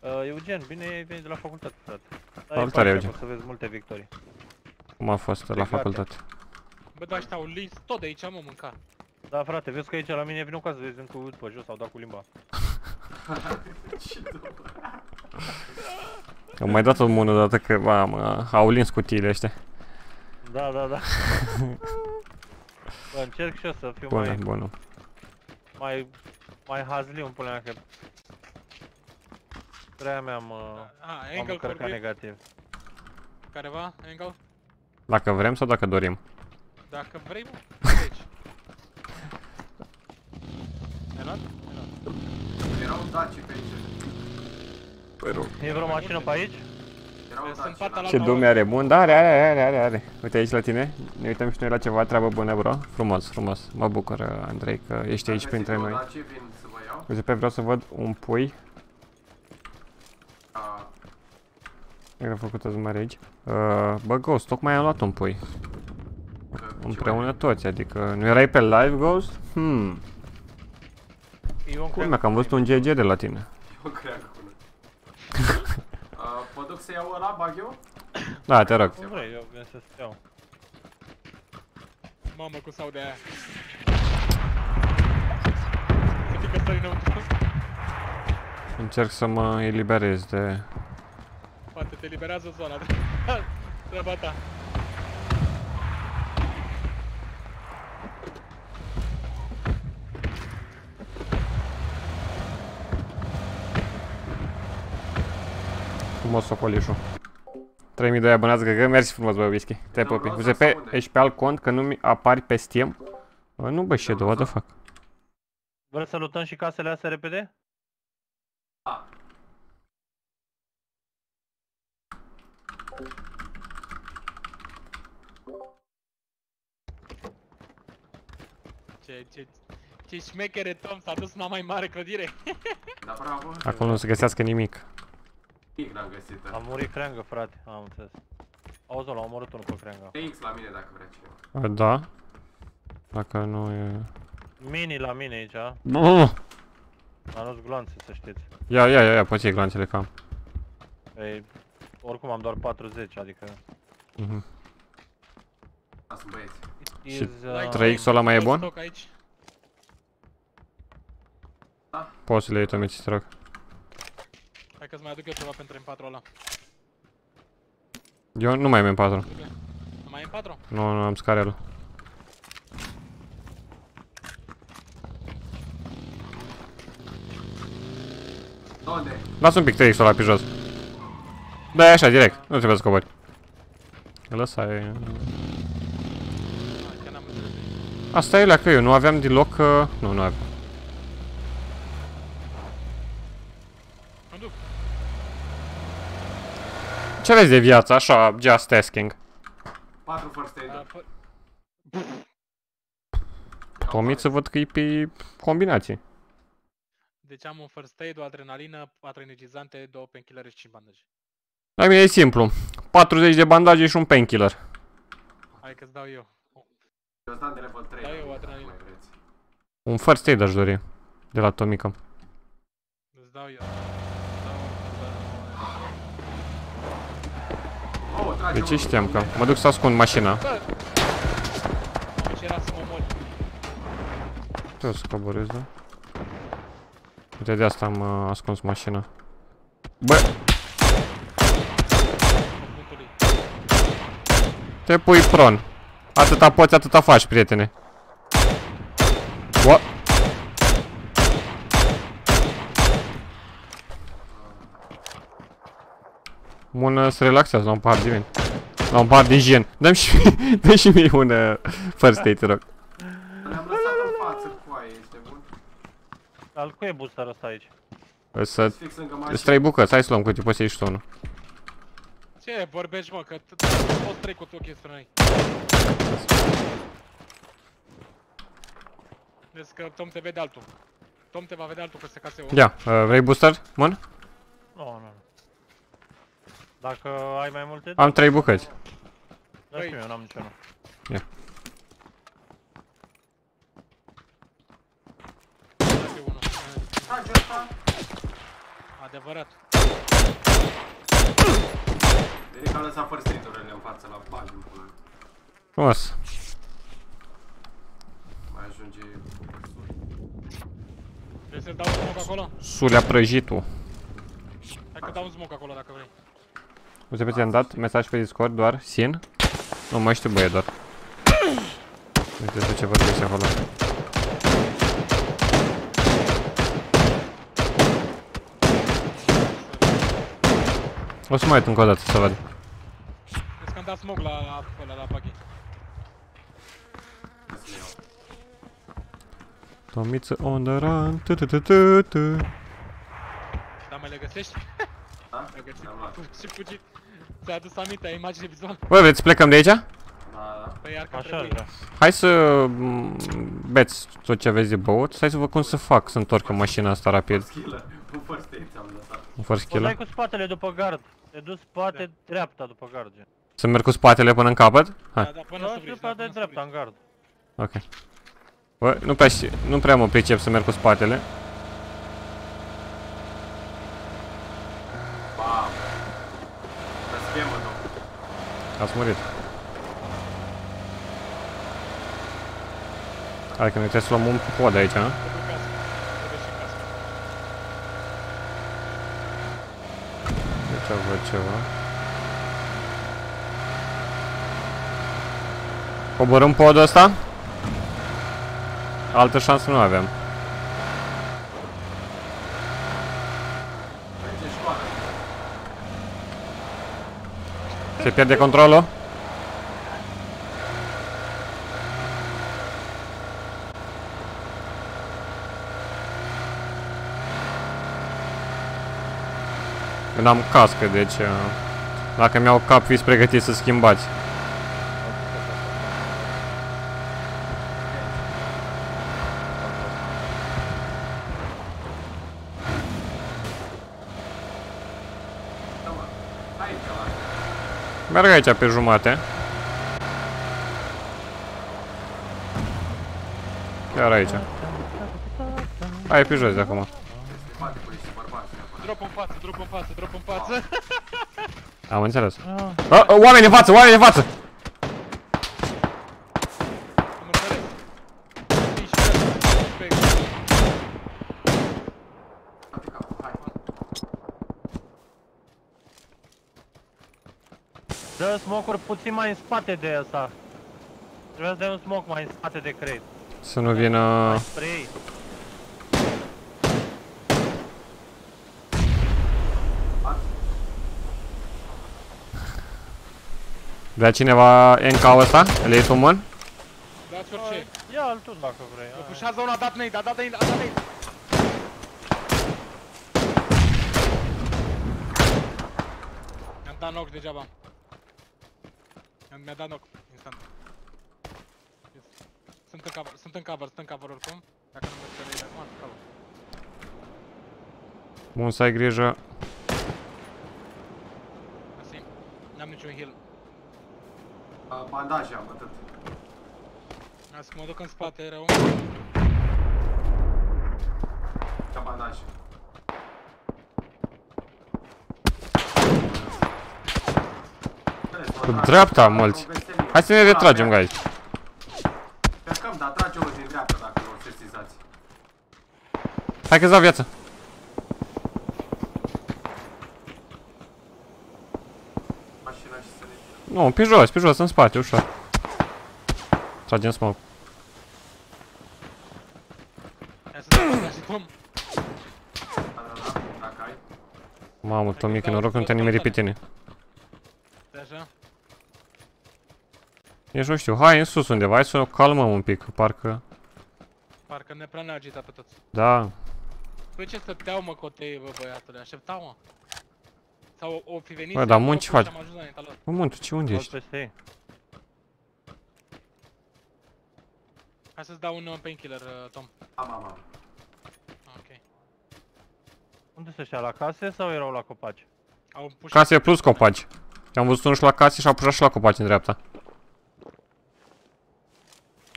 Uh, Eugen, bine ai venit de la facultate, frate. Stai Salutare, aici, Eugen. O să vezi multe victorii. Cum a fost la Pregate. facultate? Bă, dar ăștia au lins tot de aici, mă, mânca. Da, frate, vezi că aici la mine vine cu să vezi încă uit pe jos sau dat cu limba. Am mai dat o mână odată că, mamă, au lins cutiile ăștia. Da, da, da. Bă, încerc și eu să fiu Bună, mai, bună. mai, mai hazliu în pula mea, că treia mea mă, Ah, m-am angle for încărcat grip. negativ. Careva, angle. Dacă vrem sau dacă dorim? Dacă vrei, mă. Deci. Ai luat? Erau daci pe aici. E vreo mașină pe aici? Ce dume are bun, da, are, are, are, are, are. Uite aici la tine, ne uităm și noi la ceva treabă bună, bro. Frumos, frumos. Mă bucur, Andrei, că ești aici printre noi. Daci vin să vă iau. Uite, pe vreau să văd un pui. Ah, Cred că a făcut azi mare aici. Uh, bă, Ghost, tocmai am luat un pui. că- ce Împreună toți, adică nu erai pe live, Ghost? Hmm, Eu îmi culmea cred că am văzut un GG de la tine. mai- Eu cred că până. Ah, Mă duc să iau ăla, bag eu? Da, te rog. Nu vrei, eu vin să iau. Mamă, cu sau de aia. Să fii că stai înăuntru. Încerc să mă eliberez de... Poate te liberează zona. Treaba ta. Frumos socolișul. 3002 abonați, găgă, mersi frumos, bă, whisky. Te Nu, pupi. vreau să UZP, se aude. ești pe alt cont, că nu mi apari pe Steam? Bă, nu, bă, Shadow, what the fuck? Vreți să lutăm și casele astea repede? Da. Ce, ce, ce șmecher e Tom, s-a dus la mai mare clădire. Da, bravo. Acolo nu se găsească nimic. Nimic n-am găsit. A murit creangă, frate, am înțeles. Auzi, l-a omorât unul pe creangă. X la mine dacă vrea cineva. Da. Dacă nu e... Mini la mine aici, a? Nu! Am luat gloanțe, să știți. Ia, ia, ia, ia, poți iei glanțele cam. Ei, oricum am doar 40, adică... Mhm. Da, sunt băieți. It Și is, uh, 3x-ul ăla mai e bun? Stoc aici. Poți să le iei tu, Mici, te rog. Hai că-ți mai aduc eu ceva pentru M4 ăla. Eu nu mai am M4. Nu mai e M4? Nu, nu am scarelul. Unde? Lasă un pic 3x-ul ăla pe jos. Da, așa, direct. Nu trebuie să cobori. Lăsa e... Ah, că n-am înțeles. Asta e la că eu nu aveam deloc... Uh... Nu, nu aveam. Mă duc. Ce vezi de viață, așa, just asking? 4 first aid Uh, fă- Tomiță văd că e pe combinații. Deci am un first aid, o adrenalină, 4 energizante, 2 painkillere și 5 bandaje. La mine e simplu. 40 de bandaje și un painkiller. Hai că-ți dau eu. Eu îți dam de level 3. Da, eu, dacă adrenalină. mai vreți. Un first aid aș dori. De la Tomică. Îți dau eu. Oh, trage De ce știam că? Mă duc să ascund mașina. Bă! Mamă, ce era să mă mori. Trebuie să coborez, da? Uite, de asta am uh, ascuns mașina. Bă, Pământului. te pui pron. Atâta poți, atâta faci, prietene. What? Bună, se relaxează la un pahar de vin. La un pahar de gen. Dăm și, dăm și mie un uh, first aid, te rog. Le-am lăsat în față cu aia, este bun. Al cui e boosterul ăsta aici? Să Fix lângă îți mașină. trei bucăți, hai să luăm, că uite, poți să ieși tu unul. Ce vorbești, mă, că t- toți trei cu ochii străini. Vezi că Tom te vede altul. Tom te va vedea altul peste caseu. Ia, uh, vrei booster, Mon? Nu, nu, nu. Dacă ai mai multe, Am trei bucăți. da și eu, n-am niciunul. Trage unul. Trage ăsta. Adevărat. Vede că am lăsat first aid-urile în față la bani în pula. Frumos. Mai ajunge Vrei să dau un smoke acolo? Sulea prăjitul. Hai că dau un smoke acolo dacă vrei. Uite, pe ți-am dat mesaj pe Discord, doar Sin. Nu mai știu băie doar. Uite de ce vorbești acolo. O să mai uit încă o dată să văd. Vezi că am dat smoke la, ăla, la buggy. să le iau. Tomiță on the run. tu tu tu tu tu. Dar mai le găsești? Da? Le găsit. Am luat. Și fugi. Ți-a adus aminte, ai imagine vizuală. Băi, vreți să plecăm de aici? Da, da. Păi iar că Așa trebuie. vrea. Hai să mm, beți tot ce aveți de băut. Stai să văd cum să fac să întorc în mașina asta rapid. Skiller. Un first aid ți-am lăsat. Un first O dai kill. cu spatele după gard. Te duci spate, dreapta după gard. gen. Să merg cu spatele până în capăt? Hai. Da, da, până Da, să și vrei. spate dreapta în gard. Ok. Bă, nu prea, știu- nu prea mă pricep să merg cu spatele. Bam. Să schemă, domnul. Ați murit. Hai că noi trebuie să luăm un pod aici, a? Trebuie casă. Trebuie și casă. Deci văd ceva. Coborâm podul ăsta? Altă șansă nu avem. Se pierde controllo. N-am cască, deci... Uh, dacă mi-au cap, fiți pregătiți să schimbați. Merg aici pe jumate. Chiar aici. Hai pe jos de acum. Se bate cu niște bărbați acolo. Drop în față, drop în față, drop în față. Am înțeles. A, a, oameni în față, oameni în față! Îmi urmăresc. Vin și eu, pe Bate capul, hai. Dă smoke-uri puțin mai în spate de ăsta. Trebuia să dai un smoke mai în spate de crate. Să nu vină... Mai spre ei. Vrea cineva NK-ul ăsta? Îl iei tu, mân? Dați orice. Ia-l tu dacă vrei. Mă hai. pușează unul, a dat nade, a dat nade, a dat nade. Mi-am dat knock degeaba. Mi-a- Mi-a dat knock, instant. Yes. Sunt în cover, sunt în cover, sunt în cover oricum. Dacă nu merg pe nade acum, sunt cover. Bun, să ai grijă. Mersi. N-am niciun heal. Uh, Bandaje am, atât. Las că mă duc în spate rău. Ca bandaje. Cu dreapta, mulți. Hai să ne retragem, guys. Plecăm, dar trage o din dreapta dacă o sesizați. Hai că-ți dau viață. Mașina și să ne... Nu, pe jos, pe jos, în spate, ușor. Tragem smoke. Hai să dau bandaj și pum. Da, da, da, dacă ai. Mamă, Tomică, noroc că nu te-a nimerit pe tine. De așa. Ești, nu știu, hai în sus undeva, hai să o calmăm un pic, parcă... Parcă ne prea ne agita pe toți. Da, Păi ce stăteau mă cotei, bă băiatule, așteptau mă. Sau o fi venit Bă, să dar ia munci blocul și faci. am ajuns înaintea lor. Bă, mă, tu ce, unde Tot ești? peste ei. Hai să-ți dau un uh, painkiller, uh, Tom. Am, am, am. Ah, ok. Unde sunt ăștia? La case sau erau la copaci? Au pușat. Case plus copaci. Am văzut unul și la case și a pușat și la copaci în dreapta.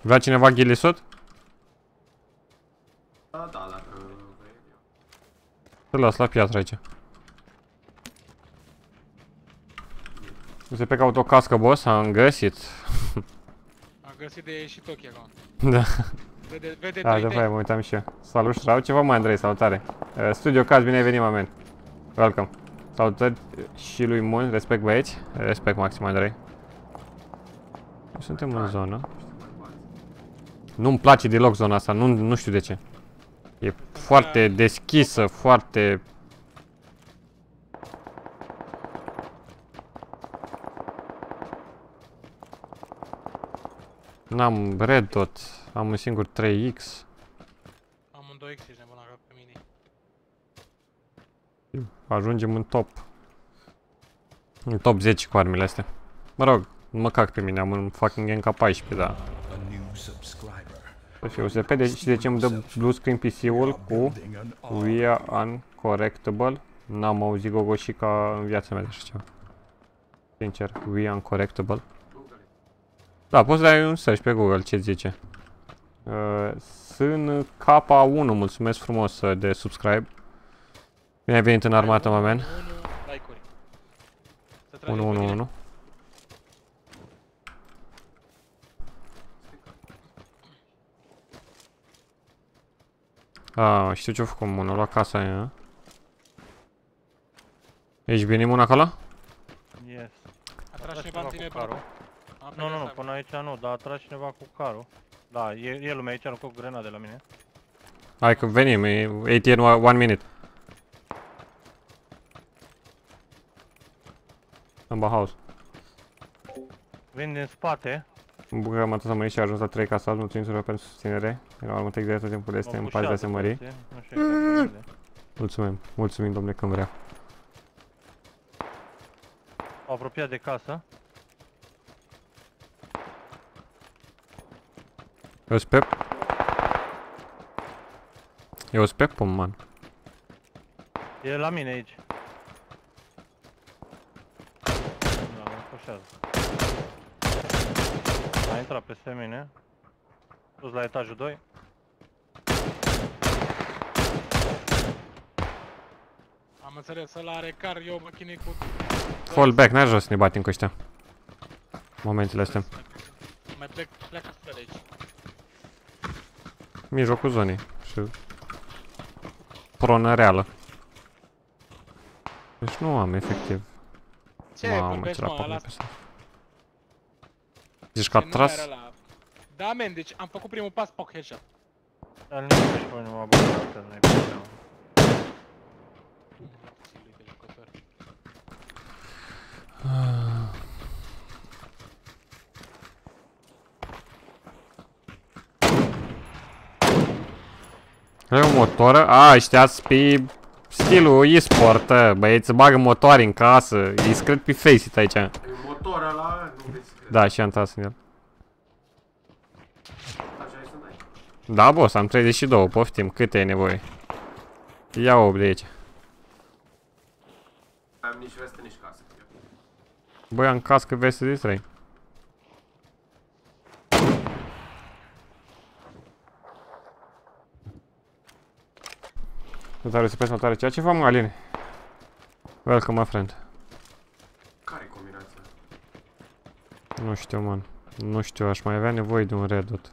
Vrea cineva ghilisot? Da, da, dacă vrei. Să las la piatră aici. Se pe caut o cască, boss, am găsit. Am găsit de ieșit ochii acum. da, Vede, vede da, 2 de fapt, mă uitam și eu. Salut, Șrau, ceva mai Andrei, salutare. Uh, Studio Caz, bine ai venit, mă, man. Welcome. Salutări și lui Mun, respect băieți. Respect maxim, Andrei. Suntem în zonă. Nu-mi place deloc zona asta, nu, nu știu de ce. E foarte deschisă, foarte... N-am red dot, am un singur 3x. Am un 2x, ești nebun la cap pe mine. Ajungem în top. În top 10 cu armele astea. Mă rog, mă cac pe mine, am un fucking MK14, da. A new subscriber. Să fie USP, de, și de ce îmi dă blue screen PC-ul cu Building an army. We are uncorrectable. N-am auzit gogoșica în viața mea de așa ceva. Sincer, we are uncorrectable. Da, poți să dai un search pe Google ce zice. Uh, sunt K1, mulțumesc frumos uh, de subscribe. Bine ai venit în armată, mă, man. 1 like-uri. Să tragem 1, pe 1, mine. 1. Ah, știu ce-a făcut mână, la casa aia. Ești bine mână acolo? Yes. A tras Da, cineva în cu tine carul. Am Nu, nu, nu, pe până aici nu, dar a tras cineva cu carul. Da, e, e lumea aici, nu cu grenade la mine. Hai că venim, e ATN one minute. În Bauhaus. Vin din spate. Mă bucur că am atât să mă și a ajuns la 3 ca să mulțumim tuturor pentru susținere. Era urmă tec de tot timpul este m-au în pagina de pușat, mări. puțin, Nu știu exact unde. Mulțumim, mulțumim domnule când vrea. apropiat de casă. Eu sunt pe... Eu sunt pe pom, man. E la mine aici. Da, mă coșează. A intrat peste mine. Sus la etajul 2. Am înțeles, ăla are car, eu mă chinui cu... Fall back, n-ai jos să ne batem cu ăștia. Momentele astea. Mai plec, pleacă spre de aici. Mijlocul zonei. Și... Pronă reală. Deci nu am efectiv. Ce Mamă, vorbești, ce mă, raport ăla mi-a păsat. Zici că a ce tras? număr ăla? Da, men, deci am făcut primul pas, poc headshot. Dar nu pe și pe mine, mă bag că nu-i problemă. Țilui de jucător. E o motoră? A, ăștia pe stilul e-sport, ă, băieți bagă motoare în casă. Îi scred pe face-it aici. E motor ăla, nu vezi că... Da, și am tras în el. Așa e să dai. Da, boss, am 32, poftim, câte e nevoie? Ia 8 de aici. Am nici vestă, nici casă. Băi, am cască veste de 3. Salutare, super salutare. Ceea ce fac, mă, Aline? Welcome, my friend. Care e combinația? Nu știu, man. Nu știu, aș mai avea nevoie de un redut.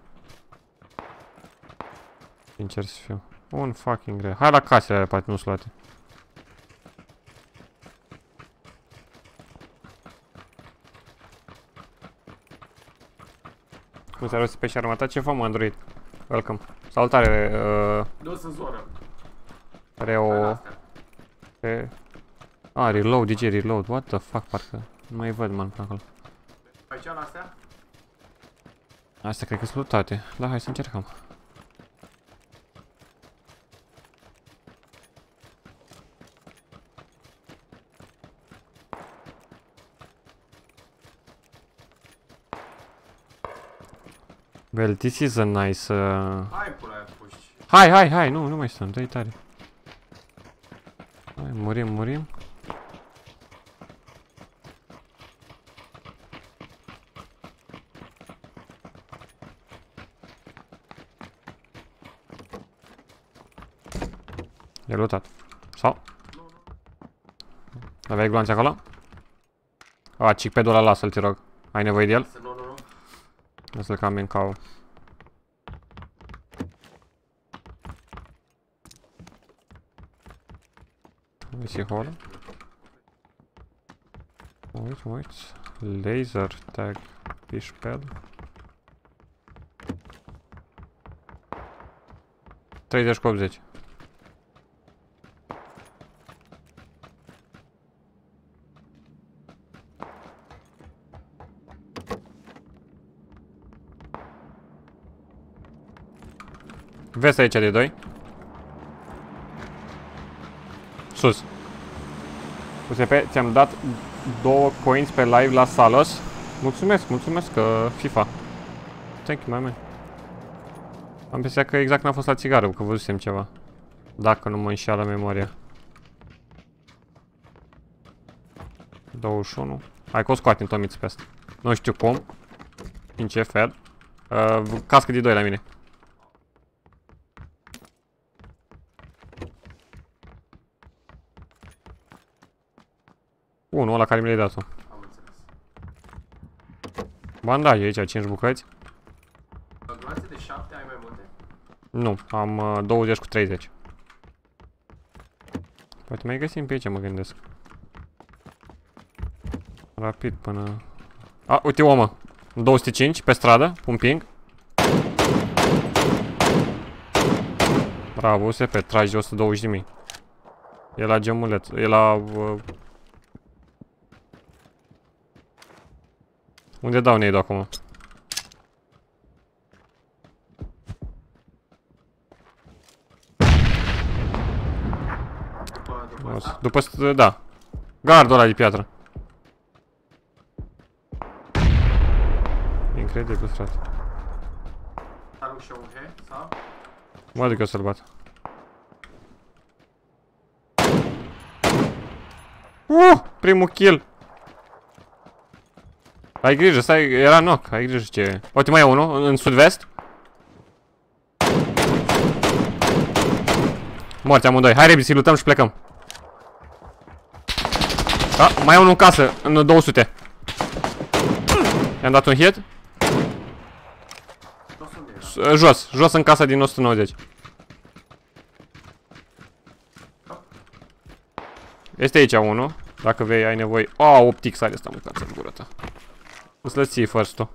Sincer să fiu. Un fucking red. Hai la casele alea, poate nu sunt luate. Cum s-a rost pe și armata? Ce fac, mă, Android? Welcome. Salutare, uh, Nu sunt zonă. Reo... Hai la astea. Pe... Ah, reload, DJ, reload. What the fuck, parcă nu mai văd, man, pe acolo. Aici la astea? Astea cred că sunt lutate. Da, hai să încercăm. Well, this is a nice... Uh... Hai pula aia puști. Hai, hai, hai, nu, nu mai stăm, dă-i tare. Hai, murim, murim. E lutat. Sau? Aveai gloanțe acolo? A, cicpedul ăla lasă-l, te rog. Ai nevoie de el? Să nu, nu, nu. Lasă-l cam în cau. Let me see hole. Wait, wait. Laser tag fish pad. 30 cu 80. Vezi aici de 2. Sus. USP, ți-am dat două coins pe live la Salos. Mulțumesc, mulțumesc că FIFA. Thank you, my man. Am pensia că exact n-a fost la țigară, că văzusem ceva. Dacă nu mă înșeală memoria. 21. Hai că o scoatem tomiți pe asta. Nu știu cum. În ce fel. Uh, cască de 2 la mine. Unul ăla care mi l-ai dat-o. Am înțeles. Bandaj aici, 5 bucăți. Gloanțe de 7 ai mai multe? Nu, am uh, 20 cu 30. Poate mai găsim pe aici, mă gândesc. Rapid până... A, uite omă! 205 pe stradă, un ping. Bravo, USP, tragi de 120 de mii. E la gemuleț, e la... Uh... Unde dau nade acum? După, după, după da. Gardul ăla de piatră. Incredibil, frate. Mă duc eu să-l bat. Uh! Primul kill! Ai grijă, stai, era knock, ai grijă ce e. Uite, mai e unul, în- în sud-vest. Morți amândoi. Hai repede să-i lutăm și plecăm. Da, mai e unul în casă, în 200. I-am dat un hit. Nu sunt era. S- Jos, jos în casa din 190. Este aici unul. Dacă vei, ai nevoie. Oh, 8x are asta, mâncați în gură ta. Îți lăs ții first-ul.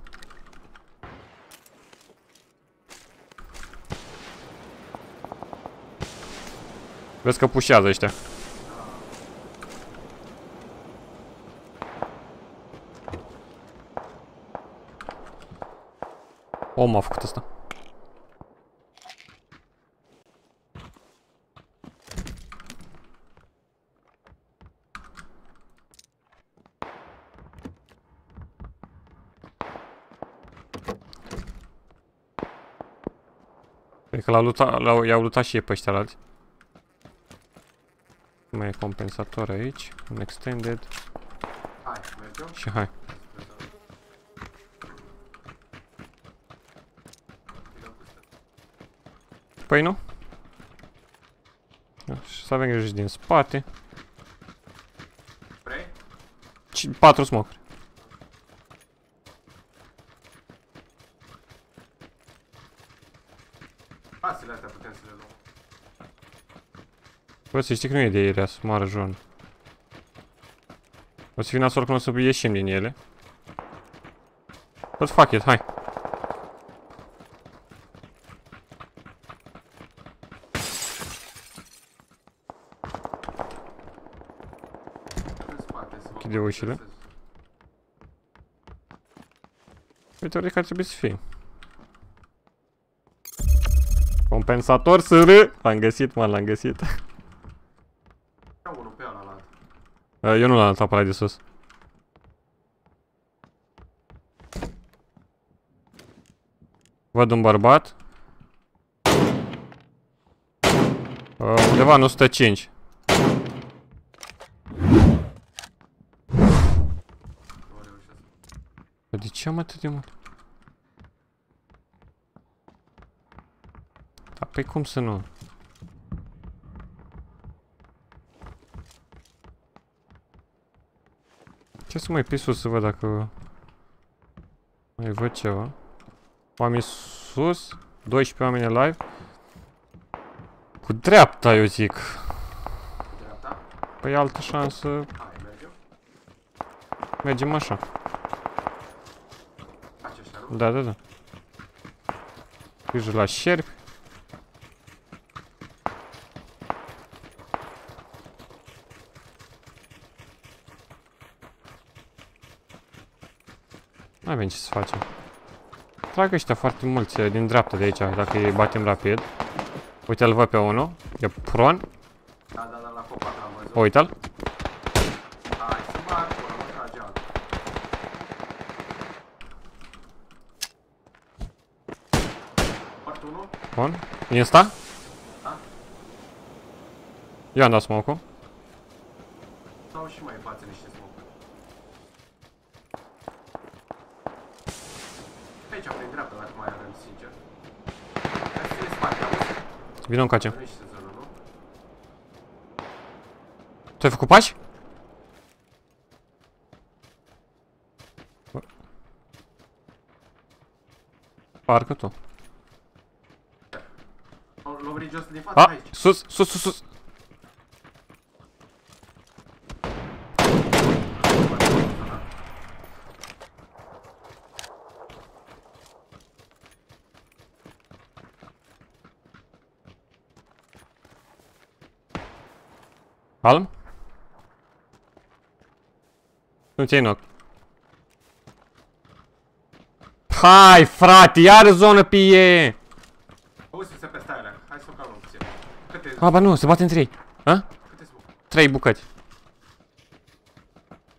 Vezi că pușează ăștia. Om a făcut asta. Cred că l-au lutat, l-au, i-au lutat și ei pe ăștia alți. Mai e compensator aici, un extended Hai, mergem. și hai. Păi nu? Da, Și să avem grijă și din spate. Vrei? Ci- Patru smoke Pasele astea putem să le luăm. Bă, să știi că nu e de ele, să moară John. O să fie nasol când o să ieșim din ele. But fuck it, hai. În spate să vă Închide ușile. găsesc. Uite, ori că ar trebui să fie. Compensator SR! L-am găsit, mă, l-am găsit. Ia unul pe ăla la alt. Uh, Eu nu l-am arătat pe ăla de sus. Văd un bărbat. Uh, undeva în 105. Nu reușesc. Bă, de ce am atât de mult? Da, păi cum să nu? Ce să mai pe sus să văd dacă... Mai văd ceva. Oameni sus. 12 oameni live. Cu dreapta, eu zic. Dreapta. Păi altă șansă. Hai, mergem. Mergem așa. Faci ăștia, nu? Da, da, da. Grijă la șerpi. Nu avem ce să facem. Trag ăștia foarte mulți eh, din dreapta de aici, dacă îi batem rapid. Uite, îl văd pe unul. E pron. Da, da, da, la copac l-am văzut. Uite-l. Hai, să bag, până mă trage altul. Foarte unul. Bun. Insta. Da. Eu am dat smoke-ul. Sau și mai în față niște smoke Aici, prin dreapta, dacă mai avem, sincer. Hai să ține spate, auzi? Vino încoace. Nu ești în zonă, nu? Tu ai făcut pași? Bă. Parcă tu. L-au lovrit jos din față, A, aici. sus, sus, sus, sus. Nu ți-ai knock. Hai, frate, iar zonă pe e. Auzi, se pe stai alea. Hai să o calmăm puțin. Câte, A, ba nu, se bate în trei. A? câte smoke? Trei bucăți.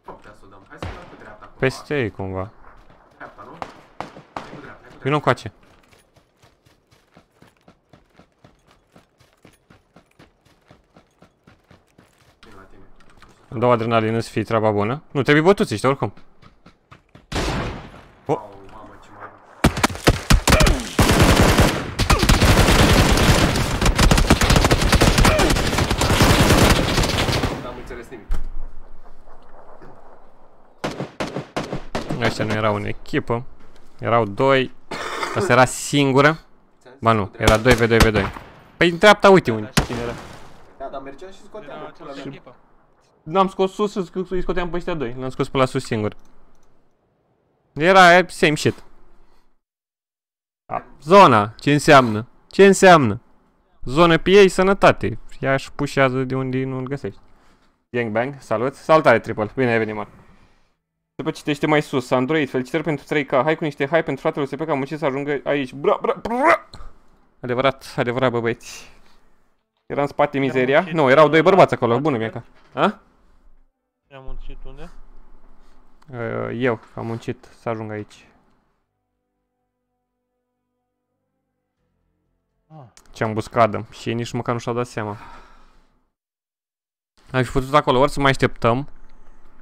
Cum putea să o dăm? Hai să o dăm cu dreapta cumva. Peste ei cumva. Dreapta, nu? Vino încoace. Vin la tine. Îmi dau adrenalină să fie treaba bună. Nu, trebuie bătuți ăștia oricum. Oh. Au, mamă, ce mare. N-am înțeles nimic. Ăștia nu erau în echipă. Erau doi. Asta era singură. Ți-am zis Ba cu nu, dreapta. era 2v2v2. Păi în dreapta, uite un cine era. Da, dar mergea și scotea, Era mă, pula aceeași mea. echipă. N-am scos sus, îi sc- îi scoteam pe ăștia doi. L-am scos pe la sus singur. Era e, same shit. A, zona, ce înseamnă? Ce înseamnă? Zonă pe ei, sănătate. Ea își pușează de unde nu-l găsești. Gangbang, salut. Salutare, Triple. Bine ai venit, mă. După citește mai sus, Android, felicitări pentru 3K. Hai cu niște hai pentru fratele SP că am muncit să ajungă aici. Bra, bra, bra. Adevărat, adevărat, bă, băieți. Era în spate mizeria? muncit. Nu, erau doi bărbați acolo. Bună, Bianca. A? Ne-am muncit unde? Uh, Eu am muncit să ajung aici. Ah. Ce ambuscadă. Și ei nici măcar nu și-au dat seama. Am fi putut acolo ori să mai așteptăm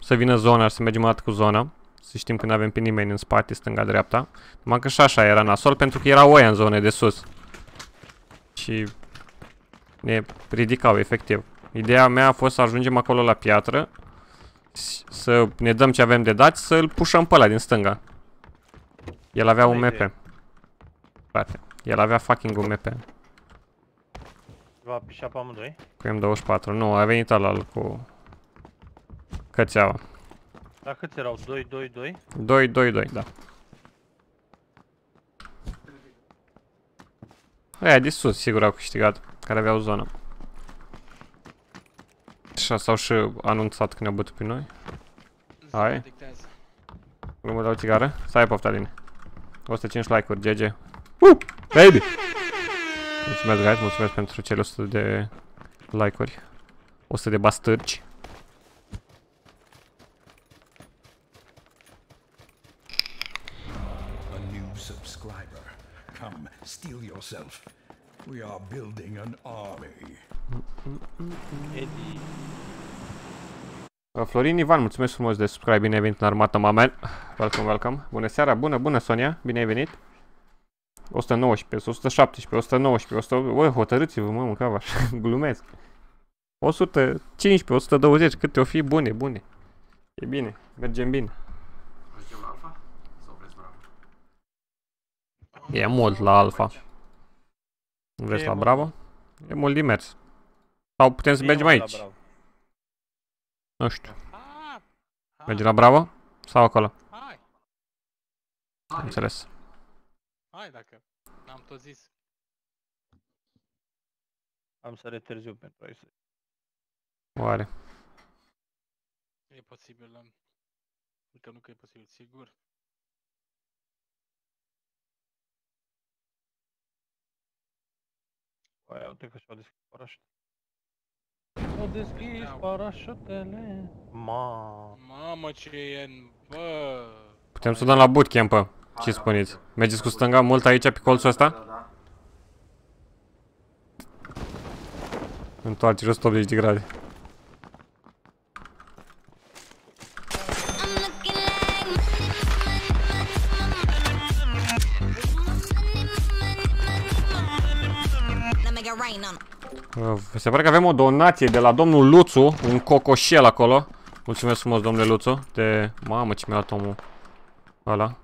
să vină zona și să mergem o dată cu zona. Să știm că nu avem pe nimeni în spate, stânga-dreapta. Numai că și așa era nasol pentru că erau oia în zone de sus. Și ne ridicau efectiv. Ideea mea a fost să ajungem acolo la piatră s- să ne dăm ce avem de dat, să-l pușăm pe ăla din stânga. El avea un Bună MP. idee. Frate, el avea fucking un MP. Va pișa pe amândoi? Cu M24. Nu, a venit ăla cu cățeaua. Dar câți erau? 2, 2, 2? 2, 2, 2, da. Aia de sus, sigur au câștigat, care aveau zonă. Și s-au și anunțat că ne-au bătut pe noi. Hai. Zona dictează. Urmă dau țigară. Stai pofta line. 105 like-uri, GG. Uh, baby! Mulțumesc, guys, mulțumesc pentru cele 100 de like-uri. 100 de bastărci. A new subscriber. Come, steel yourself. We are building an army. Eddie. Uh, Florin Ivan, mulțumesc frumos de subscribe, bine ai venit în armata mamen. Welcome, welcome. Bună seara, bună, bună Sonia, bine ai venit. 119, 117, 119, 100... Oi, hotărâți-vă, mă, mâncava așa, glumesc. 115, 120, câte o fi, bune, bune. E bine, mergem bine. Mergem la alfa? Sau vreți bravo? E mult la alfa. Nu vreți E la mult. Bravo? E mult de mers. Sau putem să mergem Bine, mă, aici. la Bravo. Nu știu. Ah! Hai, Mergem la Bravo? Sau acolo? Hai, Am înțeles. hai dacă n-am tot zis. Am să retârziu pentru a să... Oare? E posibil. am- Că nu că e posibil, sigur. Păi, uite că și-au deschis parașut. Au deschis Iau. parașutele. Ma. Mamă ce e în... Bă! Putem să dăm la bootcamp, -ă. Ce spuneți? Mergeți cu stânga mult aici pe colțul ăsta? Da, da. Întoarce 180 de grade. Se pare că avem o donație de la domnul Luțu, un cocoșel acolo. Mulțumesc frumos, domnule Luțu, de... Mamă, ce mi-a dat omul ăla.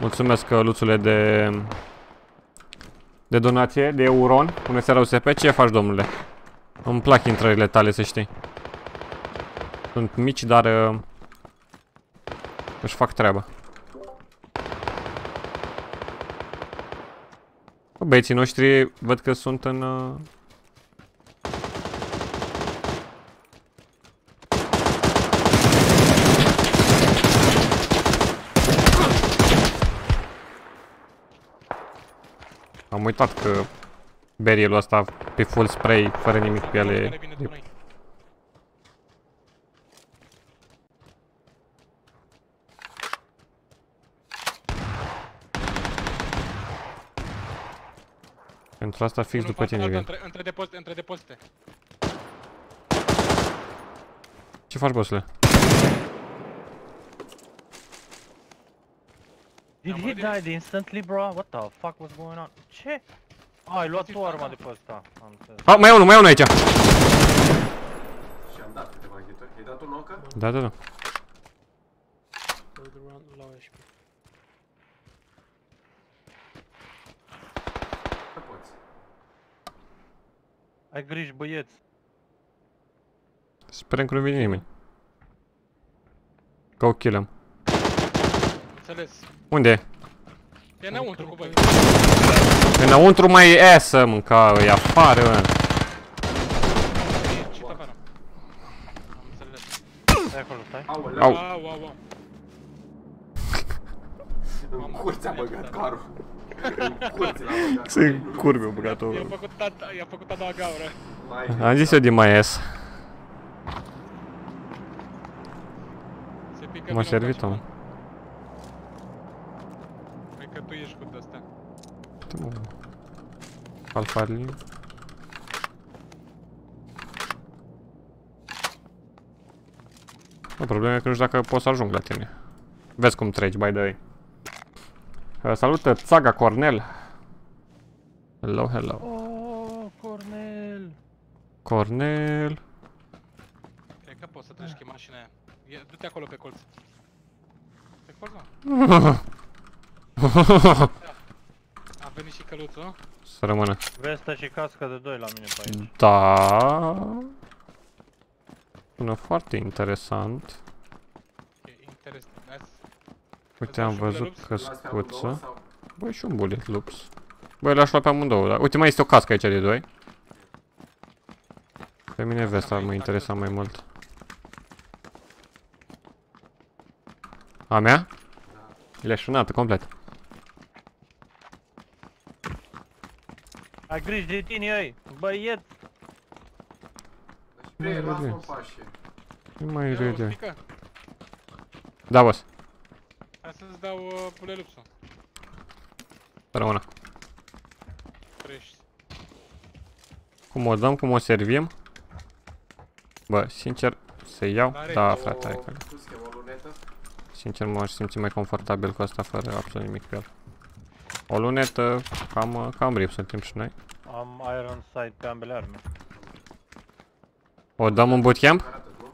Mulțumesc, uh, Luțule, de... De donație, de euron. Bună seara, USP. Ce faci, domnule? Îmi plac intrările tale, să știi. Sunt mici, dar... Uh, își fac treaba. Bă, Băieții noștri văd că sunt în... Uh, Am uitat că berielul ăsta pe full spray, fără nimic pe ele, Care vine de noi. Pentru asta fix Unul după în fața tine altă, vin. Între, între, depozite, între depozite. Ce faci, bossule? Did Am he văzut. die instantly, bro? What the fuck was going on? Ce? Ah, ai luat tu arma de pe ăsta. Am înțeles. A, mai e unul, mai e unul aici! Și am dat câteva hituri. Ai dat un încă? Da, da, da. La 11. Că poți. Ai griji, băieți. Sperăm că nu vine nimeni. Go kill him. Înțeles. Unde e? E înăuntru cu voi. Înăuntru mai e să mânca, e afară, mă. Ce afară? Am înțeles. Stai acolo, stai. Aoleu, Au. Au, au, au. în curți a băgat carul. În curți l-a băgat. Se curbe, băgat I-a făcut tata, i-a făcut tata gaură. Mai Am zis eu din mai ies. Se pică M-a din servit, nou mă. cu Cred că tu ești cu de-astea. Alfarli. O problemă e că nu știu dacă pot să ajung la tine. Vezi cum treci, by the way. Uh, Salută, Țaga Cornel. Hello, hello. Oh, Cornel. Cornel. Cred că poți să treci cu mașina aia. Ia- Du-te acolo pe colț. Pe colț, mă. A venit și căluțul. Să rămână. Vestă și cască de 2 la mine pe aici. Da. Sună foarte interesant. E interesant. Hai să- Uite, am Îți dau și văzut bullet Las pe amândouă căscuță. sau? Băi, și un bullet loops. Băi, le-aș lua pe amândouă, dar... Uite, mai este o cască aici de doi. Pe mine vesta mă interesa mai mult. A mea? Le-a șunat complet. Ai griji de tine, ei. Băieți. Deci, pre, lasă-mă în pașe. Nu mai Ia, râde. spică. Da, boss. Hai să-ți dau uh, bulelupsul. Să rămână. Crești. Cum o dăm, cum o servim? Bă, sincer, să iau? Are Da, O- frate, hai că... Cum se cheamă, o lunetă? Sincer, m-aș simți mai confortabil cu asta, fără absolut nimic pe el. O lunetă, cam, cam rip suntem și noi. Am iron sight pe ambele arme. O dăm în bootcamp? Arată, nu?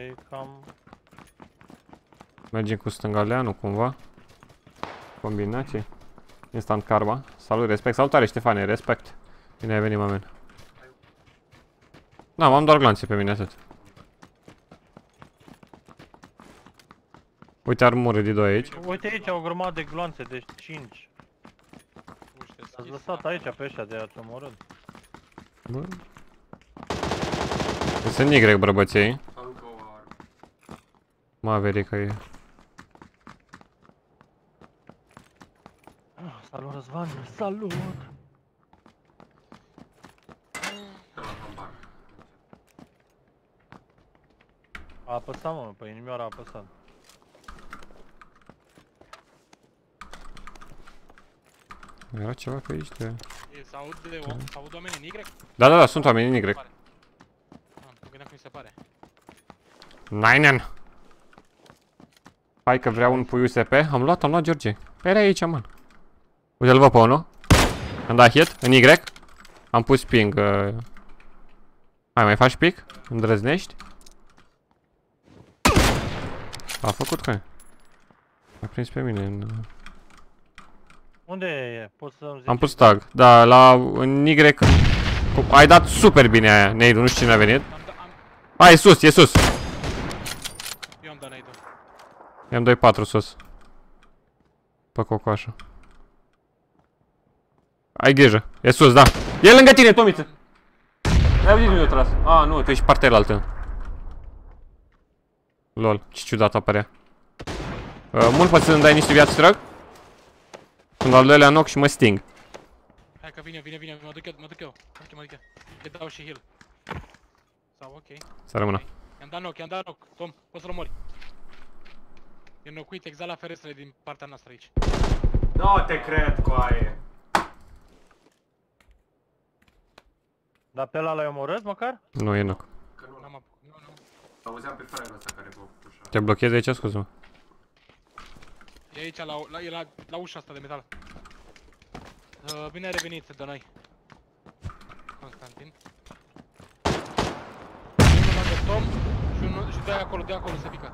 E cam... Mergem cu stângaleanu cumva. Combinații. Instant karma. Salut, respect. Salutare Ștefane, respect. Bine ai venit, mamen. Da, m-am doar glanțe pe mine, atât. Uite armură de 2 aici. Uite aici o grămadă de gloanțe, deci 5. Uite, Ați schis, lăsat da. aici pe ăștia de ați omorât. Bă. Sunt Y bărbăței. Sau încă o armă. Maverick e. Salut Răzvan, salut! La hambar. A apăsat mă, pe inimioara a apăsat. Era ceva pe aici de... E, s-aud de om, s-aud oameni în Y? Da, da, da, sunt oameni în Y. Ah, mă gândeam că mi se pare. Nainen! Hai că vreau un pui USP. Am luat, am luat George. Păi era aici, man. Uite, îl văd pe unul. Am dat hit, în Y. Am pus ping. Uh... Hai, mai faci pic? Îndrăznești? A făcut că A prins pe mine în... uh, Unde e? Poți să-mi zici? Am pus tag. Da, la... în Y... Cu- Ai dat super bine aia, Neidu, nu știu cine a venit. Am, da, am, A, e sus, e sus. eu am dat nade I-am 2-4 sus. Pe cocoașă. Ai grijă. E sus, da. E lângă tine, Tomiță. Ai auzit unde tras. A, nu, tu ești partea altă. Lol, ce ciudat apărea. Uh, mult poți să-mi dai niște viață, drag? Sunt al doilea knock și mă sting. Hai că vine, vine, vine, mă duc eu, mă duc eu. Uite, mă duc eu. Te dau și heal. Sau ok. Să rămână. Okay. I-am dat knock, i-am dat knock. Tom, poți să-l omori. E înlocuit exact la ferestrele din partea noastră aici. Nu te cred, coaie. Dar pe ăla l-ai omorât măcar? Nu, e knock. Că nu l-am apucat. Nu, nu. Auzeam pe fraierul ăsta care vă pușa. Te blochezi aici, scuze-mă. E aici, la, la, e la, la ușa asta de metal. Uh, bine ai revenit de noi. Constantin. Unul lângă Tom și, unul, și doi acolo, doi acolo se pică.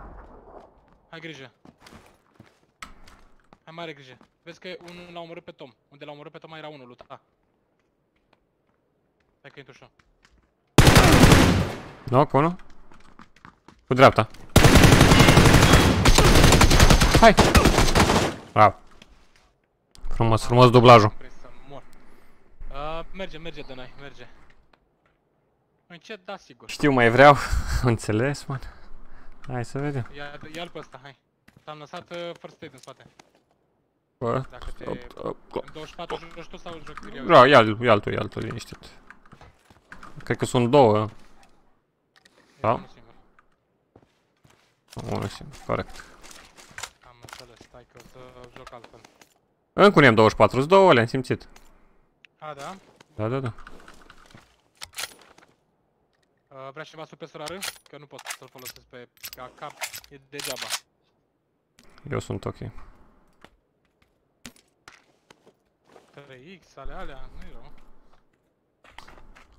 Hai grijă. Hai mare grijă. Vezi că unul l-a omorât pe Tom. Unde l-a omorât pe Tom mai era unul luta. Hai că intru și eu. Knock, unul. Cu dreapta. Hai! Bravo. Frumos, frumos dublajul. Am prins să mor. Uh, merge, merge de noi, merge. Încet, da, sigur. Știu, mai vreau. Înțeles, man. Hai să vedem. Ia, ia-l pe ăsta, hai. T-am lăsat uh, first aid în spate. Bă, Dacă te... op, op, op. În 24 joci tu sau joc Miriam? Da, ia-l, ia-l tu, ia-l tu, liniștit. Cred că sunt două. Da? Unul singur. Unul singur, corect. Am înțeles, stai că o să joc altfel. Încă un M24, sunt două, le-am simțit. A, da? Da, da, da. Uh, vrea cineva supresoră R? Că nu pot să-l folosesc pe ca cap, e degeaba. Eu sunt ok. 3X, ale alea, nu-i rău.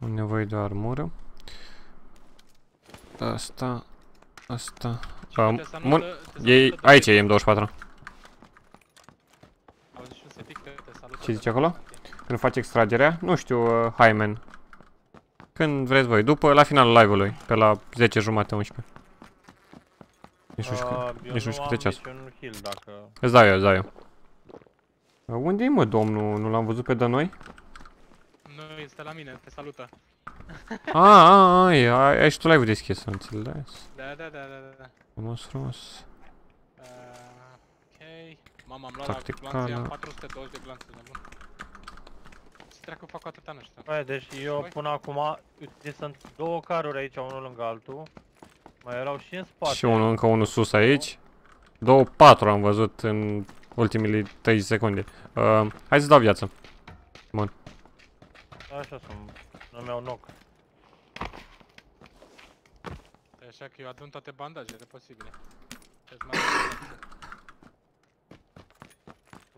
Am nevoie de o armură. Asta, asta. Um, Te salută- mun, te e, salută aici David. e M24. Auzi și un sepic, te, te salută. Ce zice de- acolo? Când faci extragerea? Nu știu, uh, Hymen. Când vreți voi, după, la finalul live-ului, pe la 10 jumate, 11. Nici nu știu, Uh, cât- eu nici nu nu știu am câte ceas. niciun heal dacă... Îți dau eu, îți dau eu. Uh, Unde e mă domnul? Nu l-am văzut pe de noi? Nu, este la mine, te salută. A, a, a, e, ai, ai și tu live-ul deschis, am înțeles. Da, da, da, da, da, da. Frumos, frumos. Uh, ok. Mama, am luat Tacticală. la glanțe, am 420 de glanțe, nebun. Ce dracu fac cu atâta ăștia? Băi, deci eu Voi? până acum, uite, sunt două caruri aici, unul lângă altul. Mai erau și în spate. Și unul, încă unul sus aici. Două, patru am văzut în ultimele 30 secunde. Uh, hai să dau viață. Așa sunt, nu mi-au knock. E Așa că eu adun toate bandajele posibile. Deci mai am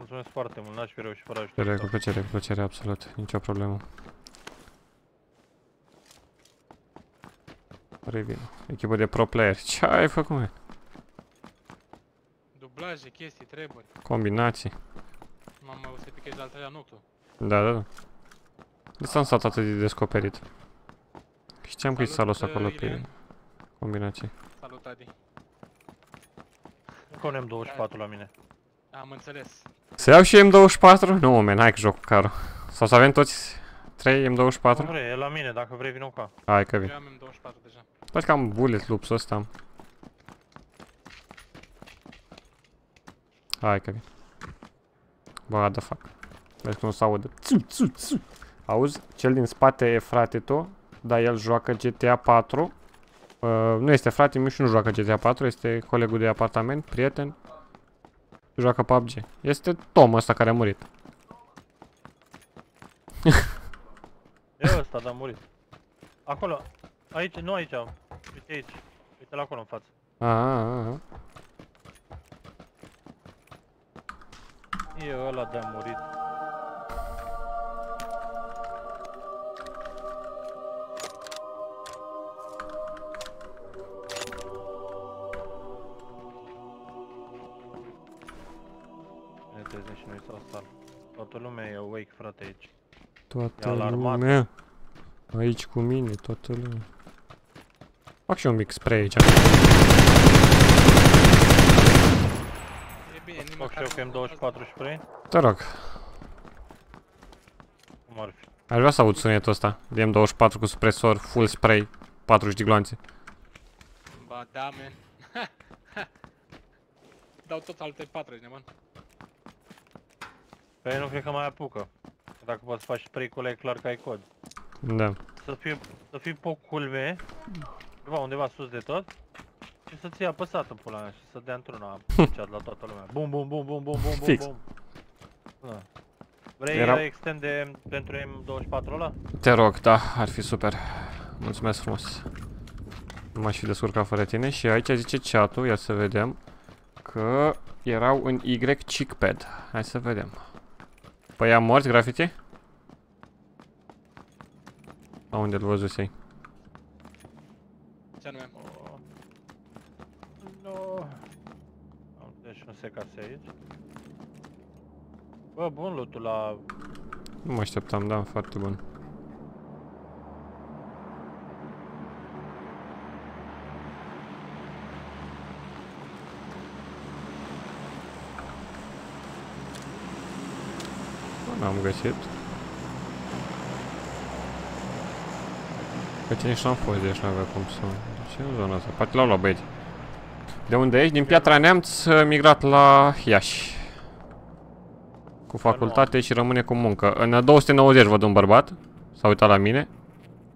Mulțumesc foarte mult, n-aș fi reușit fără ajutor. Plăcere, cu plăcere, cu plăcere, absolut. Nicio problemă. Revin. Echipă de pro player. Ce ai făcut, mă? dublaje, chestii, treburi. Combinații. Mamă, o să pichezi de al treilea noctul. Da, da, da. De s-am stat atât de descoperit. Și ce-am Salut, cristalul ăsta uh, acolo pe Ilian. combinații? Salut, Adi. Încă un M24 la mine. Am înțeles. Să iau și M24? Nu, man, hai că joc cu carul. Sau să avem toți 3 Nu M24? vrei, e la mine, dacă vrei vină cu Hai că vin. Eu am M24 deja. Văd că am bullet loops ăsta. Hai că vin. Bă, the fuck. Vezi cum se aude. Țu, țu, țu. Auzi? Cel din spate e frate tău, dar el joacă GTA 4. Uh, nu este frate meu și nu joacă GTA 4, este colegul de apartament, prieten. Joacă PUBG. Este Tom ăsta care a murit. E ăsta, dar a murit. Acolo, aici, nu aici, uite aici. Uite la acolo în față. A, a, a, a. E ăla de a murit. Ne trezim și noi sau sal. Toată lumea e awake, frate, aici. Toată E alarmat. lumea. Aici cu mine, toată lumea. Fac și un mic spray aici. E bine, nici Fac și măcar eu nu- uh, cu M24 spray? Te rog. Cum ar fi? Aș vrea să aud sunetul ăsta de M24 cu supresor, full spray, 40 de gloanțe. Ba da, man. Dau tot alte 40, neman. Pe ei nu cred că mai apucă. Dacă poți să faci spray cu ăla, e clar că ai cod. Da. Să fii, să fii pe culme, undeva, undeva sus de tot, și să ții apăsat în pula mea și să dea într-una chat la toată lumea. Bum, bum, bum, bum, bum, bum, bum, Fix. bum. Da. Vrei Era- Era... extend de, pentru M24 ăla? Te rog, da, ar fi super. Mulțumesc frumos. Nu m-aș fi descurcat fără tine și aici zice chat-ul, ia să vedem, că erau în Y chickpad. Hai să vedem. Păi am morți graffiti? La unde-l văzusei? Ce anume? Nu. Am deci un secase aici. Bă, bun loot la... Nu mă așteptam, da, foarte bun. Nu am găsit. Că nici n-am fost, deci n-avea cum să... Ce în zona asta? Poate l-au luat băieți. De unde ești? Din Piatra Neamț, migrat la Iași. Cu facultate și rămâne cu muncă. În 290 văd un bărbat. S-a uitat la mine.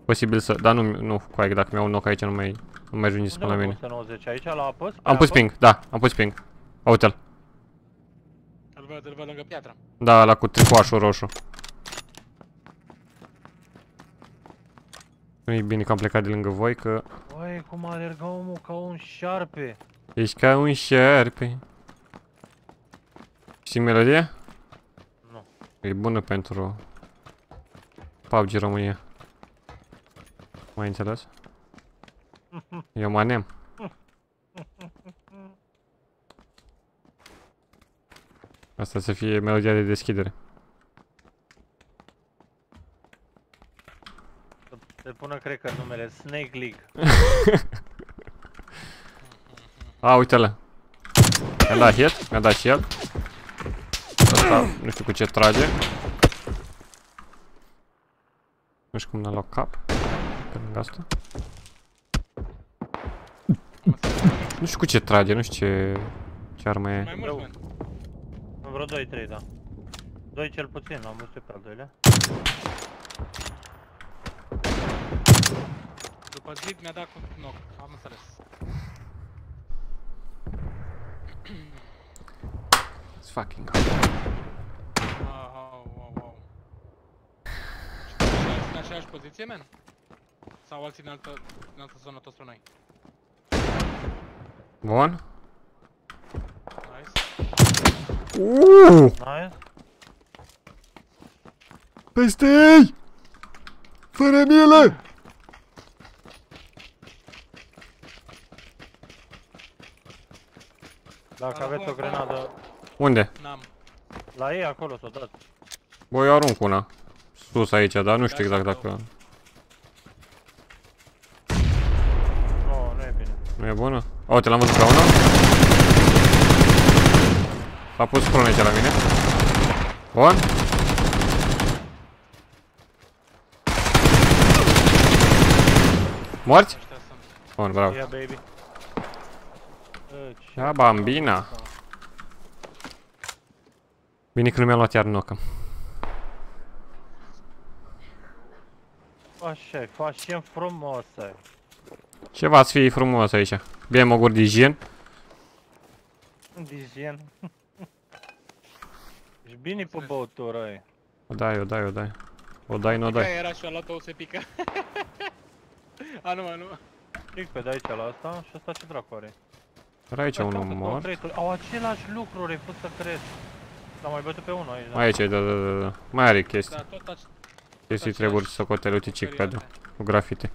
Posibil să... Dar nu, nu, cu dacă mi-au un knock aici nu mai, nu mai ajunge Unde până la mă, mine. 190 aici la apăs? Pe Am pus apă? ping, da, am pus ping. Uite-l. Îl văd, îl văd lângă piatră. Da, la cu tricoașul roșu. Nu e bine că am plecat de lângă voi, că Băi, cum alerga omul ca un șarpe. ești ca un șerpe. Știi melodia? Nu. E bună pentru PUBG România. Mai înțeles? Eu manem. Asta să fie melodia de deschidere. Se pună, cred că, numele Snake League. A, uite-l. Mi-a dat hit, mi-a dat și el. Asta, nu știu cu ce trage. Nu știu cum n-a luat cap. Pe lângă asta. Nu știu cu ce trage, nu știu ce, ce armă Mai e. mulți, man. În vreo 2-3, da. 2 cel puțin, am văzut pe al doilea. După zid mi-a dat cu knock. Am înțeles. It's fucking Wow, wow, wow, wow. Și alții în aceeași poziție, man? Sau alții în altă, în altă zonă toți la noi? Bun. Nice. Uuuu! Nice. Peste ei! Fără milă! Dacă aveți o grenadă Unde? N-am. la ei, acolo s-o dați. Bă, eu arunc una. Sus aici, dar nu știu exact dacă... Nu, nu e bine. Nu e bună? A, uite, l-am văzut pe una. S-a pus prune aici la mine. Bun. Morți? Ăștia sunt. Bun, bravo. Ia, baby. Deci, Ia, bambina. Bine că nu mi-am luat iar nocă. Așa, facem frumosă. Ce v-ați fi frumos aici? Bine mă gur de gen. Digen. Ești bine pe băutură, e. O dai, o dai, o dai. O dai, nu o Pica dai. era și a luat-o, se pică. a, nu, mă, nu. Click pe de aici la asta și asta ce dracu are? Era aici Mai unul caută două, mort. trei, tu- Au același lucru, refuz să cred. L-am mai bătut pe unul aici, da. Aici, da, da, da, da. Mai are chestii. Da, tot aci... Chestii același treburi să cotele, uite chick pad variante. cu grafite.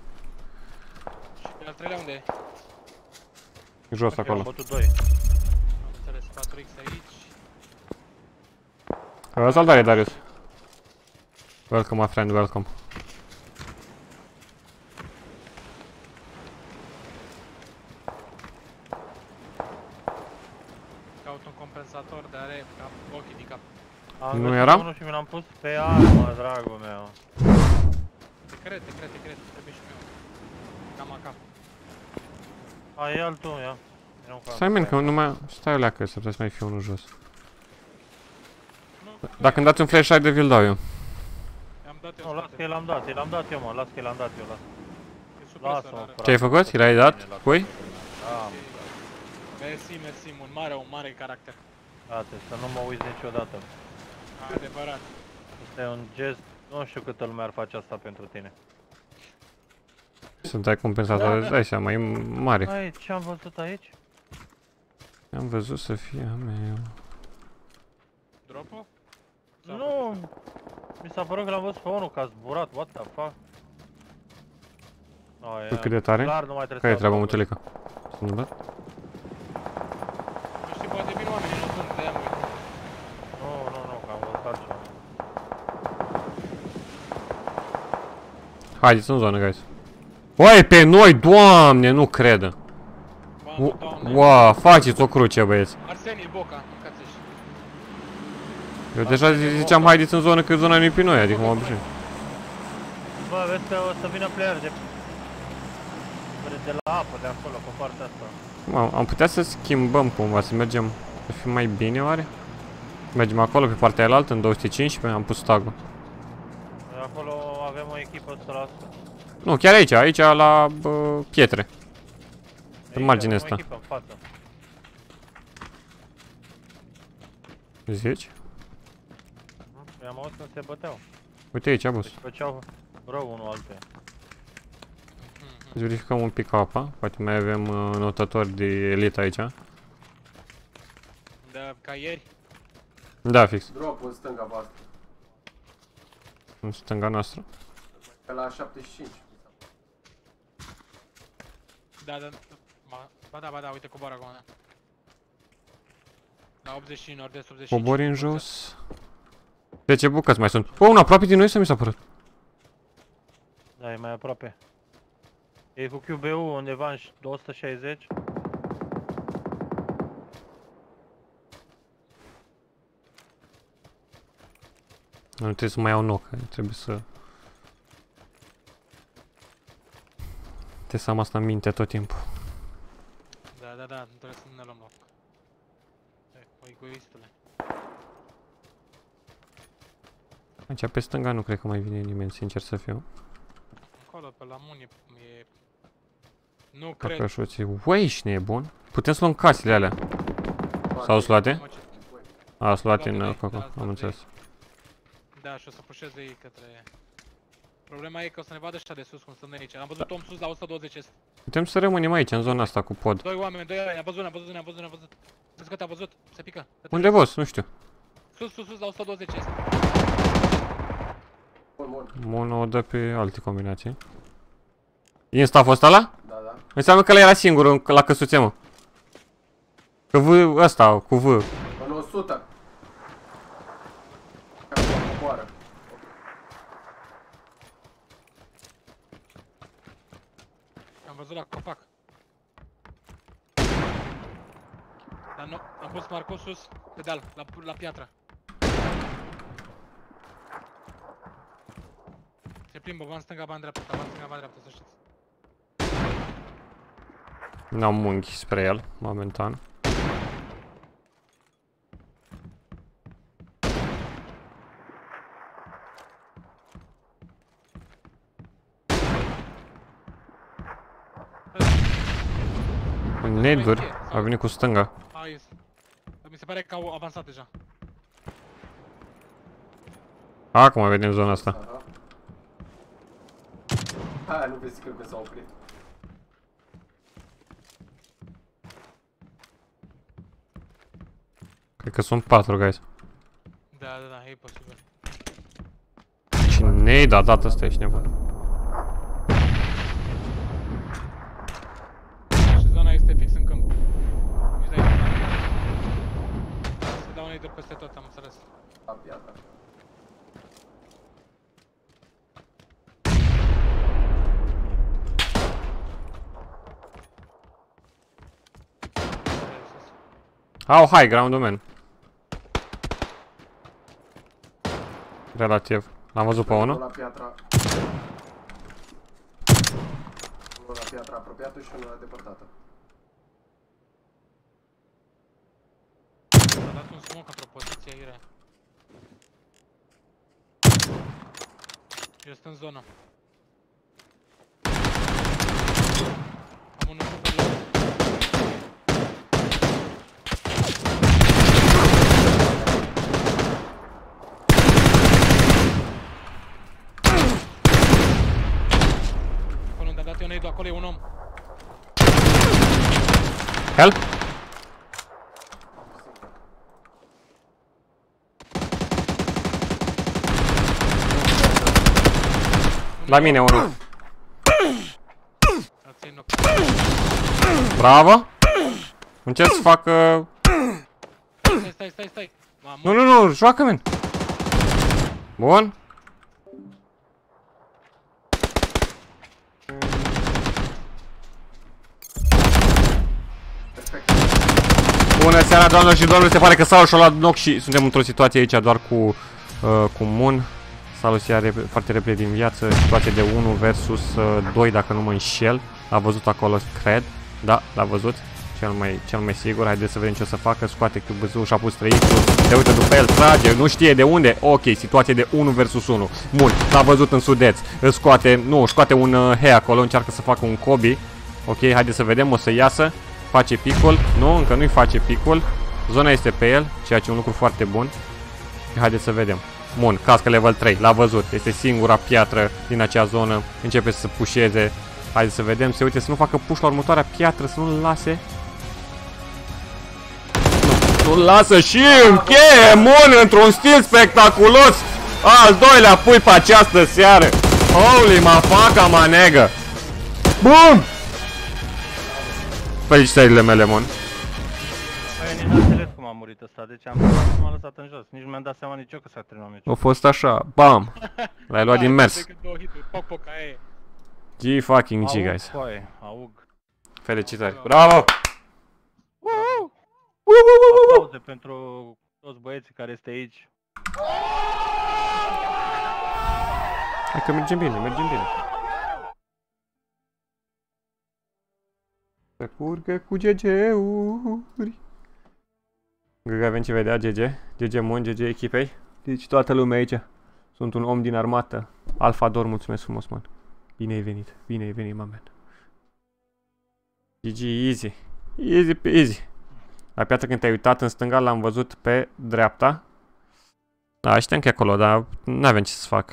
Și pe al treilea unde e? Jos Ok, Am acolo. bătut doi. Am înțeles, 4x aici. Uh, Salutare, Darius. Welcome, my friend, welcome. Caut un compensator de are cap, ochii din cap. Am Nu găsit era? unul și mi l-am pus pe armă, dragul meu. Te cred, te cred, te cred, trebuie și meu. Cam a cap. A, e altul, ia. Era un Stai, men, că nu mai... Stai o leacă, să trebuie să mai fie unul jos. Nu, Dacă îmi dați un flashlight de vi-l dau eu. am dat eu Nu, las că i l-am dat, i l-am dat eu, mă, las că i l-am dat eu, las. E supresor, Lasă-mă, are. frate. Ce ai făcut? I l-ai dat? Cui? Da, Mersi, mersi, un mare, un mare caracter. frate, să nu mă uiți niciodată. Adevărat. E un gest, nu știu câtă lume ar face asta pentru tine. Să dai compensator, îți dai seama, e mare. Aici, ce am văzut aici? Am văzut să fie a meu. Drop-ul? Sau Nu! Mi s-a părut că l-am văzut pe unul că a zburat, what the fuck? Oh, Bă, cât de tare? Clar, nu mai trebuie Care e să treaba, dau mutelica? S-a întâmplat? Nu știu, poate vin oamenii, nu sunt, de-aia mă uit. Nu, nu, nu, că am văzut altceva. Haideți în zonă, guys. Oi, pe noi, doamne, nu cred. Mamă, doamne. Ua, faceți o cruce, băieți. Arsenie, Boca, mâncați-și. Eu deja zi- ziceam haideți în zonă că zona nu e pe noi, adică mă obișnuit. Bă, vezi că o să vină player de... De la apă, de acolo, pe partea asta. Am, am putea să schimbăm cumva, să mergem, să fim mai bine oare? Mergem acolo pe partea aia în 215, am pus tagul. De acolo avem o echipă 100%. Nu, chiar aici, aici la bă, pietre. Aici marginea avem o asta. echipă în față. Zici? Eu am auzit când se băteau. Uite aici, boss. Deci făceau rău unul altuia. Să verificăm un pic apa. Poate mai avem uh, notători de elită aici. De ca ieri. Da, fix. Drop în stânga voastră. În stânga noastră. Pe la 75. Da, da, ba, ba da, ba da, uite cobor acum, da. La 80 nord-est, 85. Cobori în jos. De ce bucăți mai sunt? Bă, un aproape din noi să mi s-a părut. Da, e mai aproape. E cu QBU undeva în 260. Nu trebuie să mai iau noc, trebuie să... Trebuie să am asta în minte tot timpul. Da, da, da, nu trebuie să ne luăm loc. Hai, o egoistule. Aici pe stânga nu cred că mai vine nimeni, sincer să fiu. Acolo, pe la mun e... e... Nu cred. Păcășuții. Ui, ești nebun? Putem să luăm casele alea. S-au luate? Mamă, ce- A, s-au luate în Luate uh, de- coco, da, am luate de- înțeles. Da, și o să pușeze ei către... Problema e că o să ne vadă ăștia de sus cum sunt de aici. Am văzut om sus la 120 est. Putem să rămânem aici, în zona asta, cu pod. Doi oameni, doi oameni, a văzut, a văzut, a văzut, a văzut. Vezi că te-a văzut, se pică. Către Unde, boss? Nu știu. Sus, sus, sus, la 120 est. Bun, bun. Mono o dă pe alte combinații. E în staff ăsta ăla? Da, da. Înseamnă că ăla era singur în- la căsuțe, mă. Că V ăsta, cu V. În 100. Care mă coboară. Am văzut la copac. Dar nu, am pus Marcos sus, pe deal, la, la piatră. Se plimbă, ba în stânga, ba în dreapta, ba în stânga, ba în dreapta, să știți. N-am unghi spre el, momentan. Neduri, a venit cu stânga. A, ies. Mi se pare că au avansat deja. Acum vedem zona asta. Aha. Hai, nu vezi că s-a oprit. Cred că sunt patru, guys. Da, da, da, e posibil. Cine-i dat data asta, ești nebun. Și zona este fix în câmp. Nici de aici. Se dau unei de peste tot, am înțeles. La piatra. Au high ground-ul, man. Relativ. L-am văzut pe Unul unul. la piatra. Unul la piatra apropiată și unul la depărtată. S-a dat un smoke într-o poziție aiurea. Este în zonă. Am unul super low. acolo e un om. Help! La mine unul. Îl țin knock. Bravo! Încerc să fac... Uh... Stai, stai, stai, stai. Mamă, Nu, nu, nu, joacă, men! Bun. Bună seara, doamnelor și domnilor, se pare că s-au și-au luat knock și suntem într-o situație aici doar cu, uh, cu Moon. Salut iar rep- foarte repede din viață, situație de 1 versus uh, 2 dacă nu mă înșel. L-a văzut acolo, cred. Da, l-a văzut. Cel mai, cel mai sigur, haideți să vedem ce o să facă, scoate QBZ-ul și-a pus 3 se uită după el, trage, nu știe de unde, ok, situație de 1 versus 1, bun, l-a văzut în sudeț, îl scoate, nu, își scoate un uh, he acolo, încearcă să facă un Kobe, ok, haideți să vedem, o să iasă, face picul, nu, încă nu-i face picul, zona este pe el, ceea ce e un lucru foarte bun, haideți să vedem. Bun, cască level 3, l-a văzut, este singura piatră din acea zonă, începe să pușeze, haideți să vedem, se uite să nu facă push la următoarea piatră, să nu-l lase, nu lasă și încheie Moon într-un stil spectaculos. Al doilea pui pe această seară. Holy mafaca manegă. Bum! Felicitările mele, Mon. Păi, nici n-am înțeles cum a murit ăsta, deci am m-am lăsat în jos. Nici nu mi-am dat seama nici eu că s-a terminat meciul. A fost așa, bam. L-ai luat din mers. Decât două hituri, poc, poc, aia e. G fucking G, Aug, guys. Coaie, aug. Felicitări. Bravo! Aplauze pentru toți băieții care este aici. Hai că mergem bine, mergem bine. Să curgă cu GG-uri. Cred că avem ce vedea, GG. GG Mon, GG echipei. Deci toată lumea aici. Sunt un om din armată. Alfa Dor, mulțumesc frumos, man. Bine ai venit, bine ai venit, mamen. GG, easy. Easy peasy. La piață când te-ai uitat în stânga, l-am văzut pe dreapta. Da, știam că e acolo, dar nu avem ce să fac.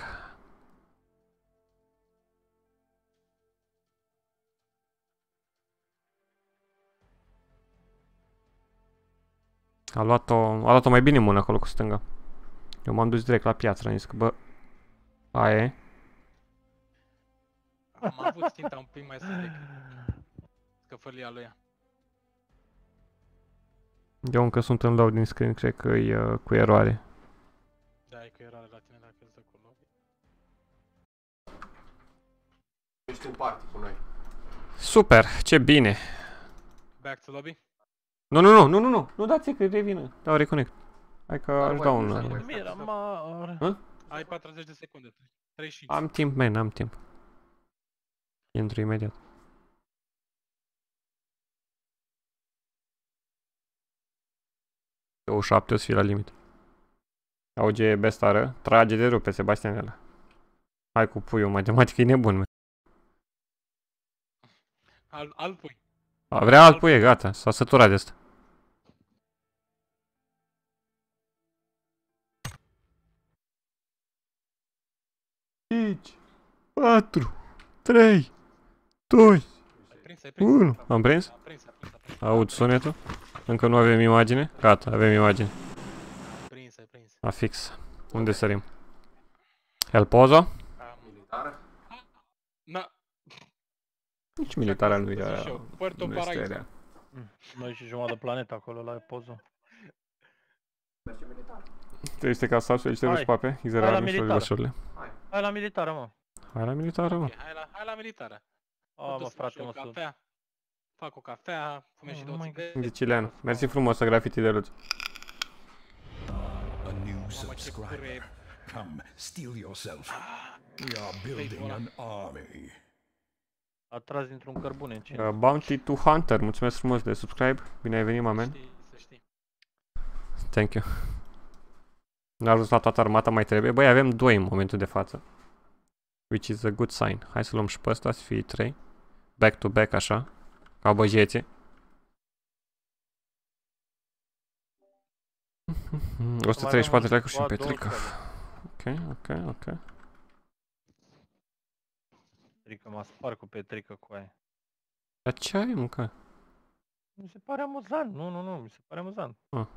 A luat-o, a luat-o mai bine mână acolo cu stânga. Eu m-am dus direct la piață, am zis că bă, aia e. Am avut ținta un pic mai să trec. Scăfălia lui ea. Eu încă sunt în loading screen, cred că e uh, cu eroare. Da, e că era la tine dacă îți dă cu lobby. Ești în party cu noi. Super, ce bine. Back to lobby. Nu, nu, nu, nu, nu, nu, nu dați că revină. Dau reconnect. Hai că Da, aș băi, da nu un... știu, uh, băi. Miramar. Ai 40 de secunde. 35. Am timp, man, am timp. Intru imediat. O 7 o să fie la limit. Auge bestară, trage de rupe Sebastianela. Hai cu puiul, matematic e nebun. mă. Al, al pui. A, vrea alt puie, gata, s-a săturat de asta. Cinci, patru, trei, doi, Ai prins, ai prins. 1. Am prins? Am prins, am prins, am prins. Aud sunetul? Încă nu avem imagine? Gata, avem imagine. Ai prins, ai prins. A fix. Unde sărim? El pozo? Am... Militară? Na, Nici militarea nu Zic e și eu, Puerto nu este Paraíso. rea. Noi și jumătate de planetă acolo la poză. Te este ca să felicitări Hai. și pape. Hai la Xeraru și militară. ușurile. Hai la militară, mă. Hai la militară, mă. Ok, hai la, hai la militară. A, Mă mă, duc să frate, fac mă, o sunt. cafea. Fac o cafea, fumez și Oh două my țigări. Dicileanu. Mersi frumos să graffiti de luci. A new Mamă, ce subscriber. pure. Come, steel yourself. We are building an army. A tras dintr-un cărbune încins. Uh, Bounty to Hunter, mulțumesc frumos de subscribe. Bine ai venit, mamen. Știi, să știi. Thank you. Nu a ajuns la toată armata, mai trebuie. Băi, avem doi în momentul de față. Which is a good sign. Hai să luăm și pe ăsta, să fie trei. Back to back, așa. Ca băjeții. 134 like și un Petricov. Ok, ok, ok. Petrică, mă spar cu Petrică cu aia. Dar ce ai, mă, că? Mi se pare amuzant. Nu, nu, nu, mi se pare amuzant. Ah.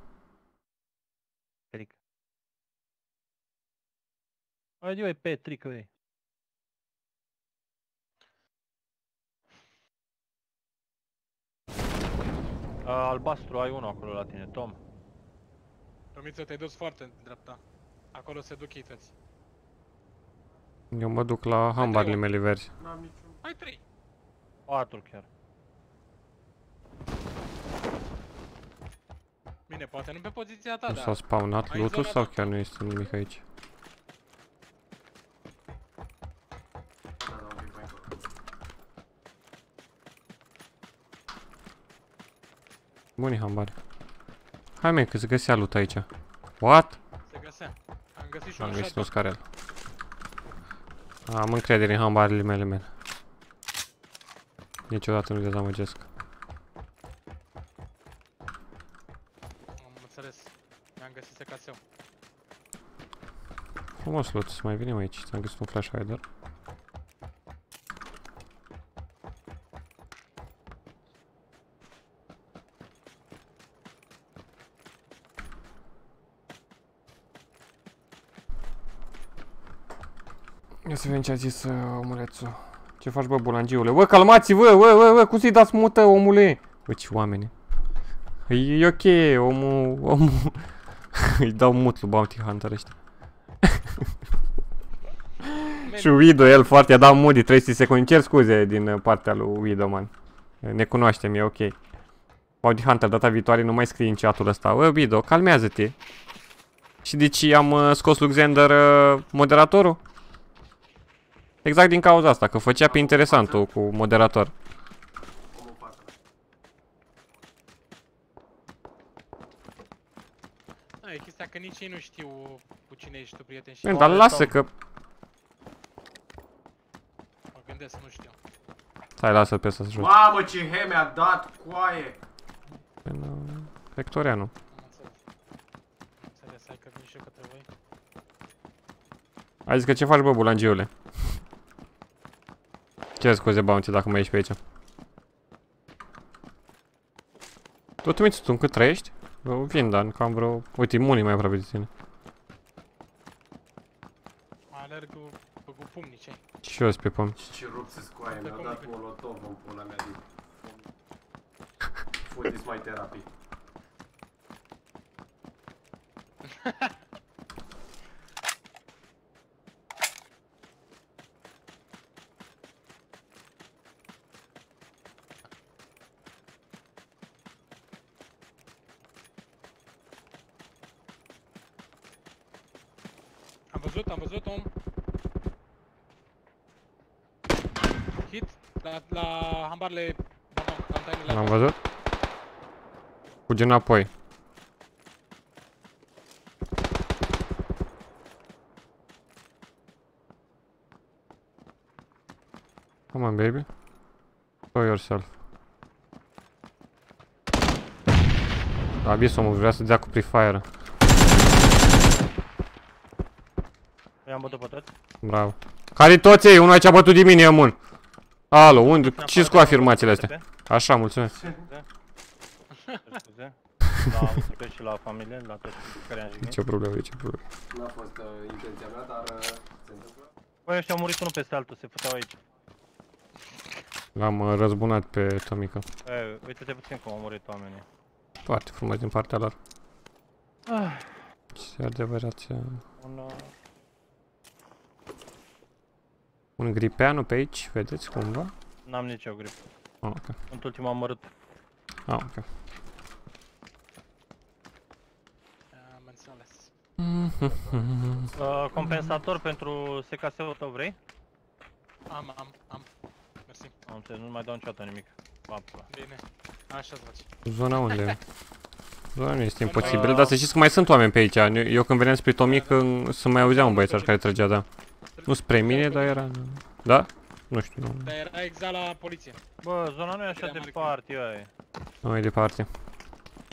Petrică. Hai, e Petrică, ei. Albastru, ai unul acolo la tine, Tom. Tomiță, te-ai dus foarte în dreapta. Acolo se duc ei toți. Eu mă duc la hambarele mele verzi. N-am niciun... Hai trei. Patru chiar. Bine, poate nu pe poziția ta, Nu dar... s-a spawnat Ai loot-ul zona sau ta. chiar nu este nimic aici? Da, da, un pic mai încolo. Bunii hambare. Hai mă, că se găsea loot aici. What? Se găsea. Am găsit și Am un găsit un shotgun. scarel. Am încredere în hambarele mele, mele. Niciodată nu dezamăgesc. Am înțeles. Mi-am găsit secaseu. Frumos loot, să mai venim aici. Ți-am găsit un flash hider. Ia să vedem ce a zis uh, omulețul. Ce faci, bă, bulangiule? Bă, calmați-vă, bă, bă, bă, cum să-i dați mută, omule? Bă, ce oameni. E, e ok, omul, omul... Îi dau mut lui Bounty Hunter ăștia. Și Wido, el foarte a dat Moody 300 secunde. Cer scuze din uh, partea lui Wido, man. Ne cunoaștem, e ok. Bounty Hunter, data viitoare nu mai scrie în chatul ăsta. Bă, Wido, calmează-te. Și de ce am uh, scos lui Xander uh, moderatorul? Exact din cauza asta, că făcea pe interesantul cu moderator. Omul în față. Da, e chestia că nici ei nu știu cu cine ești tu prieten și Man, dar lasă că... mă gândesc, nu știu. Stai, lasă pe să se joc. Mamă, ce he mi-a dat coaie! Victorianu. Am înțeles. Am înțeles, hai că vin și eu către voi. Ai zis că ce faci, bă, bulangiule? Ce scuze, Bounty, dacă mai ești pe aici? Tu, tu, tu, încă trăiești? Eu vin, dar cam vreo... Uite, Muni mai aproape de tine. Alerg cu, cu, cu pumnii cei. Și eu sunt pe pom. Și ce rup se scoaie, mi-a dat molotov în pula mea din... Food is my therapy. Am văzut, am văzut om. Hit la, la hambarele Banong, containele L-am văzut? Fuge înapoi. Come on, baby. Show yourself. Abis omul vrea să dea cu pre-fire. I-am bătut pe toți. Bravo. Care toți ei? Unul aici a bătut din mine, amun. Alo, unde? ce cu afirmațiile astea? Așa, mulțumesc. Scuze. La mulțumesc și la familie, la toți care am jignit. Ce problemă, ce problemă. N-a fost uh, intenția mea, dar uh, se întâmplă. Băi, ăștia au murit unul peste altul, se puteau aici. L-am uh, răzbunat pe Tomica. Ei, uite-te puțin cum au murit oamenii. Foarte frumos din partea lor. Ah, Ce adevărat. uh, un, uh, Un gripeanu pe aici, vedeți cumva? n-am nicio grip. Ah, ok. Sunt ultimul amărât. Ah, ok. Am înțeles. Uh, compensator pentru SKS-ul tău vrei? Am, am, am. Mersi. Am înțeles, nu mai dau niciodată nimic. Papula. Bine. Așa-ți faci. Zona unde? e? Zona nu este imposibil, dar să știți că mai sunt oameni pe aici. Eu când veneam spre Tomic, în- să mai auzea un băiețaș care trăgea, da. Nu spre mine, dar era... Da? Nu știu, nu, Dar era exact la poliție. Bă, zona nu e așa Clădirea departe, ăia nu e departe.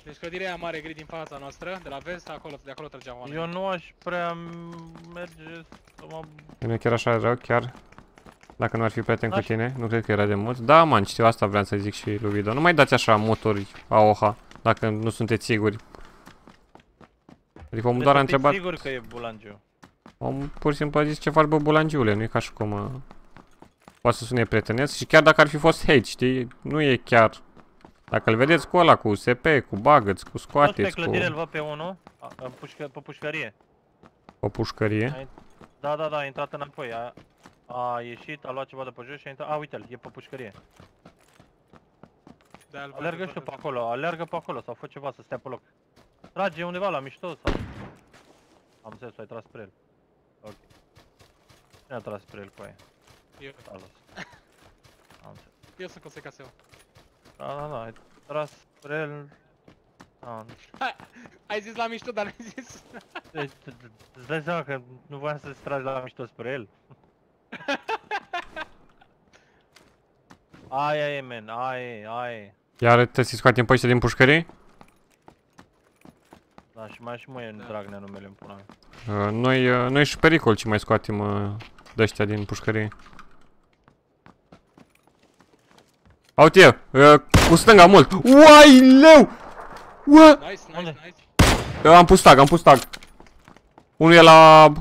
Deci clădirea aia mare gri din fața noastră, de la vest, acolo, de acolo trăgeau oameni. Eu nu aș prea merge să mă... Nu e chiar așa rău, chiar. Dacă nu ar fi prieten cu Așa. tine, nu cred că era de mult. Da, man, știu, asta vreau să zic și lui Vido. Nu mai dați așa motori AOHA, dacă nu sunteți siguri. Adică omul doar a Deci, întrebat, sigur că e bulangiu. Omul pur și simplu a zis ce faci bă bulangiule, nu e ca și cum uh, poate să sune prietenesc și chiar dacă ar fi fost hate, știi, nu e chiar. Dacă îl vedeți cu ăla, cu SP, cu bagăți, cu Toți pe scoateți, clădire îl cu văd pe unul, a- în pușcă, pe pușcărie. o pușcărie. Da, da, da, a intrat înapoi, a, a ieșit, a luat ceva de pe jos și a intrat, a, uite-l, e pe pușcărie. De aia îl văd, Alergă îl și tu văd, pe acolo, alergă pe acolo sau fă ceva să stea pe loc. Trage undeva la mișto sau... Am înțeles, tu ai tras spre el. Ok. Cine a tras spre el cu aia? Eu, A los. Am înțeles. eu sunt Cosei Caseu. Da, da, da, ai tras spre el... A, Hai, ai zis la mișto, dar n-ai zis. deci, t- t- îți dai seama că nu voiam să-ți tragi la mișto spre el? Aia e, man, aia e, aia e. Iar trebuie să-i scoatem pe ăștia din pușcărie? Da, și mai și mă e Da. Dragnea numele în pula mea. Uh, noi, uh, noi și pericol ce mai scoatem uh, de ăștia din pușcărie. Uite, uh, cu stânga mult. Uai, leu! Ua! Nice, nice, Unde? nice. Uh, am pus tag, am pus tag. Unul e la...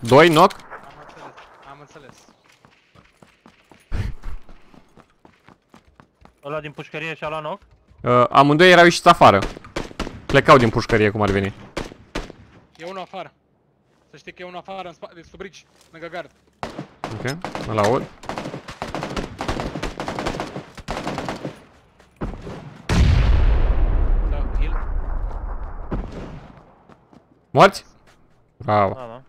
Doi, knock. Am înțeles, am înțeles. Ăla din pușcărie și-a luat knock? Uh, amândoi erau ieșiți afară. Plecau din pușcărie, cum ar veni. E unul afară. Să știi că e unul afară, în spate, sub bridge, lângă gard. Ok, îl aud. Da, heal. Morți? Bravo. Da, da.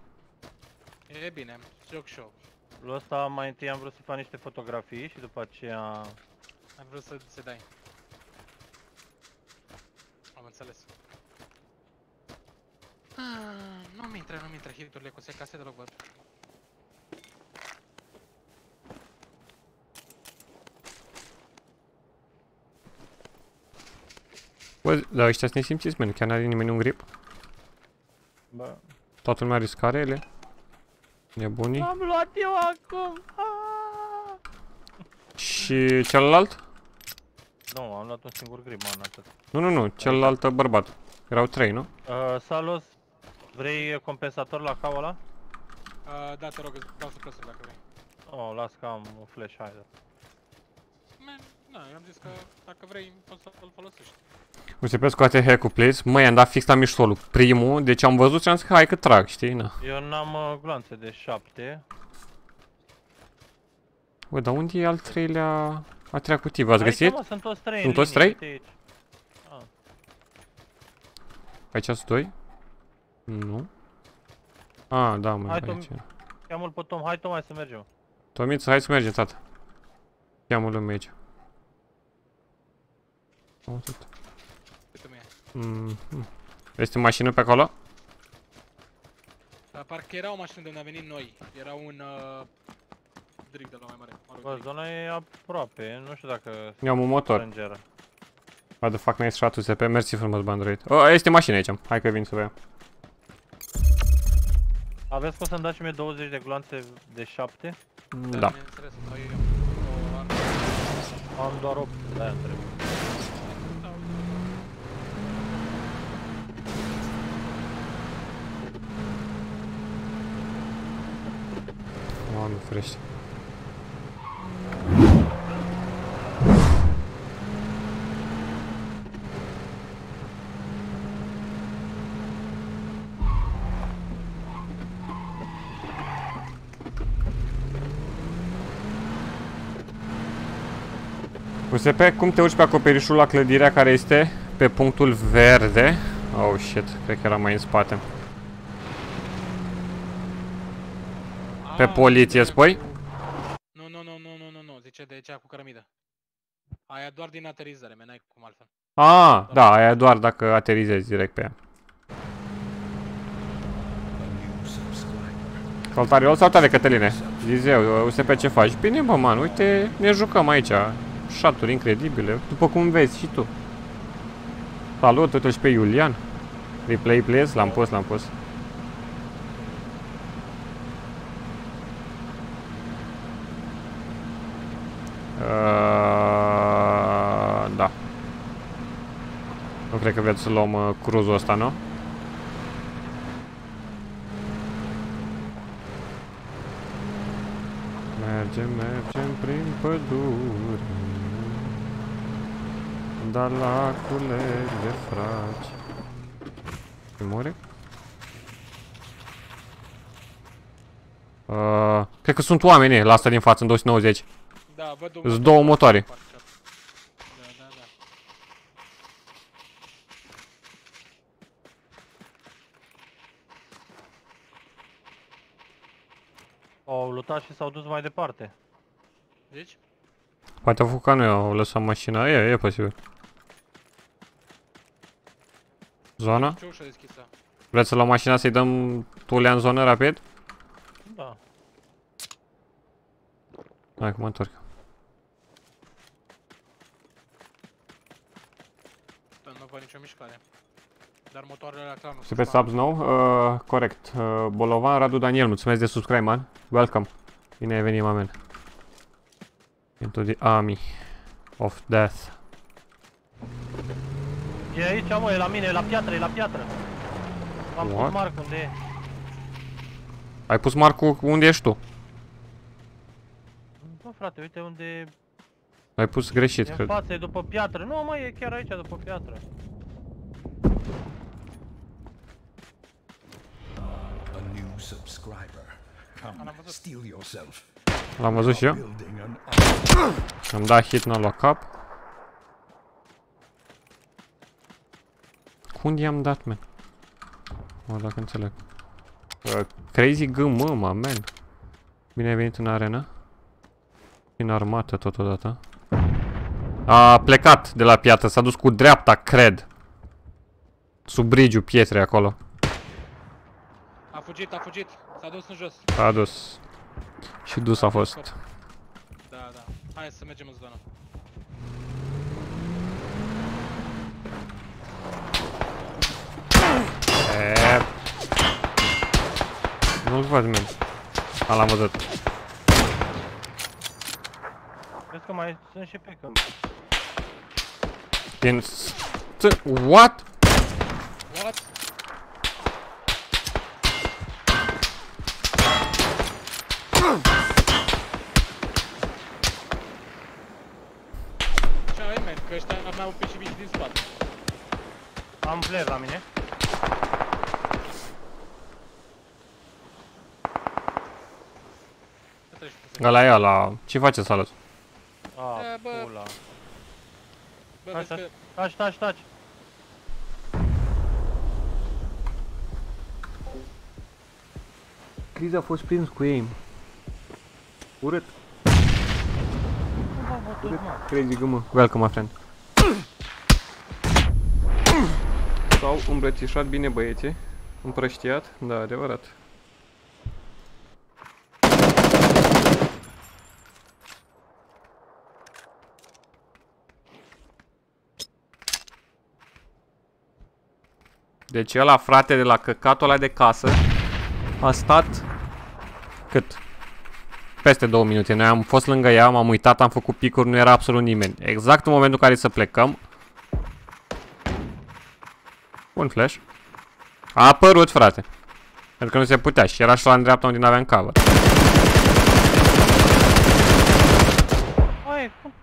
E bine, joc show. Lui ăsta mai întâi am vrut să fac niște fotografii și după aceea... Am vrut să se dai. Am înțeles. Ah, nu-mi intră, nu-mi intră hiturile cu secase deloc văd. Bă, dar ăștia sunt nesimțiți, man. Chiar n-are nimeni un grip. Bă... Toată lumea riscare ele. Nebunii. Am luat eu acum! Ah! Și celălalt? Nu, am luat un singur grip, man, atât. Nu, nu, nu, celălalt bărbat. Erau trei, nu? Uh, Salos, vrei compensator la cau ăla? Uh, da, te rog, îți dau supresuri dacă vrei. Oh, las că am un flash, haide. Man, da, eu am zis că dacă vrei poți să-l folosești. Uite pe scoate hack-ul, please. Măi, am dat fix la miștolul. Primul, deci am văzut și am zis că hai că trag, știi? Na. Eu n-am uh, gloanțe de șapte. Bă, dar unde e al treilea... A treia cutie, v-ați Aici, găsit? mă, sunt toți trei în Sunt toți linie, trei? uite aici. Ah. Aici sunt doi? Nu. A, da, mă, Hai, aici. Tom. Cheamă-l pe Tom, hai Tom, hai să mergem. Tomiță, hai să mergem, tata. Cheamă lumea aici. Am auzit. Uite mie. Mm -hmm. Este mașină pe acolo? Dar parcă era o mașină de unde am venit noi. Era un uh, drift de la mai mare. Mă rog, Bă, drift. zona e aproape, nu știu dacă... Eu am un motor. Rangeră. What the fuck, nice shot USP. Mersi frumos, Bandroid. Oh, este mașină aici. Hai că vin să vă iau. Aveți cum să-mi dați și mie 20 de gloanțe de 7? Da. bineînțeles, sau eu. O armă. Am doar 8, de-aia întreb. Doamne ferește. USP, cum te urci pe acoperișul la clădirea care este pe punctul verde? Oh shit, cred că era mai în spate. Pe Ah, poliție, zice- spui? Nu, nu, nu, nu, nu, nu, nu, zice de cea cu cărămidă. Aia doar din aterizare, man, n-ai cum altfel. Ah, da, aia e doar dacă aterizezi direct pe ea. A new subscriber. Saltare, o saltare, Cătăline. Zizeu, USP ce faci? Bine, bă, man, uite, ne jucăm aici șaturi incredibile, după cum vezi și tu. Salut, uite și pe Iulian. Replay, please, l-am pus, l-am pus. Uh, da. Nu cred că vreți să luăm uh, cruzul ăsta, nu? Mergem, mergem prin pădure. Dar lacule de fraci Se mure? Uh, cred că sunt oameni la asta din față, în 290 Da, văd un Sunt motor două pe motoare. partea. Da, da, da. Au lutat și s-au dus mai departe. Deci? Poate au făcut ca noi, au lăsat mașina, e, e posibil Zona? Ce ușă deschisă? Vreți să luăm mașina să-i dăm tulea în zonă rapid? Da. Hai că mă întorc Da, nu văd nicio mișcare. Dar motoarele la clar nu Se pe subs nou? Uh, corect. Uh, Bolovan Radu Daniel, mulțumesc de subscribe, man. Welcome. Bine ai venit, mamen. Into the army of death. E aici, mă, e la mine, e la piatră, e la piatră. Am What? pus marc unde e. Ai pus marcul unde ești tu? Bă, frate, uite unde e Ai pus greșit, e în cred. față, e după piatră. Nu, mă, e chiar aici, după piatră. A new subscriber. Come, steel yourself. L-am văzut și eu. Building an army. Am dat hit, n-a luat cap. Unde i-am dat, man? Mă, dacă înțeleg. Uh, crazy G, mă, mă, man. Bine ai venit în arena. În armată totodată. A plecat de la piatră, s-a dus cu dreapta, cred. Sub brigiu pietre acolo. A fugit, a fugit. S-a dus în jos. S-a dus. Și dus a fost. Da, da. Hai să mergem în zonă. E... Nu-l văd, man. A, l-am văzut. Vezi că mai sunt și pe câmp. Din... s- ț- What? What? Ce ai, man? Că ăștia mi-au pe și bici din spate. Am flare la mine. Ce treci pe Ăla e ăla. Ce face salut? A, E, bă. pula. Bă, Hai vezi să- că... Taci, taci, taci. Criza a fost prins cu aim. Urât. Nu vă bătut, mă. Crazy gâmă. Welcome, my friend. S-au îmbrățișat bine băieții. Împrăștiat? Da, adevărat. Deci ăla, frate, de la căcatul ăla de casă a stat cât? Peste două minute. Noi am fost lângă ea, m-am uitat, am făcut picuri, nu era absolut nimeni. Exact în momentul în care să plecăm. Un flash. A apărut, frate. Pentru că nu se putea și era și la în dreapta unde n-aveam cover. Hai, cum?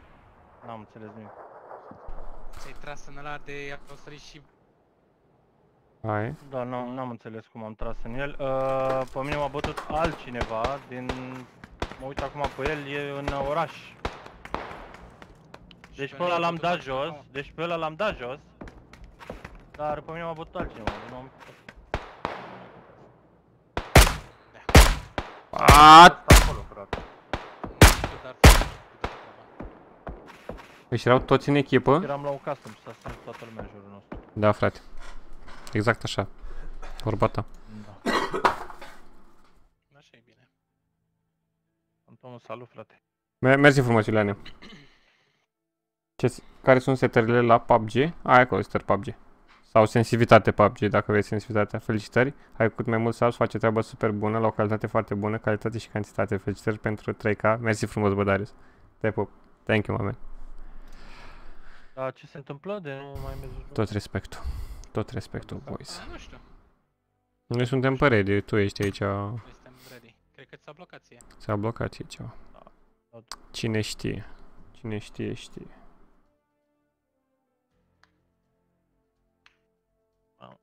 N-am înțeles nimic. Ți-ai tras în ăla de a sărit și... Hai. Da, n-am, n-am înțeles cum am tras în el. Uh, pe mine m-a bătut altcineva din... Mă uit acum pe el, e în oraș. Deci pe pe ăla mine l-am m-a dat bătut jos, altcineva. deci pe ăla l-am dat jos. Dar pe mine m-a bătut altcineva, nu am... A, Asta acolo, frate. Nu știu, dar... Deci erau toți în echipă? Eram la o casă și s-a strâns toată lumea în jurul nostru. Da, frate. Exact așa. Vorba ta. Da. Așa e bine. Antonul, salut, frate. Me- Mersi frumos, Iuliane. Ce, care sunt setările la PUBG? Ai acolo setări PUBG. Sau sensibilitate PUBG, dacă vrei sensibilitatea. Felicitări. Ai cât mai mult subs, face treaba super bună, la o calitate foarte bună, calitate și cantitate. Felicitări pentru 3K. Mersi frumos, bă, Darius. Te pup. Thank you, mame. Dar ce se întâmplă de nu mai mergi jos? Tot respectul. Tot respectul, boys. A, nu știu. Noi suntem pe ready, tu ești aici, Suntem ready. Cred că ți-a blocat ție. s-a blocat e ceva. Cine știe? Cine știe, știe. Mamă,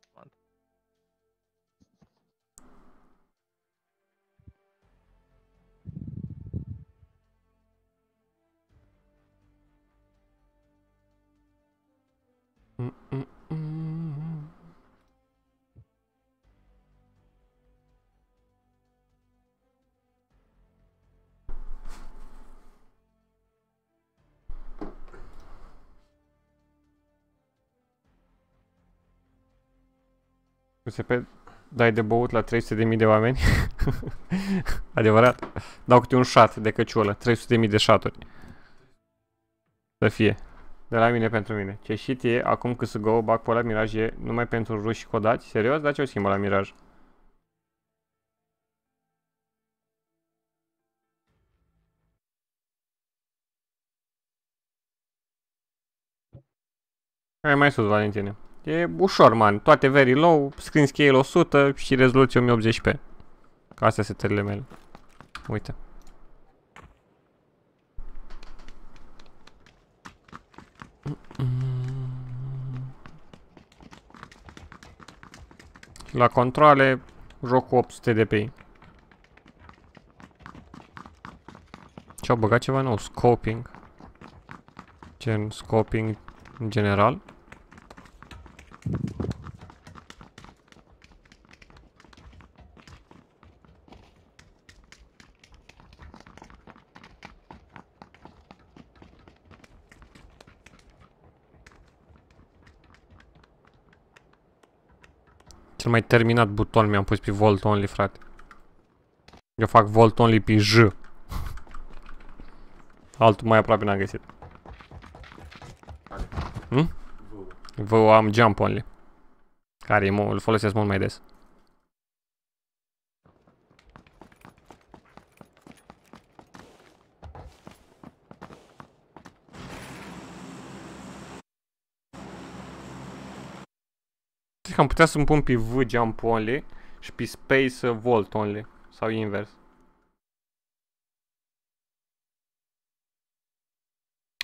Giuseppe, dai de băut la 300.000 de oameni? Adevărat? Dau câte un șat de căciulă, 300.000 de șaturi. Să fie. De la mine pentru mine. Ce shit e, acum că să go, bag pe la Miraj e numai pentru ruși și codați? Serios? Dar ce o schimbă la Miraj? Hai mai sus, Valentine. E ușor, man. Toate very low, screen scale 100 și rezoluție 1080p. Astea sunt setările mele. Uite. Și la controle, joc cu 800 dpi. Ce-au băgat ceva nou? Scoping. Gen scoping în general. Cel mai terminat buton mi-am pus pe Volt Only, frate. Eu fac Volt Only pe J. Altul mai aproape n-am găsit. Hm? Vă am Jump Only. Care e, mo- îl folosesc mult mai des. Cred că am putea să-mi pun pe V Jump Only și pe Space uh, Volt Only. Sau invers.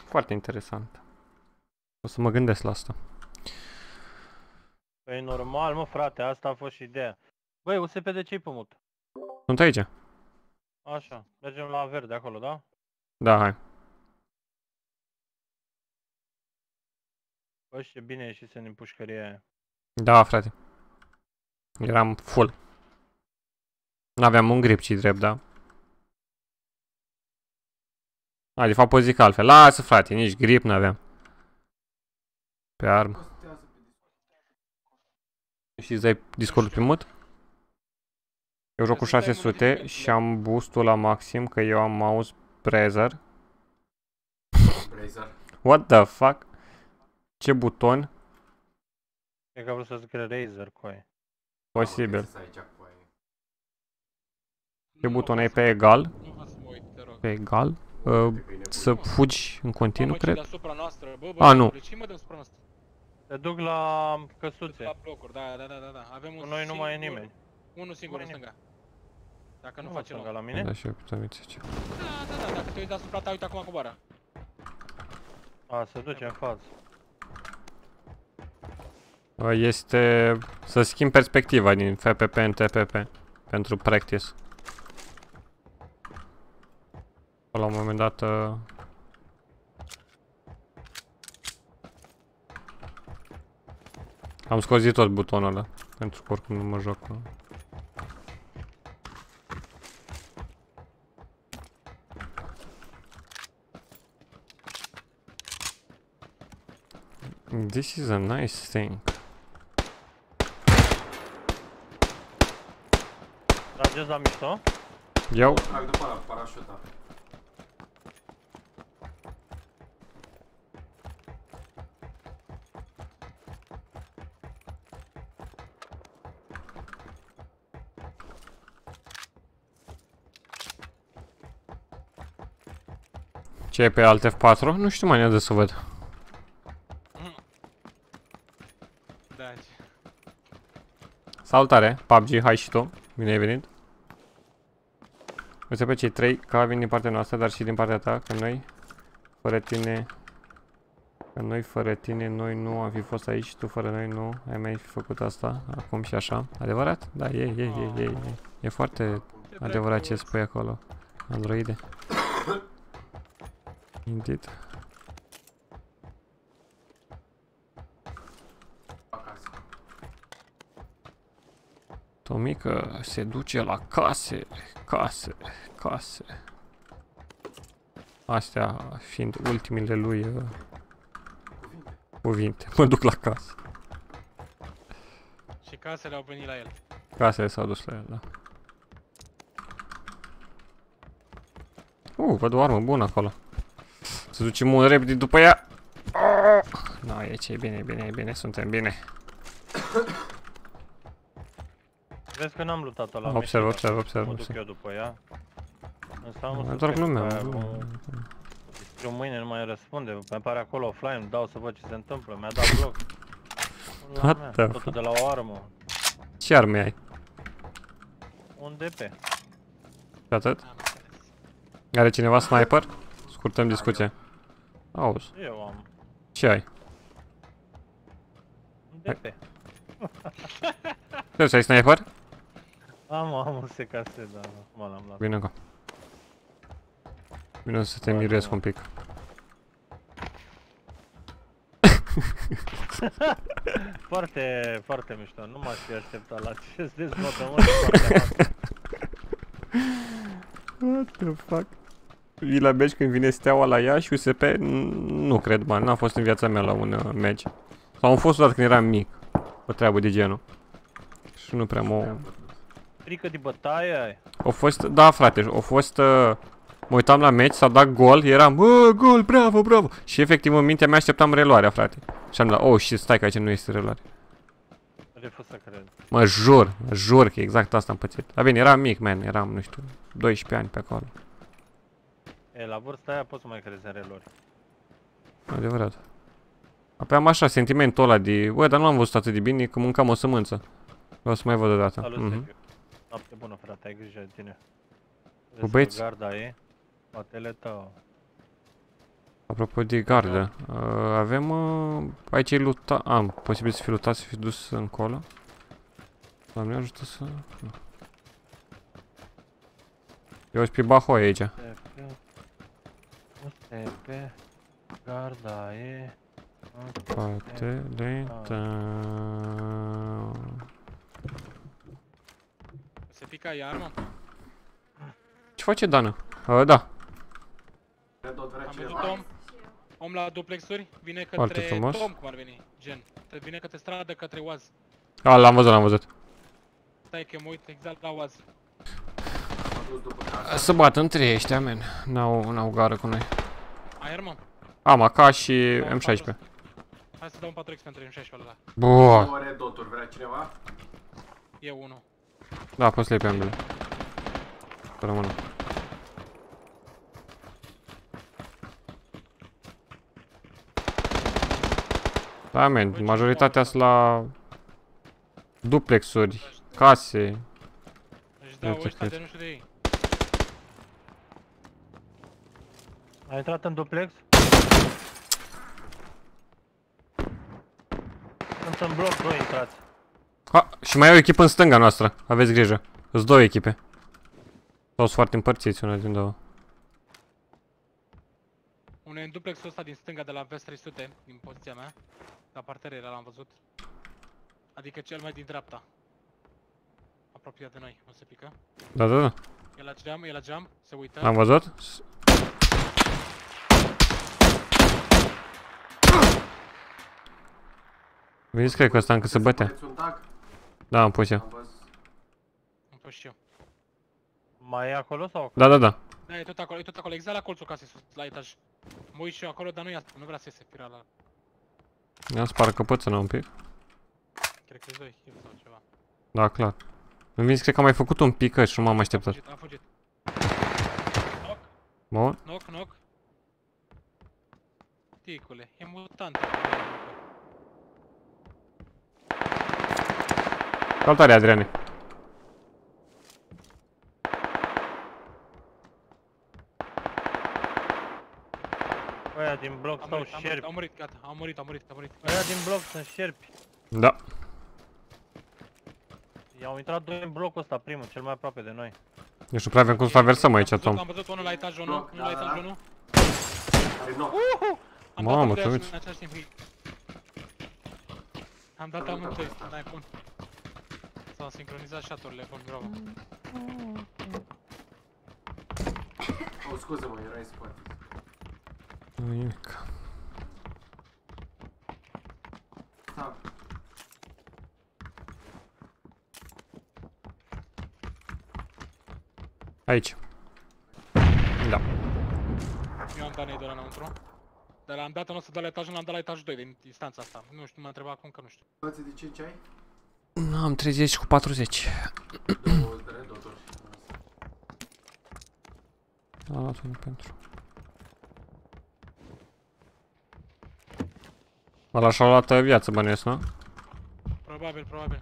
Foarte interesant. O să mă gândesc la asta. Păi normal, mă frate, asta a fost și ideea. Băi, USP de ce-i pe mut? Sunt aici. Așa, mergem la verde acolo, da? Da, hai. Băi, ce bine ieșise din pușcăria aia. Da, frate. Eram full. N-aveam un grip, ci drept, da. A, de fapt pot zic altfel. Lasă, frate, nici grip n-aveam. Pe armă. Și dai Discord pe mut? Eu joc cu 600 și am boostul la maxim, că eu am mouse Brazer. Brazer. What the fuck? Ce buton? Cred că a vrut să zică Razer, coi. Posibil. Aici, cu aia. Ce buton ai pe egal? Nu vreau să mă uit, te rog. Pe egal? Uh, să fugi în continuu, Mamă, ce cred. deasupra noastră, bă, bă, A, nu. Ce mă deasupra noastră? Te duc la căsuțe. La blocuri, da, da, da, da, da. Avem un Cu noi nu mai e singur- nimeni. Unul singur în mai e stânga. Dacă nu Nu face face loc. la mine? Da, și eu putem uite ce. Da, da, da, dacă te uiți deasupra ta, uite acum coboară. A, se duce în față. Uh, Este să schimb perspectiva din FPP în TPP pentru practice. La un moment dat am scos tot butonul ăla pentru că oricum nu mă joc. This is a nice thing. Trageți la mișto? Eu Trag după la parașuta. Ce e pe alt F4? Nu știu mai de să văd. Da. Salutare, PUBG, hai și tu. Bine ai venit. Uite pe cei trei ca vin din partea noastră, dar și din partea ta, că noi, fără tine, că noi fără tine, noi nu am fi fost aici, tu fără noi nu ai mai fi făcut asta, acum și așa. Adevărat? Da, e, e, e, e, e. E foarte adevărat ce spui acolo, androide. Indeed. Acasă. Tomică se duce la case, case, case. Astea fiind ultimile lui uh, cuvinte. Mă duc la casă. Și casele au venit la el. Casele s-au dus la el, da. Uh, văd o armă bună acolo. Să ducem mult repede după ea. Oh! No, e ce e bine, e bine, e bine, suntem bine. Vezi că n-am luptat-o la Observ, meci, observ, observ, Mă duc observ. eu după ea. Însă am Mai un doar suspect glumeam, pe aia glumeam. cu- Eu mâine nu mai răspunde, mai pare acolo offline, dau să văd ce se întâmplă, mi-a dat bloc. Pula What mea, the Totul fuck? de la o armă, Ce arme ai? un DP. Și atât? Am înțeles. Are cineva sniper? Scurtăm discuția. Auzi, Eu am ce ai? un DP. Tu ai sniper? Am, am un SKS, dar mă l-am luat. Bine încă. Bine o să te miruiesc un pic. Foarte, foarte mișto, nu m-aș fi așteptat la acest dezvoltământ foarte mare. What the fuck? Vii la meci când vine steaua la ea și USP? Nu cred, bă, n-am fost în viața mea la un uh, meci. Sau am fost doar când eram mic. O treabă de genul. Și nu prea mă... Frică de bătaie ai? Au fost, da frate, au fost... Uh, mă uitam la meci, s-a dat gol, eram, bă, gol, bravo, bravo. Și efectiv în mintea mea așteptam reluarea, frate. Și am dat, oh, și stai că aici nu este reluare. Refuz să cred. Mă jur, mă jur că exact asta am pățit. Dar bine, eram mic, man, eram, nu știu, 12 ani pe acolo. E, la vârsta aia poți să mai crezi în relori. Adevărat. Apoi am așa sentimentul ăla de, bă, dar nu am văzut atât de bine că mâncam o sămânță. Vreau să mai văd o dată. Salut, Mhm. Sergiu. Noapte bună, frate, ai grijă de tine. Vezi că băieți? Garda e, spatele tău. Apropo de gardă, uh, avem uh, aici e luta, am, posibil să fi lutat, să fi dus încolo. Doamne ajută să... nu. Eu sunt pe Bahoi aici. USP, Garda e... Poate lenta... Se pica e armă? Ce face Dana? Uh, da, Red Dot vrea Am cineva. văzut om. Om la duplexuri, vine Foarte către frumos. Tom, cum ar veni, gen. Te vine către stradă, către Oaz. a, l-am văzut, l-am văzut. Stai că mă uit exact la Oaz. M-a dus după casă. Să bat între ei ăștia, man. N-au, n-au gară cu noi. Ai armă? Am AK și Dau un M16. 400. Hai să dau un 4x pentru M16 ăla. Bun. Două Red Dot-uri vrea cineva? E unul. Da, poți să le iei pe ambele. Să rămână. Da, man, majoritatea sunt la duplexuri, case. Își dau Uite, ăștia uite. de nu știu de ei. Ai intrat în duplex? Sunt în bloc, doi intrați. Ha, și mai e o echipă în stânga noastră. Aveți grijă. Sunt două echipe. Sau sunt foarte împărțiți una din două. Unul e în duplexul ăsta din stânga de la Vest 300, din poziția mea. La parter era, l-am văzut. Adică cel mai din dreapta. Apropiat de noi, nu se pică. Da, da, da. E la geam, e la geam, se uită. Am văzut? S- Veniți, cred că ăsta încă se bătea. Puneți un tag? Da, am pus eu. Am văzut. Am pus și eu. Mai e acolo sau? Da, da, da. Da, e tot acolo, e tot acolo, exact la colțul casei sus, la etaj. Mă uit și eu acolo, dar nu ia, nu vrea să iese pirala. Ia spar căpățână un pic. Cred că-s doi, eu sau ceva. Da, clar. Îmi vins, cred că am mai făcut un pic și nu m-am A așteptat. fugit, a fugit. Bun. Knock, knock. Ticule, e mutant. Salutare, Adriane. Ăia din bloc Am stau murit, am murit, șerpi. am murit, gata, am murit, am murit, am murit. Ăia din bloc sunt șerpi. Da. I-au intrat doi în blocul ăsta, primul, cel mai aproape de noi. Deci nu prea avem cum să traversăm aici, Am văzut- Tom. Am văzut unul la etajul 1, Bloc, unul la da, da, etajul da. 1. Are knock. Am Mamă, dat amândoi te uiți. în același timp. hit. Am dat amândoi, dai bun. S-au sincronizat shot-urile, bun, bravo. Oh, scuze-mă, erai în spate. Nu nimic. Da. Aici. Da. Eu am dat nade ăla înăuntru. Dar l-am dat în nostru de la etajul, l-am dat la etajul 2 din distanța asta. Nu știu, m-a întrebat acum că nu știu. Băți de 5 ai? Am 30 cu 40. Două de red doturi. A luat unul pentru. Ăla și-a luat uh, viață, bănuiesc, nu? Probabil, probabil.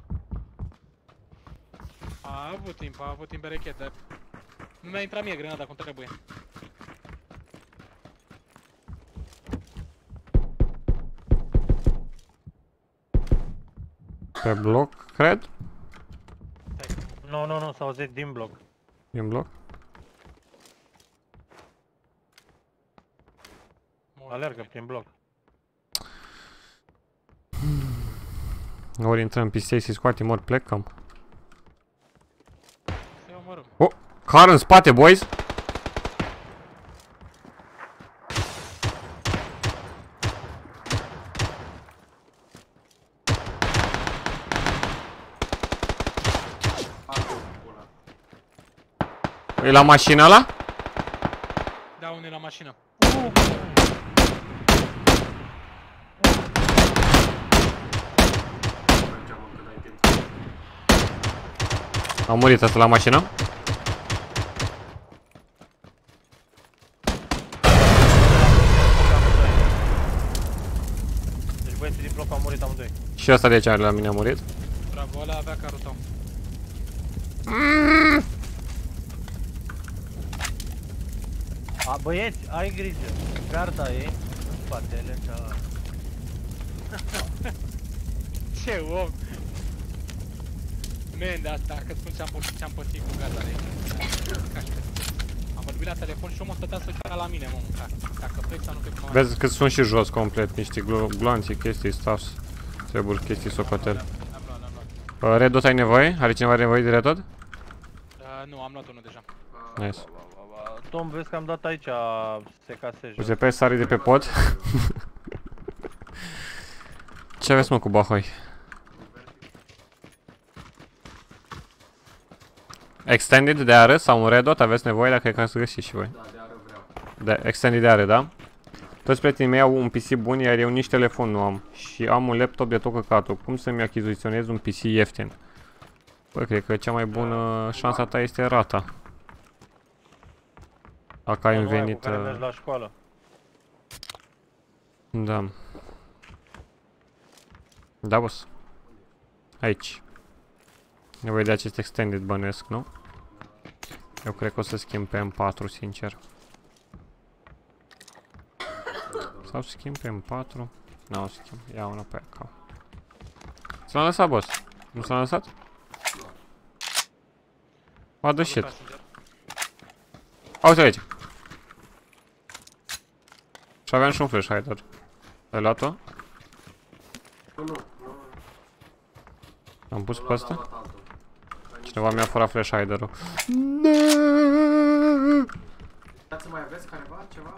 A avut timp, a avut timp berechet, dar... Nu mi-a intrat mie grenada cum trebuie. Pe bloc, cred. Nu, nu, nu, s-au auzit din bloc. Din bloc. Mult. Alergă prin bloc. Ori intrăm pe PC, scoatem, ori plecăm. Să-i omorâm. Oh, car în spate, boys! Altul, ăla. E la mașina ăla? Da, unul e la mașină. Mergeam încă n-ai timp. A murit ăsta la mașină? Deci băieții din bloc au murit amândoi. Și ăsta de aici la mine a murit. Bravo, ăla avea carul tău. A, băieți, ai grijă. Garda e în spatele cealaltă. Ce om! Man, dar dacă spun ce-am pățit, ce-am pățit cu garda de aici. Am vorbit la telefon și omul stătea să uita la mine, mă, mânca. Dacă plec sau nu plec, mă... Vezi că sunt și jos complet, niște glo gloanțe, chestii, stuffs. Trebuie chestii socotel. Am luat, am luat. Uh, Red dot ai nevoie? Are cineva nevoie de red dot? Uh, nu, am luat unul deja. Nice. Tom, vezi că am dat aici SKS jos. UZP sari de pe pod. Ce aveți mă cu bahoi? Extended de are sau un red dot aveți nevoie dacă e ca să găsiți și voi. Da, de ară vreau. De extended de are, da? Toți prietenii mei au un PC bun, iar eu nici telefon nu am. Și am un laptop de tot căcatul. Cum să-mi achiziționez un PC ieftin? Bă, cred că cea mai bună șansa ta este rata. Dacă ai un Nu ai cu venit... care uh, mergi la școală. Da. Da, boss. Aici. Nevoie de acest extended bănuiesc, nu? Eu cred că o să schimb pe M4, sincer. Sau schimb pe M4? Nu, o schimb. Ia una pe acá. S-a lăsat, boss. Nu s-a lăsat? What the shit? Passenger. Auzi aici. Și aveam și un flash hider. Ai luat-o? Nu, nu, nu. Am pus Nu pe l-am asta? luat altul. Cineva mi-a furat flash hider-ul. Dați să mai aveți careva ceva?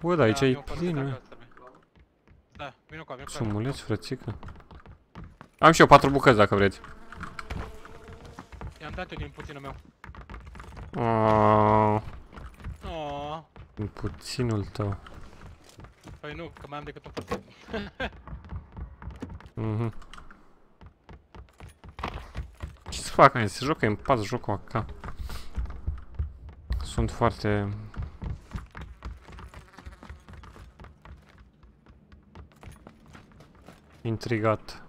Bă, da, aici Da, e eu folosesc plin, dacă mă. asta, bă. Da, vină cu a, vină cu a. Sumuleț, frățică. Am și eu patru bucăți dacă vreți. I-am dat eu din puținul meu. Aaaa, Oh, în puținul tău. păi nu, că mai am decât un pățit. Mhm. Ce să fac, ai? Se joacă în pas jocul acá. Sunt foarte... Intrigat.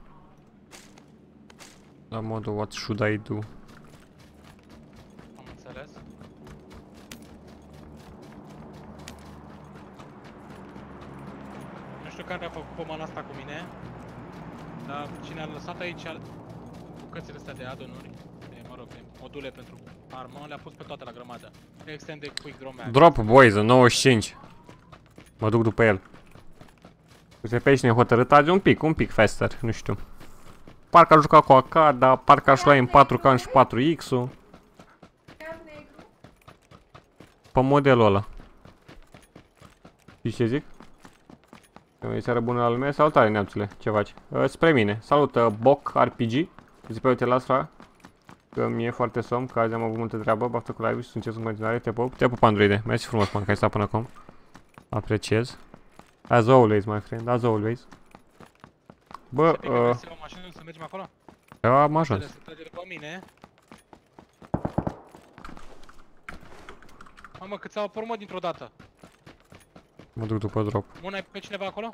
La modul what should I do? Am înțeles. Nu știu care a făcut pomana asta cu mine, dar cine a lăsat aici bucățile astea de adonuri, de, mă rog, de module pentru armă, le-a pus pe toate la grămadă. Extended Quick Draw Mag. Drop boys, în 95. Mă duc după el. Uite pe aici nehotărât, azi un pic, un pic faster, nu știu. Parcă a jucat cu AK, dar parcă aș lua în 4K și 4X-ul. Pe modelul ăla. Știi ce zic? E seară bună la lume, salutare neamțule, ce faci? Uh, spre mine, salut uh, Boc RPG, zi pe uite la asta, că mi-e foarte somn, că azi am avut multă treabă, baftă cu live și sunteți în continuare, te pup, te pup Androide, mersi frumos man, că ai stat până acum, apreciez. As always, my friend, as always. Bă, Știi că uh, găsim o mașină să mergem acolo? eu am ajuns. Să trage după mine. Mamă, cât s-au apărut mă dintr-o dată. Mă duc după drop. Mon, ai pe cineva acolo?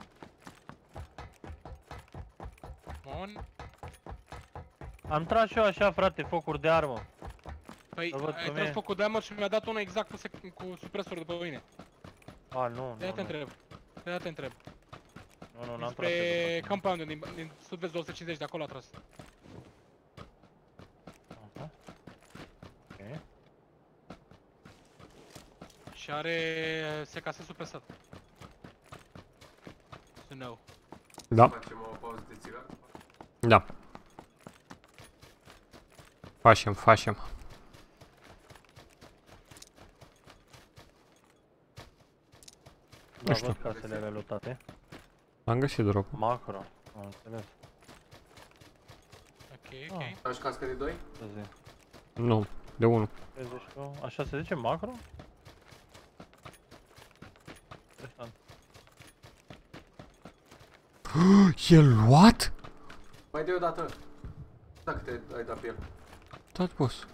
Mon? Am tras și eu așa, frate, focuri de armă. Păi, Să văd ai cum tras e. focul de amor și mi-a dat unul exact cu, sec- cu supresor după mine. A, nu, De nu, te nu, întreb. De te întreb. nu, nu, n-am tras Spre pe după. compound din, din sud-vest 250 de acolo a tras. Aha. Ok. Și are SKS supresat. To know. Da, Facem o pauză de țigară? da. Facem, facem. Da, știu. văd casele relutate. Am găsit drop. Macro, am înțeles. Ok, ok. Ah. Faci cască de 2? Să zic. Nu, de 1. Vezi și tu? Așa se zice macro? Interesant. E luat? Mai de o dată. Dacă te ai dat pe el. Da, boss.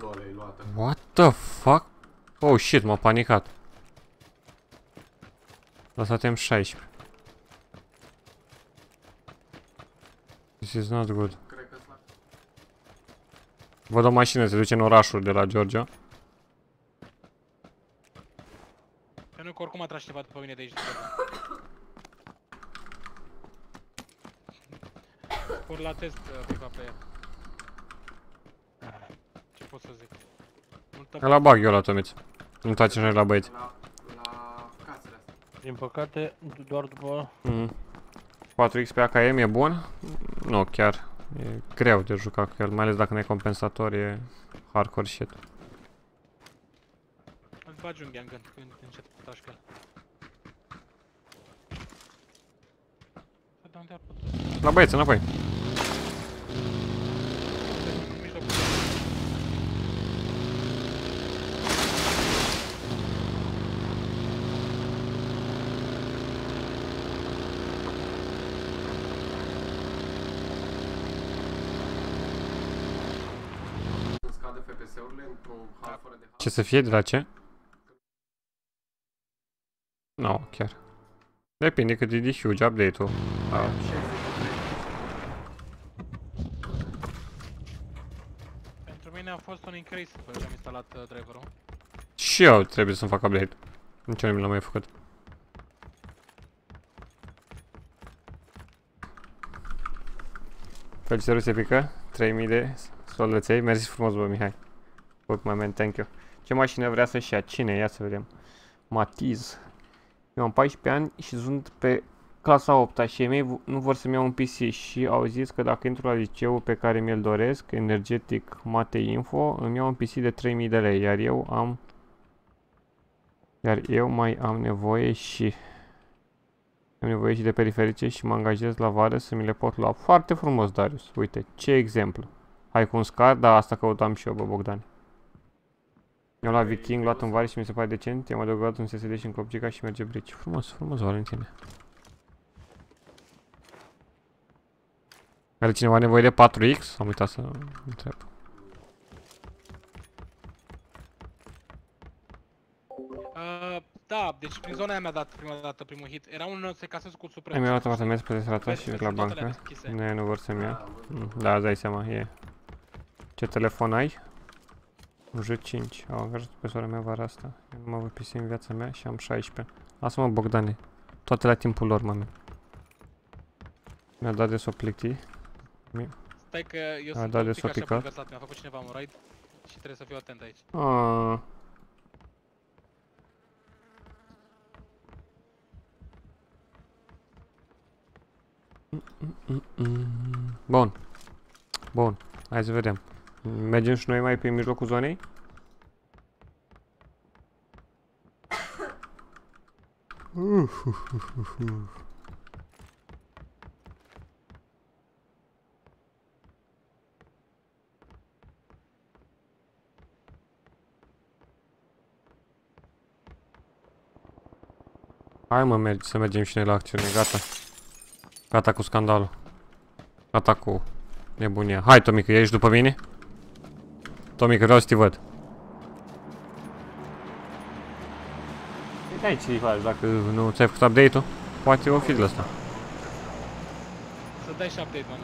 Lol, e luată. What the fuck? Oh shit, m-a panicat. Lăsatem 16. This is not good. Cred că slab. Văd o mașină, se duce în orașul de la Georgia. Că nu că oricum a tras cineva după mine de aici. Pur la test uh, pipa pe el. Ce pot să zic? Multă La bag eu la Tomiț. Nu taci noi la băieți. La, la casele astea. Din păcate, doar după... Mm. 4x pe AKM e bun? Nu, chiar. E greu de jucat cu el, mai ales dacă nu ai compensator, e hardcore shit. Îți bagi un gang când când încep să tragi cu el. Să dau unde ar putea. La băieți, înapoi. În mijlocul Când scadă FPS-urile într-o hal fără de hal. Ce să fie, de la ce? Nu, no, chiar. Depinde cât e de huge update-ul. Da. Pentru mine a fost un increase după ce am instalat uh, driverul. Și eu trebuie să-mi fac update. Nici eu nu mi l-am mai făcut. Felicitări, se pică. 3000 de soldeței. Mersi frumos, bă, Mihai. Good, my man, thank you. Ce mașină vrea să-și ia? Cine? Ia să vedem. Matiz. Eu am 14 ani și sunt pe clasa 8 -a și ei mei v- nu vor să-mi iau un PC și au zis că dacă intru la liceul pe care mi-l doresc, energetic Mate Info, îmi iau un PC de 3000 de lei, iar eu am iar eu mai am nevoie și am nevoie și de periferice și mă angajez la vară să mi le pot lua. Foarte frumos, Darius. Uite, ce exemplu. Hai cu un scar, dar asta căutam și eu, bă, Bogdan. Eu la Viking luat în vară și mi se pare decent. I-am adăugat un SSD și în copcica și merge brici. Frumos, frumos, Valentine. Are cineva nevoie de 4X? Am uitat să întreb. Uh, da, Da, deci prin zona aia mi-a dat prima dată primul hit. Era un se casez cu suprem. Mi-a luat apartament pe strata Vezi, și vezi la că toate bancă. le-am deschise. Nu, nu vor să-mi ia. Mm, Da, îți dai seama, e. Ce telefon ai? Un J5. Au angajat pe sora mea vara asta. Eu nu mă văd PC în viața mea și am 16. Lasă-mă, Bogdane. Toate la timpul lor, mame. Mi-a dat de s-o plicti. Stai că eu A, sunt da, un de pic s-a așa picat. bulversat. Mi-a făcut cineva un raid și trebuie să fiu atent aici. Ah. Bun. Bun. Hai să vedem. Mergem și noi mai pe mijlocul zonei? Hai mă, mergi, să mergem și noi la acțiune, gata. Gata cu scandalul. Gata cu nebunia. Hai, Tomică, ești după mine? Tomică, vreau să te văd. Hai ce faci dacă nu ți-ai făcut update-ul? Poate o fi de ăsta. Să dai și update, mă.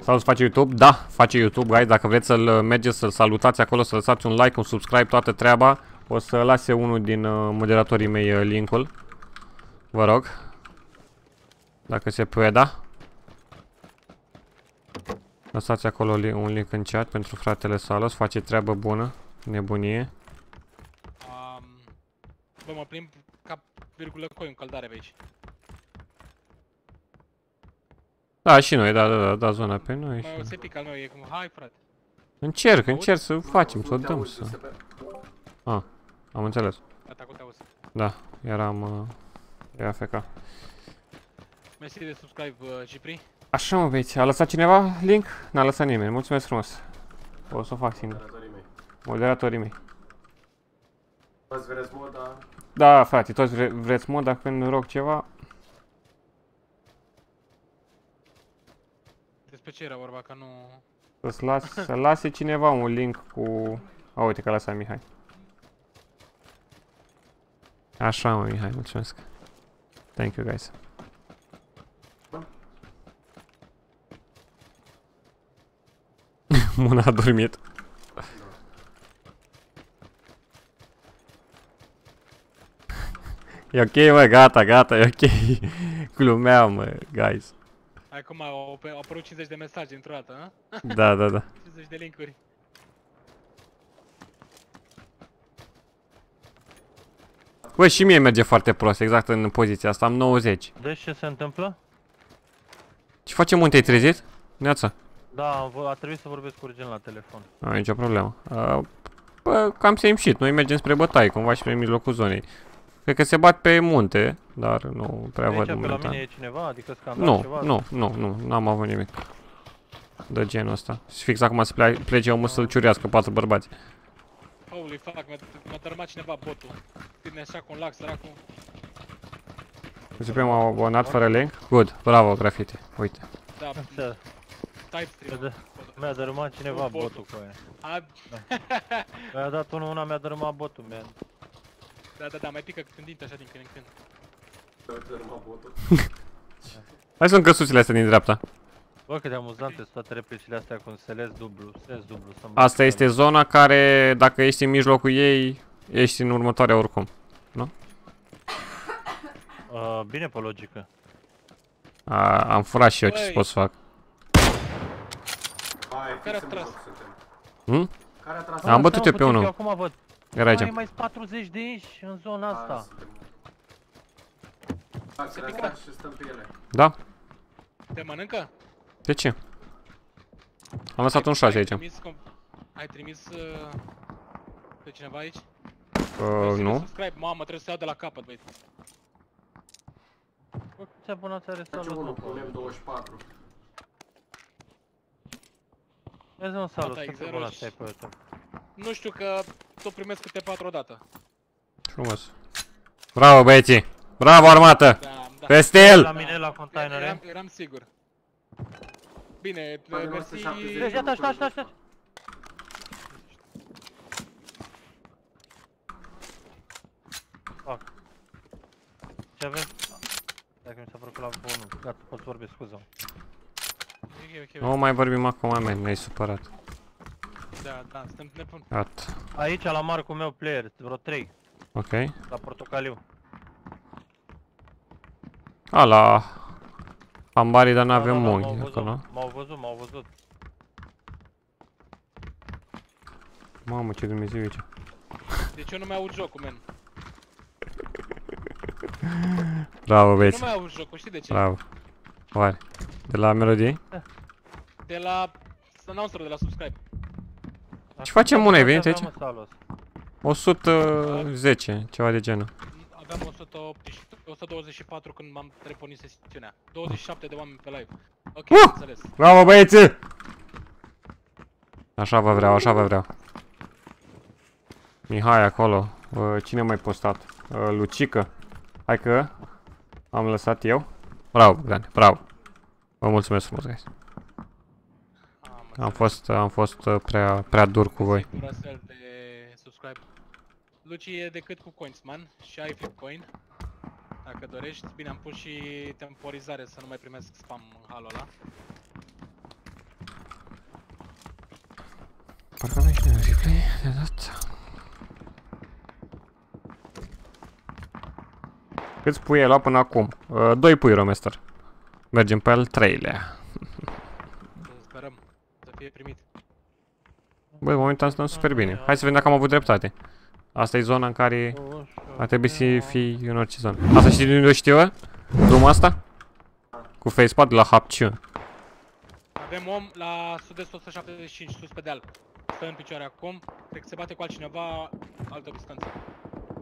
Sau să face YouTube? Da, face YouTube, guys. Dacă vreți să-l uh, mergeți să-l salutați acolo, să lăsați un like, un subscribe, toată treaba. O să lase unul din uh, moderatorii mei uh, linkul. Vă rog. Dacă se poate, da? Lăsați acolo li un link în chat pentru fratele Salos. Face treabă bună. Nebunie. Um, bă, mă plimb ca virgulă coi în căldare pe aici. Da, și noi, da, da, da, da, zona pe noi. Mă, și- se pică al meu, e cum, hai frate. Încerc, încerc să facem, să o Nu te dăm, auzi, să... Giuseppe. Ah, am înțeles. Gata, cu te auzi. Da, eram... Uh, era FK. Mersi de subscribe, uh, Cipri. Așa mă băieți, a lăsat cineva link? N-a lăsat nimeni, mulțumesc frumos. O să o fac singur. Moderatorii mei. Moderatorii mei. Toți vreți moda? Da, frate, toți vre vreți mod, dacă când rog ceva... Despre ce era vorba, că nu... Să-ți las, să lase cineva un link cu... A, uite că a lăsat Mihai. Așa mă, Mihai, mulțumesc. Thank you, guys. Muna a dormit. E ok, mă, gata, gata, e ok. Glumeam, mă, guys. Acum au, au apărut 50 de mesaje într-o dată, a? Da, da, da. 50 de linkuri. Bă, și mie merge foarte prost, exact în poziția asta, am 90. Deci ce se întâmplă? Ce facem, unde te-ai trezit? Neața. Da, am vă- a trebuit să vorbesc cu urgent la telefon. Nu ai nicio problemă. Uh, bă, cam same shit, noi mergem spre bătaie, cumva și spre mijlocul zonei. Cred că se bat pe munte, dar nu prea Aici văd pe la momentan. mine e cineva? Adică scandal Nu, ceva? nu, nu, nu, n-am avut nimic. De genul ăsta. Și fix acum să ple plece omul să-l ciurească patru bărbați. Holy fuck, mi-a mi-a dărâmat cineva botul. Vine așa cu un lac, săracul. Începem am abonat fără link. Good, bravo, graffiti. Uite. Da, Așa, type stream. mi-a dă- Mi-a dărâmat cineva Botul. botul cu aia. A, Mi-a dat unul, una mi-a dărâmat botul, mi-a... da, da, da, mai pică când dinte așa din când în când. Dărâma botul. Hai să luăm căsuțile astea din dreapta. Bă, cât de amuzante sunt toate replicile astea cu un seles dublu, seles dublu. să-mi Asta bag este zona care, dacă ești în mijlocul ei, ești în următoarea oricum. Uh, bine pe logică. A, am furat și eu ce Băi. pot să fac. Care a tras? Hmm? Care a tras? Am bătut eu pe unul. Acum văd. Era aici. Mai 40 de inși în zona asta. Se pică. Da. Te mănâncă? De ce? Am lăsat un șaj aici. Ai trimis uh, pe cineva aici? Uh, nu. Subscribe, mamă, trebuie să iau de la capăt, băieți. Câți abonați are salutul? Punem 24. Vezi un salut, cât de bun asta ai pe ăsta? Nu știu că tot primesc câte patru odată. Frumos. Bravo băieții! Bravo armată! Da, da. Peste el! La mine la container. Eram, eram sigur. Bine, eh, mersi... Deci, iată, așa, așa, așa. Fac. Ce avem? Dacă mi s-a făcut la bunul. Gata, poți vorbi, scuză-mă. Ok, ok, Nu mai vorbim acum, man, mi-ai supărat. Da, da, suntem nebuni. Gata. Aici, la marcul meu player, vreo 3, Ok. la portocaliu. A, la... Ambarii, dar Da, n-avem da, da, unghi m-au văzut, acolo. M-au văzut, m-au văzut. Mamă, ce Dumnezeu aici. Deci eu nu mai aud jocul, man. Bravo, Nu băieți. mai aud jocul, știi de ce? Bravo. Oare? De la melodie? De la... Announcer de la subscribe. Ce facem, mă, ai venit Aveam, aici? mă, Salos. 110, ceva de genul. Aveam 118, 124 când m-am repornit sesiunea. 27 de oameni pe live. Ok, Uh! am înțeles. Bravo, băieți! Așa vă vreau, așa vă vreau. Mihai acolo. Uh, Cine a mai postat? Uh, Lucică. Hai că am lăsat eu. Bravo, Bogdan, bravo. Vă mulțumesc frumos, guys. Am fost, am fost uh, prea, prea dur cu voi. Duracell de subscribe. Luci e decât cu coins, man. Și ai flip coin. Dacă dorești. Bine, am pus și temporizare să nu mai primesc spam în halul ăla. Parcă avem și noi replay de dat. Câți pui ai luat până acum? Uh, doi pui, Romester. Mergem pe al treilea. Să sperăm să fie primit. Băi, momentan stăm super bine. Hai să vedem dacă am avut dreptate. Asta e zona în care ar trebui să fii în orice zonă. Asta știi de unde o știu eu? Drumul asta? Cu facepad la Hapciu. Avem om la sud-est 175, sus pe deal. Stă în picioare acum. Cred că se bate cu altcineva altă distanță.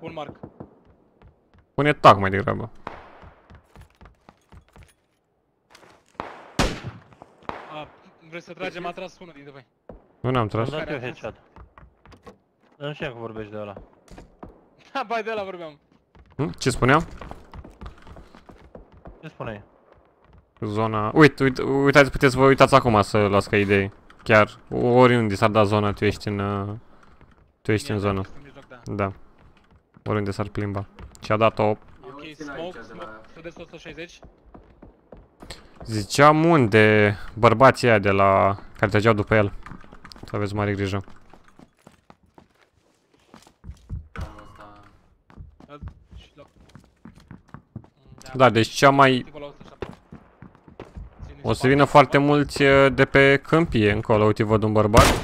Un marc. Pune tac mai degrabă. A, vreți să tragem? A tras unul dintre voi. Nu ne-am Am tras. dat eu headshot. Dar nu știam că vorbești de ăla. Ha, bai de ăla vorbeam. Hm? Ce spuneam? Ce spuneai? Zona... Uite, uite, uitați, puteți să vă uitați acum să las ca idei. Chiar, oriunde s-ar da zona, tu ești în... uh, Tu ești în zonă. În mijloc, da. Da. Oriunde s-ar plimba. Și a dat-o... Ok, țin aici smoke, de smoke, la- sud-est 160. Ziceam unde bărbații aia de la... Care trăgeau după el. Să aveți mare grijă. Da, și la- Da, deci cea mai... Acolo la 107. Ține O să spate, vină foarte spate. mulți uh, de pe câmpie încolo. Uite, văd un bărbat.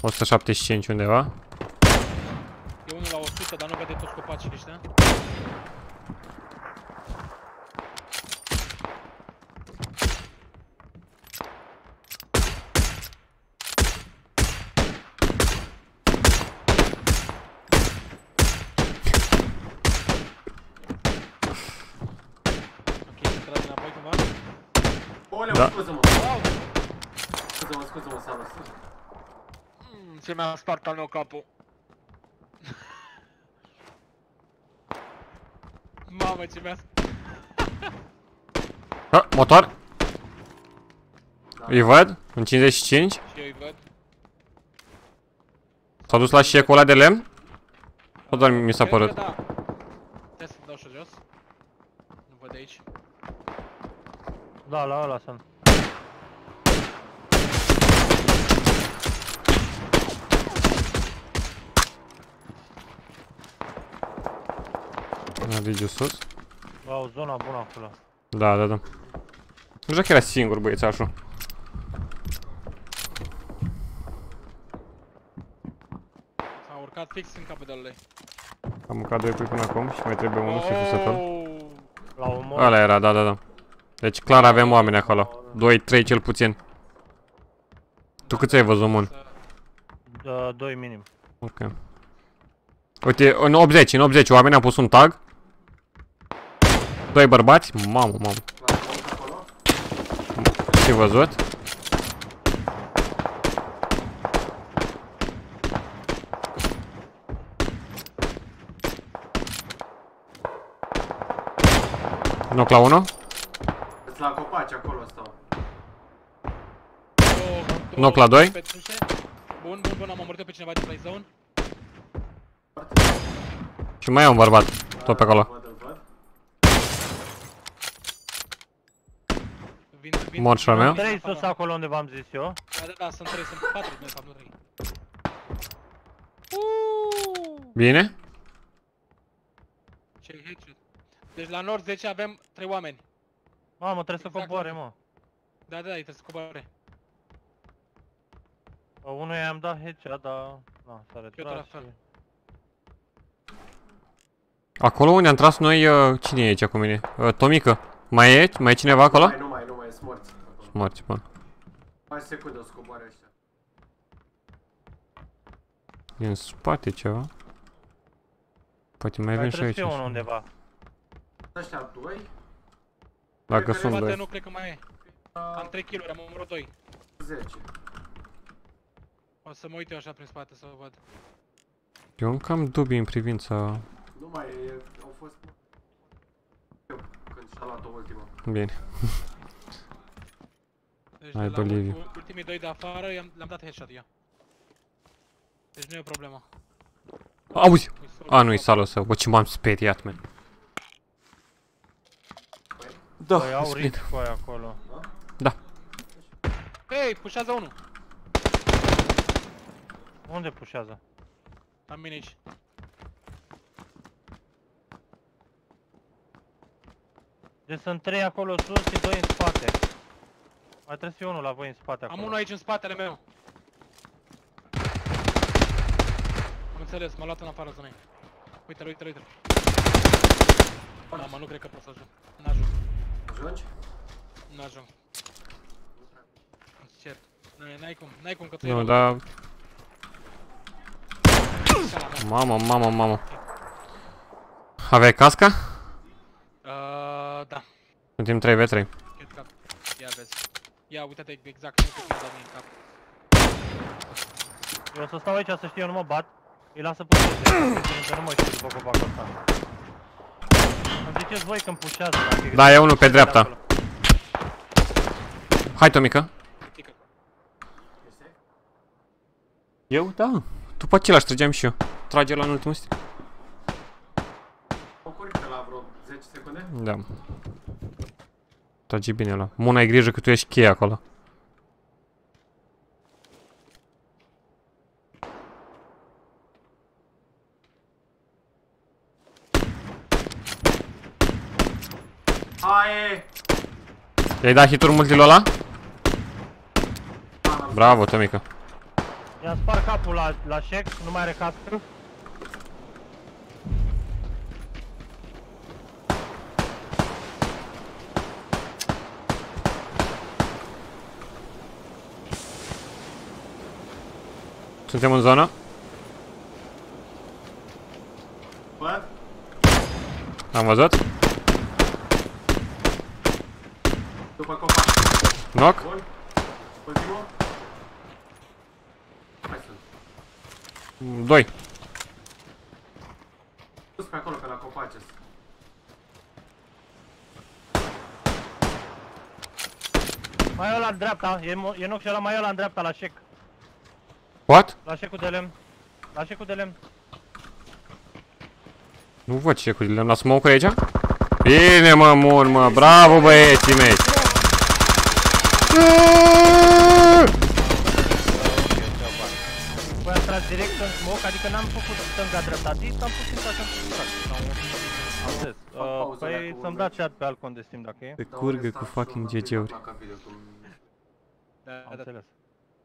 175 undeva. E unul la 100, dar nu vede toți copacii ăștia. Ok, se trage înapoi cumva. Oleu, Da. scuză-mă. Scuză-mă, scuză-mă, Samus. Mm, Ce mi-a spart al meu capul. Mamă, ce mi-a Ha, motor. Îi văd? În 55. Și eu îi văd. S-a dus la șecul ăla de lemn? Sau doar mi s-a Cred că părut? Da. Trebuie să dau și jos. Nu văd de aici. Da, la ăla sunt. Merge sus. Au zona bună acolo. Da, da, da. Nu știu că era singur băiețașul. S-a urcat fix în capul de lui. Am mâncat doi pui până acum și mai trebuie unul și fusător. Oh! La omor. Ăla era, da, da, da. Deci clar avem oameni acolo. 2-3 cel puțin. Tu câți ai văzut, Mun? Da, doi minim. Ok. Uite, în 80, în 80 oameni am pus un tag. Doi bărbați. Mamă, mamă. La smoke acolo. Ce văzut? Knock la 1. Îți la copaci, acolo stau. Două- două Knock la doi. petușe. Bun, bun, bun, am omorât pe cineva din play zone. Și mai e un bărbat. Tot pe acolo. Văd, îl văd. Mor și al meu. Trei sus acolo unde v-am zis eu. Da, da, da, sunt trei, sunt patru, de fapt, nu trei. Bine? Ce headshot. Deci la nord 10 avem 3 oameni. Mamă, trebuie să Exact, coboare, mă. Da, da, trebuie să coboare. Unul i-am dat headshot, dar... Na, s-a tot la retras și... fel. Acolo unde am tras noi, uh, cine e aici cu mine? Uh, Tomică. Mai e? Mai e cineva acolo? Mai, sunt morți. acolo. Morți, bun. Mai secundă o să coboare ăștia. E în spate ceva. Poate mai Mai avem și trebuie să aici. fie unul undeva. Ăștia doi, Dacă Cred că sunt Poate doi. nu cred că mai e. Am 3 kg am omorât 2. 10. O să mă uit eu așa prin spate să văd. Eu încă am dubii în privința... Nu mai e, au fost... Eu, când și-a luat-o ultima. Bine. Deci Hai, de la Boliviu. ul- ultimii doi de afară i-am- le-am dat headshot eu. Deci nu e o problemă. Auzi! Nu-i solo. A, nu-i salul său. Bă, ce m-am speriat, man. Da, Păi au sunt bine. risc cu aia acolo. Hei, pușează unul! Unde pușează? La mine aici. Deci sunt trei acolo sus și doi în spate. Mai trebuie să fie unul la voi în spate acolo. Am unul aici în spatele meu. Am înțeles, m-a luat în afară zonei. Uite-l, uite-l, uite-l. Mamă, nu cred că pot să ajung. N-ajung, Ajungi? n-ajung. Îți cer. N-ai- N-ai cum, n-ai cum că tu Nu, erai da... așa la mea. Mamă, mamă, mamă. Aveai casca? Uh, da, Suntem 3v3. cred că... Ia vezi. Ia, uite-te exact, nu știu cum dau mie în cap. Eu o să stau aici să știu, eu nu mă bat. Îi lasă pușeze. Că nu mă știu după copacul ăsta. Îmi ziceți voi când pușează. dacă e Da, e unul pe dreapta. acolo. Hai, Tomică. Tică. Eu? Da. După același trăgeam și eu. Trage la în ultimul stil. O curică la vreo 10 secunde? Da. Trage bine la. Muna, ai grijă că tu ești cheia acolo. Hai! I-ai dat hituri multilul ăla? Bravo, Tomică. I-am spart capul la, la șec, nu mai are cască. Suntem în zonă? Bă, Am văzut? după copac. Knock? Bun. Ultimul. Hai sunt. Doi. Sus pe acolo, pe la copace. Mai e ăla în dreapta, e, mo- e knock și ăla mai e ăla în dreapta la șec. What? La șecul de lemn. La șecul de lemn. Nu văd ce cu le-am la smoke aici? Bine, mă, mun, mă. Bravo, băieții mei. Voi am tras direct în smoke, adică n-am făcut stânga-dreapta dist, am făcut așa în Am zis. Uh, pauză alea păi cu să-mi dați chat pe alt cont de Steam dacă e. Se curgă cu fucking GG-uri. Da, Am da, da.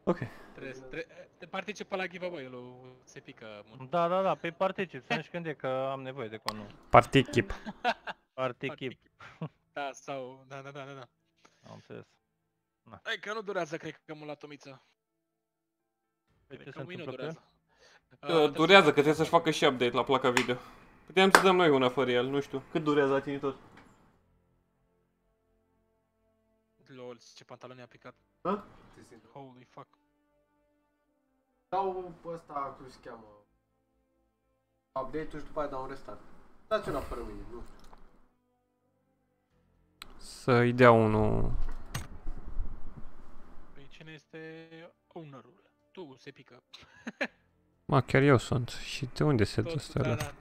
Înțeles. Ok. Trebuie, să- tre- te participă la giveaway-ul lui se pică mun. Da, da, da, pe particip, să și când e că am nevoie de conul. Particip. Particip. Da, sau, da, da, da, da, da. Am înțeles. Hai că nu durează, cred că mult la Tomiță. Păi ce Cred se că mâine nu întâmplă cu el? durează. Uh, trebuie Durează, să- că trebuie să-și facă și update la placa video. Puteam să dăm noi una fără el, nu știu. Cât durează la tine tot? Lol, ce pantaloni a picat. Da? Holy fuck. Dau pe ăsta, cum se cheamă, update-ul și după aia dau un restart. Dați una fără mine, nu. Să-i dea unul... Păi cine este ownerul? Tu, se pică. Ma, chiar eu sunt. Și de unde se dă Tot, ăsta? da, ăla? da.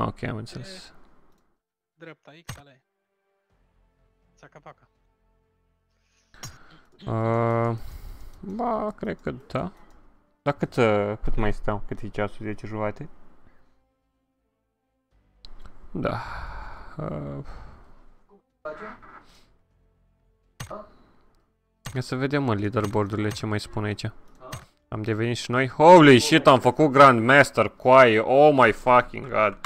Ah, ok, am înțeles. Dreapta, X, ale. Țaca-paca. Uh, ba, cred că da. Dar cât, uh, cât mai stau? Cât e ceasul? 10 jumate? Da. Uh, Ia să vedem mă leaderboard-urile ce mai spun aici. Am devenit și noi. Holy shit, am făcut Grandmaster, coaie. Oh my fucking god.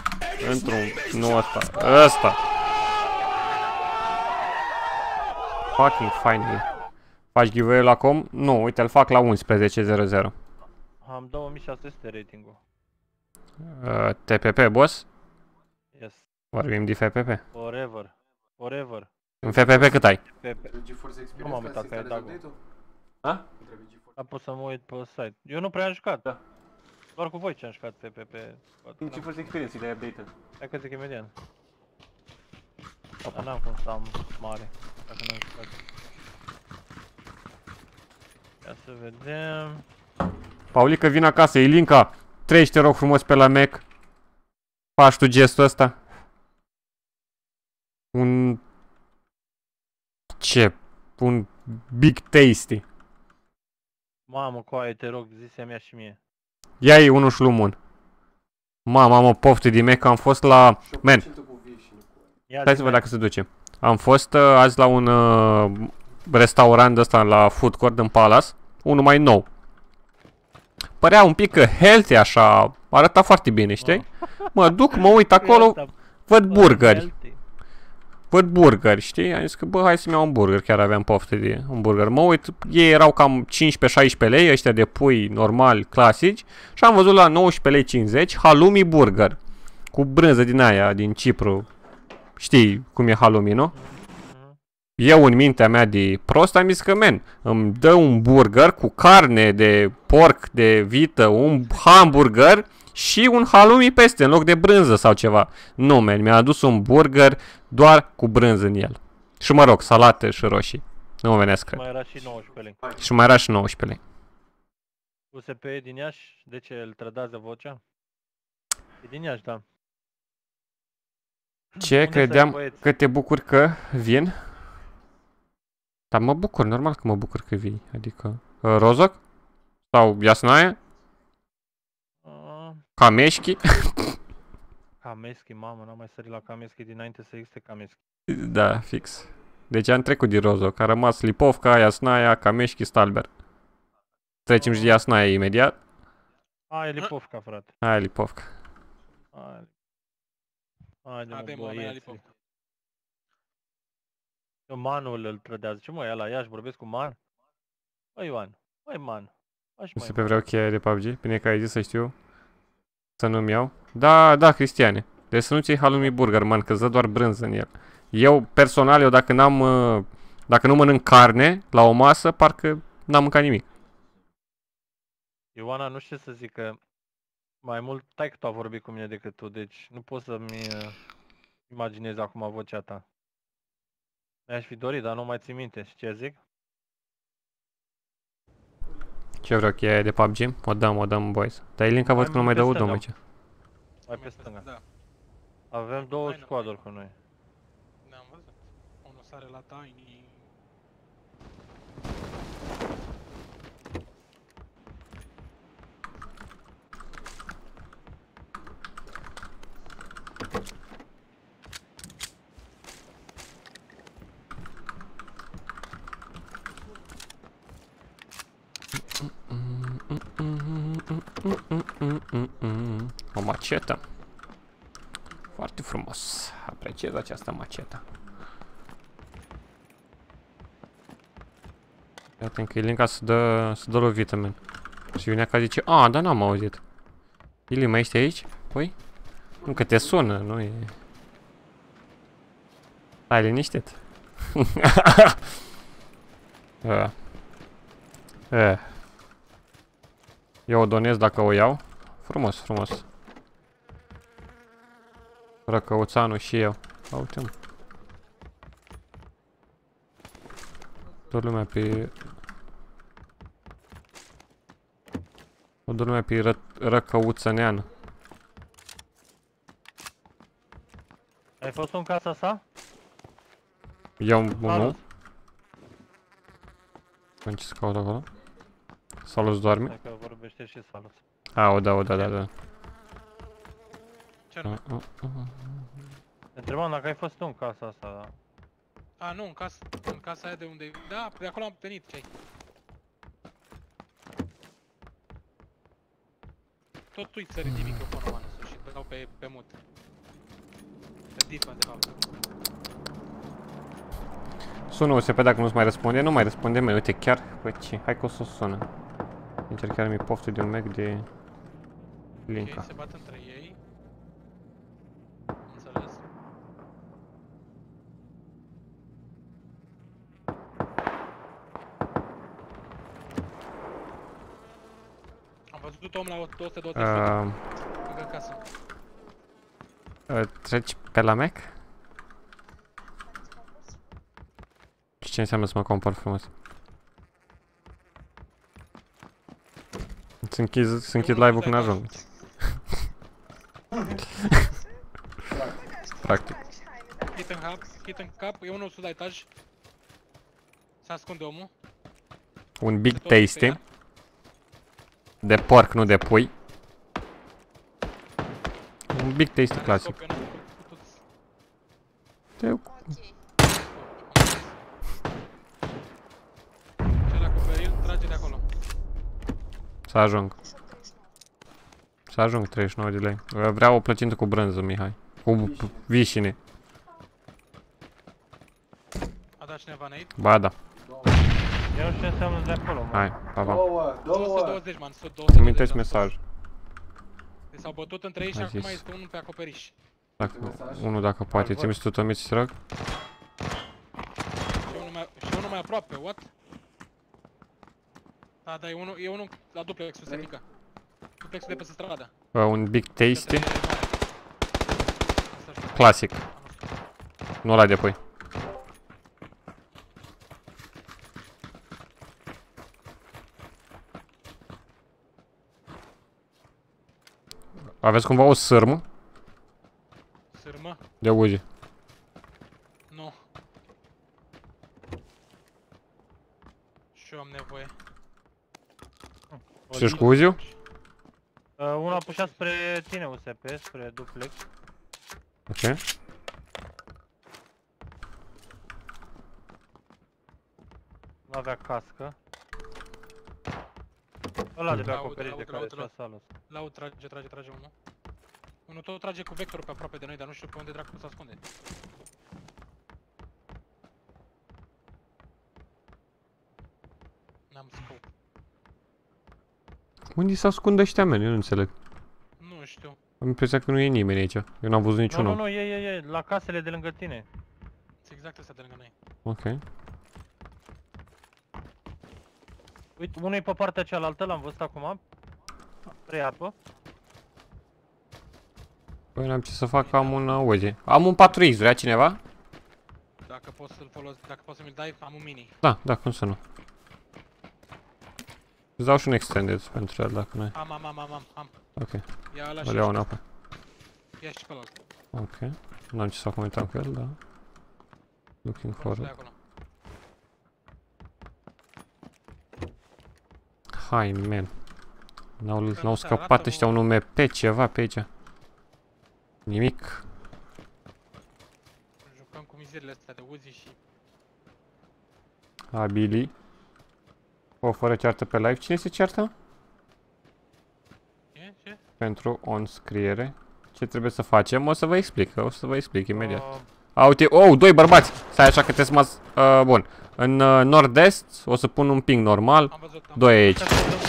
Într-un... Nu ăsta. Ăsta. Fucking finally. Faci giveaway la com? Nu, uite, îl fac la 11.00. Am 2600 rating-ul. Uh, TPP, boss? Yes. Vorbim de FPP. Forever. Forever. În FPP cât ai? Pepe. GeForce Experience Nu m-am uitat Classic pe are tag-ul. update-ul? A? Întrebe GeForce. Am pus să mă uit pe site. Eu nu prea am jucat. Da. Doar cu voi ce am jucat pe pe pe. GeForce Experience e update Hai că zic imediat. Dar n-am cum să am mare. Dacă n-am jucat. Ia să vedem. Paulica, vin acasă, Ilinca, treci te rog frumos pe la Mac. Faci tu gestul ăsta. Un... Ce? Un Big Tasty. Mamă, coaie, te rog, zise-mi și mie. Ia-i unul șlumun. Mamă, am o poftă de Mac, am fost la... Man, Sunt cu vii și nu cu Ia Stai zi, să văd mai. dacă se duce. Am fost uh, azi la un uh, restaurant ăsta la food court în Palace, unul mai nou. Părea un pic uh, healthy așa, arăta foarte bine, știi? Mă duc, mă uit acolo, Asta, văd bă, burgeri, healthy. văd burgeri, știi? Am zis că bă, hai să-mi iau un burger, chiar aveam poftă de un burger. Mă uit, ei erau cam 15-16 lei, ăștia de pui normal, clasici, și am văzut la 19 lei 50 halloumi burger, cu brânză din aia, din Cipru. Știi cum e halloumi, nu? Eu în mintea mea de prost am zis că, men, îmi dă un burger cu carne de porc, de vită, un hamburger și un halloumi peste, în loc de brânză sau ceva. Nu, men, mi-a adus un burger doar cu brânză în el. Și mă rog, salată și roșii. Nu mă venesc, cred. Mai era și 19 lei. Și mai era și 19 lei. USP e din Iași? De ce îl trădează vocea? E din Iași, da. Ce? Unde să ai Credeam băieți? că te bucur că vin? Dar mă bucur, normal că mă bucur că vii. Adică, uh, Rozoc? Sau Iasnaie? Uh, Cameșchi? Kameschi, mamă, n-am mai sărit la Kameschi dinainte să existe Kameschi. Da, fix. Deci am trecut din Rozoc. A rămas Lipovka, Iasnaia, Cameșchi, Stalber. Trecem și de Iasnaia imediat. A, e Lipovka, frate. Hai, Lipovka. Hai. Haide, Haide, mă, mă, noi băieți. Lipovka. Eu Manul îl trădează. Ce mă, e la Iași, vorbesc cu Man? Băi, Ioan, băi, Man. Așa Nu se mai pe vreau cheia de PUBG. Bine că ai zis să știu. Să nu-mi iau. Da, da, Cristiane. Deci să nu ți iei halloumi burger, man, că îți dă doar brânză în el. Eu, personal, eu dacă n-am... uh, Dacă nu mănânc carne la o masă, parcă n-am mâncat nimic. Ioana, nu știu ce să zic, că mai mult tai tu a vorbit cu mine decât tu, deci nu pot să-mi uh, imaginez acum vocea ta. Mi-aș fi dorit, dar nu mai țin minte. Și ce zic? Ce vreau cheia de PUBG? O dăm, o dăm, boys. Dar e linka văd Hai, că nu mai pe dă udom stânga. aici. Mai pe Mai stânga. Da, Avem două Hai, nu. squaduri cu noi. ne-am văzut. Unul sare la Tiny. O macetă. Foarte frumos. Apreciez această macetă. Iată că Ilinca să dă, să dă lovită, man. Și vine ca zice, a, dar n-am auzit. Ili, mai ești aici? Păi? Nu, că te sună, nu e... Stai liniștit. uh. Uh. Eu o donez dacă o iau. Frumos, frumos. Răcăuțanul și eu. A, Uite mă. Dă lumea pe... O dă lumea pe ră răcăuțăneană. Ai fost în casa sa? Eu nu. Salut. Bun, ce să caut acolo? Salus doarme? Dacă vorbește și salut. A, o da, o da, da, da. Ce anume? A, a, a. Te întrebam dacă ai fost tu în casa asta. A, nu, în casa, în casa aia de unde... Da, de acolo am venit, ce ai? Tot tu-i ți ridic microfonul, Manusul, și te dau pe, pe mut. Pe difa, de fapt. Sună USP dacă nu-ți mai răspunde, nu mai răspunde, mai uite chiar, bă ce, hai că o să o sună. Încerc chiar mi poftă de un Mac de Linka. Ok, se bat între ei. Înțeles. Am văzut om la 220 uh, Uh, lângă casă. uh, treci pe la Mac? Și ce înseamnă să mă compor frumos? Să închid, să închid live-ul când ajung. Practic. Hit în hub, hit în cap, e unul sus la etaj. Se ascunde omul. Un Big Se tot pe Tasty. ea. De porc, nu de pui. Un Big Tasty Are clasic. scope, eu n-am putut să- Eu Cel acoperil, trage de acolo. Să ajung. Să ajung 39 de lei. Vreau o plăcintă cu brânză, Mihai. Cu vișine. A dat cineva nade. Ba da. Eu nu știu ce înseamnă de acolo, mă. Hai, pa, pa. Două, două. 120, man, 120. Trimiteți am mesaj. spus. Deci s-au bătut între ei și Ai acum zis. este unul pe acoperiș. Dacă, unul dacă poate. Ți-mi tu tomiți, să rog? Și unul mai, și unul mai aproape, what? Da, da, e unul, e unul la duplexul, se pică. Duplexul de pe stradă. Uh, un Big Tasty. Către mare. Asta știu. Clasic. Nu ăla de pui. Aveți cumva o sârmă Sârmă? de uzi? Nu. Și eu am nevoie. Știi cu uziu? Uh, unul a pușat spre tine, USP, spre duplex. Ok. Nu avea cască. Ăla de pe Laud, acoperiș de laud, care laud, s-a laud. salut. Laud, trage, trage, trage unul. Unul tot trage cu vectorul pe aproape de noi, dar nu știu pe unde dracu se ascunde. N-am scope. Unde se ascund ăștia meni? Eu nu înțeleg. Nu știu. Am impresia că nu e nimeni aici. Eu n-am văzut Nu, niciun nu, om. nu, e, e, e, la casele de lângă tine. Sunt exact ăsta de lângă noi. Ok. Uite, unul e pe partea cealaltă, l-am văzut acum. Spre apă. Păi n-am ce să fac, am un uh, Uzi. Am un 4X, vrea cineva? Dacă poți să-l folosi, dacă poți să mi-l dai, am un mini. Da, da, cum să nu. Îți dau și un extended pentru el dacă nu ai. Am, am, am, am, am, am. Ok, Ia ăla și îl iau ăsta. înapoi. Ia și pe ăla. Ok. Nu am ce să comentam cu el, da. Looking Folosi forward. acolo. Hai, man. N-au, Că n-au nu se scăpat arată ăștia o- un MP, ceva pe aici. Nimic. Jucăm cu mizerile astea de Uzi și... Abili. O, fără ceartă pe live. Cine se ceartă? E? Ce? Pentru o înscriere. Ce trebuie să facem? O să vă explic. O să vă explic imediat. Uh, A, uite, oh, doi bărbați. Stai așa că te mas... Uh, bun. În uh, nord-est o să pun un ping normal. Am văzut, am Doi aici. văzut.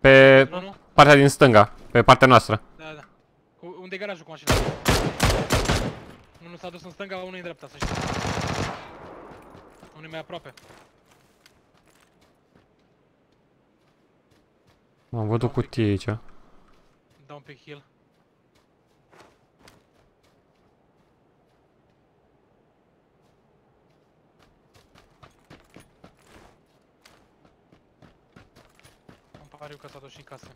Pe Nu, nu? partea din stânga. Pe partea noastră. Da, da. Cu, unde e garajul cu mașina? Unul s-a dus în stânga, unul în dreapta, să știi. Unul e mai aproape. Am văzut o cutie aici. Dau un pic heal. Am pariu că s-a dus și în casă.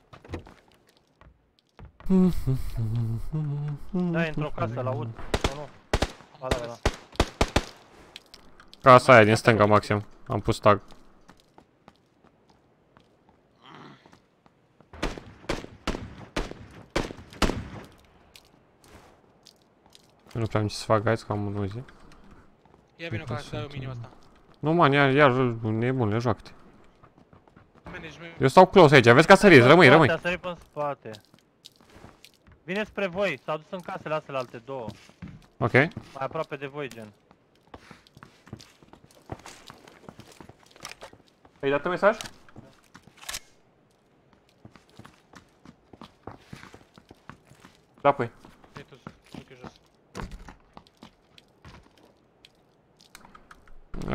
da, e într-o casă, la ud. Nu, nu. Am Ba da, ba da. înțeles. Casa aia din stânga maxim. Am pus tag. Nu prea am ce să fac, hai să am un uzi. Ia vină ca să dai o minim asta. Nu, man, iar, iar, nebunule, joacă-te. Management. Eu stau close aici, vezi că a sărit, rămâi, În rămâi. spate, A sărit pe spate. Vine spre voi, s-a dus în casele astea alte două. Ok. Mai aproape de voi, gen. Ai dat un mesaj? Da, păi. Dai tu, duc eu jos.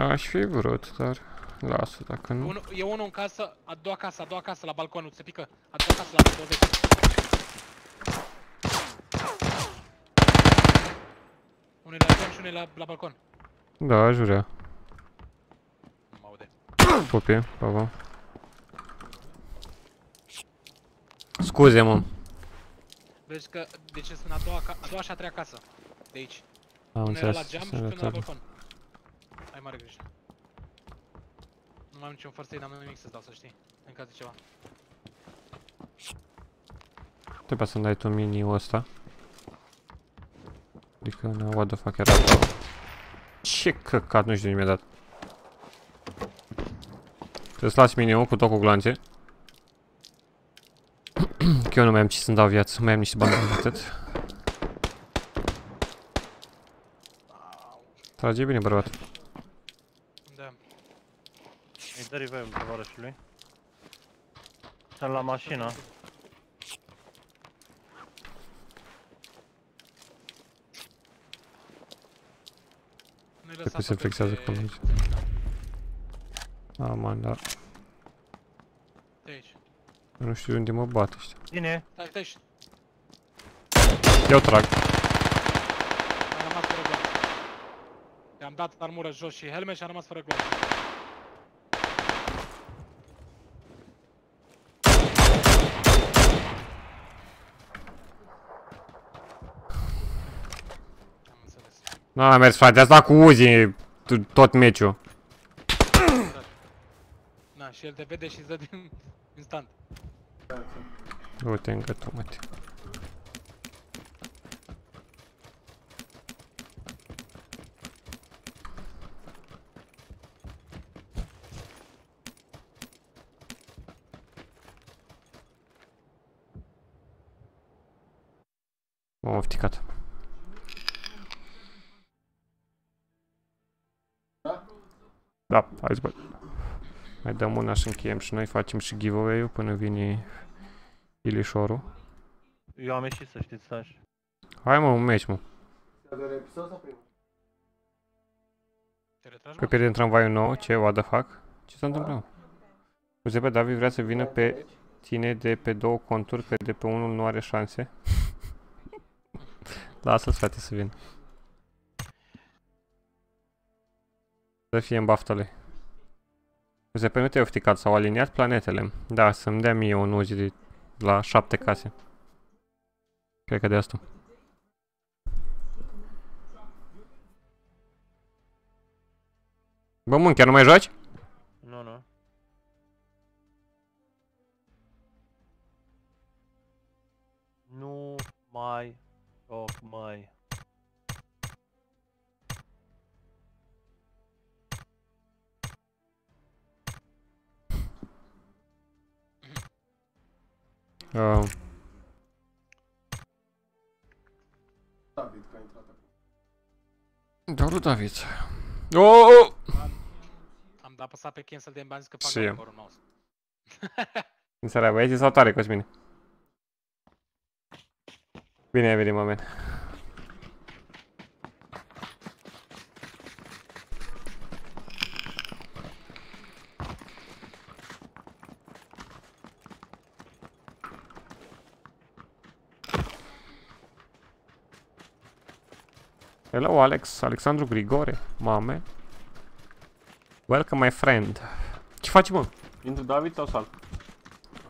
Aș fi vrut, dar lasă dacă nu. Unu, e unul în casă, a doua casă, a doua casă la balcon, se pică. A doua casă la 20. Unul e la balcon și unul e la, la balcon. Da, jurea. Nu mă aude. Pupi, bravo. Scuze, mă. Vezi că, deci sunt a doua, ca- a doua și a treia casă. De aici. Am Unul era la înțeles. geam și să unul la arătăm. balcon. Ai mare grijă. Nu mai am niciun first aid, n-am nimic să-ți dau, să știi. În caz de ceva. Trebuie să-mi dai tu mini-ul ăsta. Adică, na, what the fuck era asta? Ce căcat, nu știu de mi-a dat. Trebuie să las mini-ul cu tot cu glanțe. Că eu nu mai am ce să-mi dau viață, mai am niște bani de atât. Trage bine, bărbat. Da. Îi dă revive tovarășului. Sunt la mașină. Nu-i Cred lăsa că se să flexează plece- cu merge. Ah, man, da. De aici. Nu știu unde mă bat ăștia. Bine, Stai, stai și Eu trag. am rămas fără gloanțe. I-am dat armură jos și helmet și am rămas fără gloanțe. Am înțeles. N-a mers, frate, asta cu Uzi t- tot meciul. Na, și el te vede și îți dă din instant. Du-te în gâtul, mă. M-am ofticat. Da, hai să bă. Mai dăm una și încheiem și noi, facem și giveaway-ul până vine Ilișorul. eu am ieșit să știți, Saș. Hai mă, un meci, mă. Te retragi, Că mă? pierdem tramvaiul nou, ce, what the fuck? Ce s-a întâmplat? Giuseppe David vrea să vină pe tine de pe două conturi, că de pe unul nu are șanse. Lasă-l, frate, să vină. Să fie în baftă lui. Giuseppe, nu te-ai ofticat, s-au aliniat planetele. Da, să-mi dea mie un uzi de la șapte case. Cred că de asta. Bă, mân, chiar nu mai joci? Nu, nu. Nu mai joc Uh, David, că a intrat acum. doar lui David. Oh, oh! Am dat apăsat pe cancel de bani că fac Și eu. numărul nou. În seara băieții sau tare, Cosmine? Bine ai venit, moment. Hello, Alex. Alexandru Grigore. Mame. Welcome, my friend. Ce faci, mă? Intră David sau sal?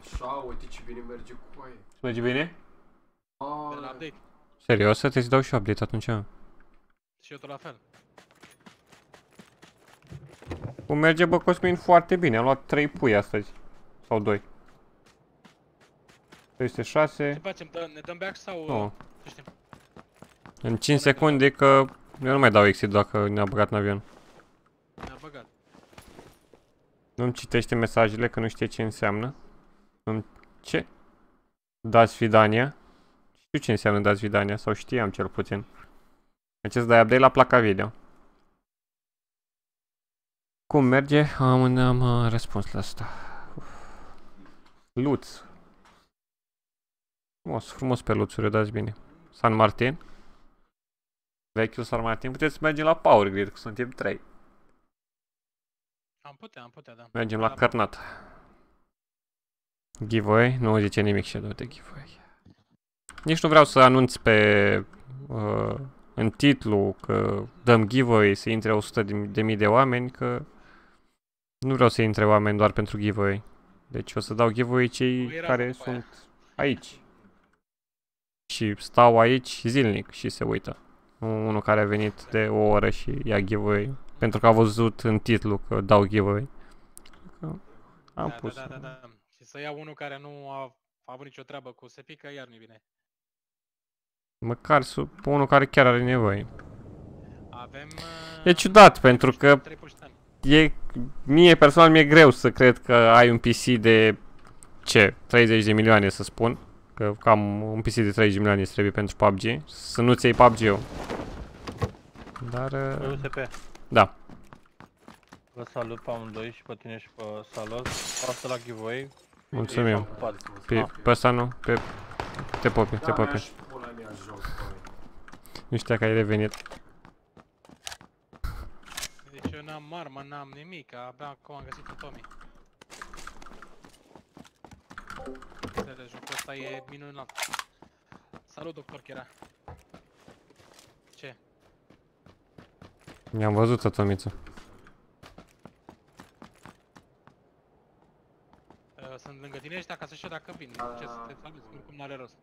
Așa, uite ce bine merge cu aia. Merge bine? De la Ah, update. Serios, să te dau și eu update atunci. Și eu tot la fel. Cum merge, bă, Cosmin, foarte bine. Am luat 3 pui astăzi. Sau 2. 306. Ce facem? Dă, ne dăm back sau... Nu. uh, Ce știm? În 5 secunde că eu nu mai dau exit dacă ne-a băgat în avion. Ne-a băgat. Nu-mi citește mesajele că nu știe ce înseamnă. Îmi... Ce? Dați Vidania? Știu ce înseamnă dați Vidania, sau știam cel puțin. Deci îți dai update la placa video. Cum merge? Am, am uh, răspuns la asta. Uf. Luț. Frumos, frumos pe luțuri, dați bine. San Martin. Vechiul San Martin. Puteți merge la Power Grid, că suntem 3. Am putea, am putea, da. Mergem la Cărnat. Giveaway? Nu zice nimic și de giveaway. Nici nu vreau să anunț pe uh, în titlu că dăm giveaway să intre 100 de, de mii de oameni, că nu vreau să intre oameni doar pentru giveaway. Deci o să dau giveaway cei Nu era care după aia. sunt aici. Și stau aici zilnic și se uită. Nu unul care a venit de o oră și ia giveaway. Pentru că a văzut în titlu că dau giveaway. Că Am da, pus. Da, da, da, da. Și să ia unul care nu a avut nicio treabă cu se pică, iar nu-i bine. Măcar sub unul care chiar are nevoie. Avem... E uh, ciudat, pentru că trei puștani. e, mie personal mi-e greu să cred că ai un PC de, ce, 30 de milioane să spun. Că cam un PC de 30 de milioane îți trebuie pentru PUBG. Să nu-ți iei PUBG-ul. Dar, Pe uh, USP. da. Vă salut pe amândoi și pe tine și pe Salos. Asta la giveaway. Mulțumim. Ești ocupat. Pe, Ah, pe ăsta nu, pe... Te popi, te Da, mi-a popi. și pula mea jos, băi. Nu știa că ai revenit. Deci eu n-am armă, n-am nimic, abia acum am găsit un Tommy. Înțeles, jocul ăsta e minunat. Salut, doctor Chera. Ce? Mi-am văzut-o, Tomiță. Uh, sunt lângă tine ăștia ca să știu dacă vin. Da, Ce da, să da. te salvezi, oricum n-are rost.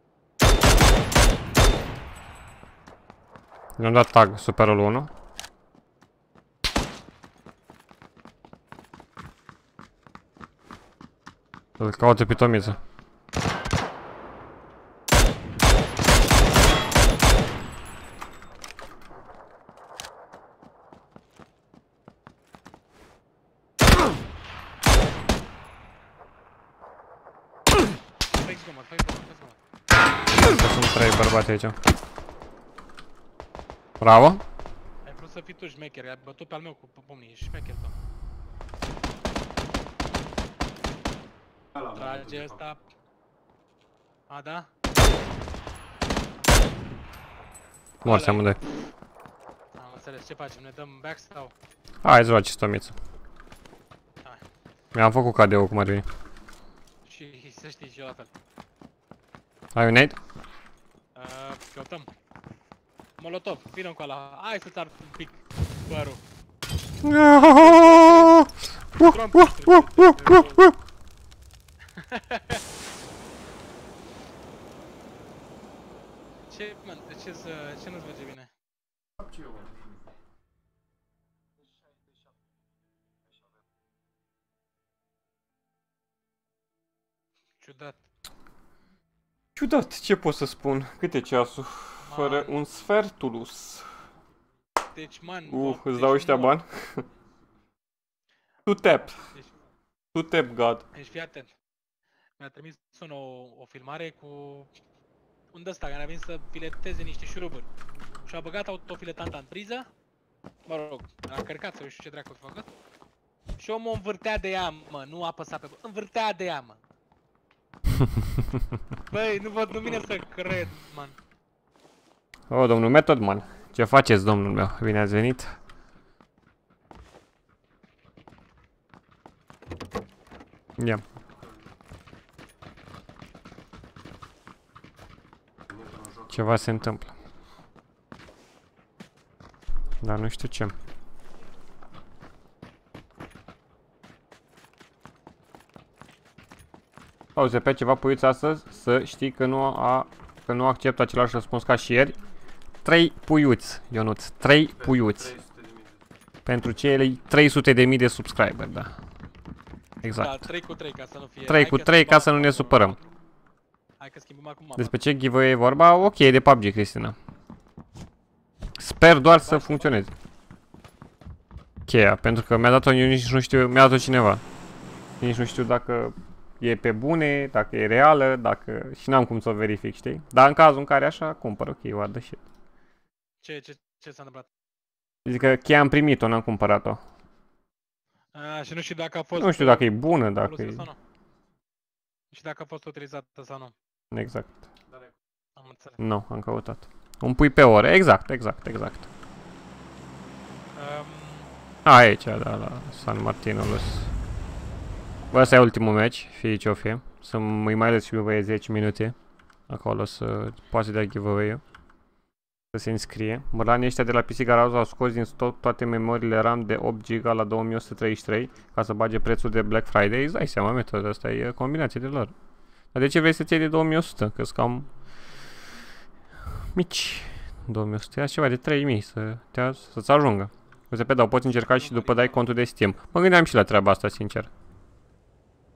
Mi-am dat tag, superul 1. Îl caută pe Tomiță. Fă zgomot, fă zgomot, fă zgomot. Că sunt trei bărbați aici. Bravo. Ai vrut să fii tu șmecher, ai bătut pe al meu cu pumnii, ești șmecher tu. Ăla, mă, Trage de ăsta. A, da? Morți amândoi. Am înțeles, ce facem? Ne dăm back sau? Hai, îți roagi Tomiță. Hai. Mi-am făcut cadeu cum ar veni. Și să știi și eu la fel. Ai un nade? Uh, căutăm. Molotov, vină cu ăla. Hai să-ți arăt un pic părul. Trump, Ce, mă, de ce, să, ce nu-ți merge bine? Ciudat. Ciudat, ce pot să spun? Câte ceasul? Fără Man. un sfertulus. Deci, man, Uh, bă, îți deci dau ăștia nu- bani? Tu tap. Deci, Tu tap, God. deci fii atent. Mi-a trimis un o, o filmare cu un ăsta care a venit să fileteze niște șuruburi. Și a băgat autofiletanta în priză. Mă rog, a încărcat să eu știu ce dracu a făcut. Și omul învârtea de ea, mă, nu a apăsat pe... Învârtea de ea, mă. Băi, nu văd, nu vine să cred, man. O, domnul Metodman. Ce faceți, domnul meu? Bine ați venit. Ia. Ceva se întâmplă. Dar nu știu ce. Auzi, pe ceva puiți astăzi să știi că nu, a, că nu accept același răspuns ca și ieri. Trei puiuți, Ionuț. Trei puiuți. 300 de mii de Pentru cei 300 de mii de subscriber, da. Da, Exact. 3 cu 3 ca să nu fie... 3 Hai cu că 3 ca schimbăm să nu ne acum- supărăm. Hai că schimbăm acum mapa. Despre ce giveaway e vorba? Ok, de PUBG, Cristina. Sper doar să funcționeze. Cheia, pentru că mi-a dat-o, eu nici nu știu, mi-a dat-o cineva. Nici nu știu dacă e pe bune, dacă e reală, dacă... Și n-am cum să o verific, știi? Dar în cazul în care așa, cumpăr, ok, what the shit. Ce, ce, ce s-a întâmplat? Zic că cheia am primit-o, n-am cumpărat-o. A, și nu știu dacă a fost... Nu știu dacă e bună, dacă folosită e... sau nu. Nu știu dacă a fost utilizată sau nu. Exact. Am înțeles. Nu, am căutat. Un pui pe ore, exact, exact, exact. Um, A, aici, da, la San Martinolus. Bă, ăsta e ultimul match, fie ce o fie. Să îi mai lăs și băie 10 minute. Acolo să poate dea giveaway-ul. Să se înscrie. Mărlanii ăștia de la PC Garage au scos din stoc toate memoriile RAM de 8 GB la 2133 ca să bage prețul de Black Friday. Îți dai seama, metoda asta e combinație de lor. Dar de ce vrei să-ți iei de 2100? Că-s cam mici. 2100, ia ceva de 3000 să te să-ți ajungă. Uite pe dau, poți încerca și după dai contul de Steam. Mă gândeam și la treaba asta, sincer.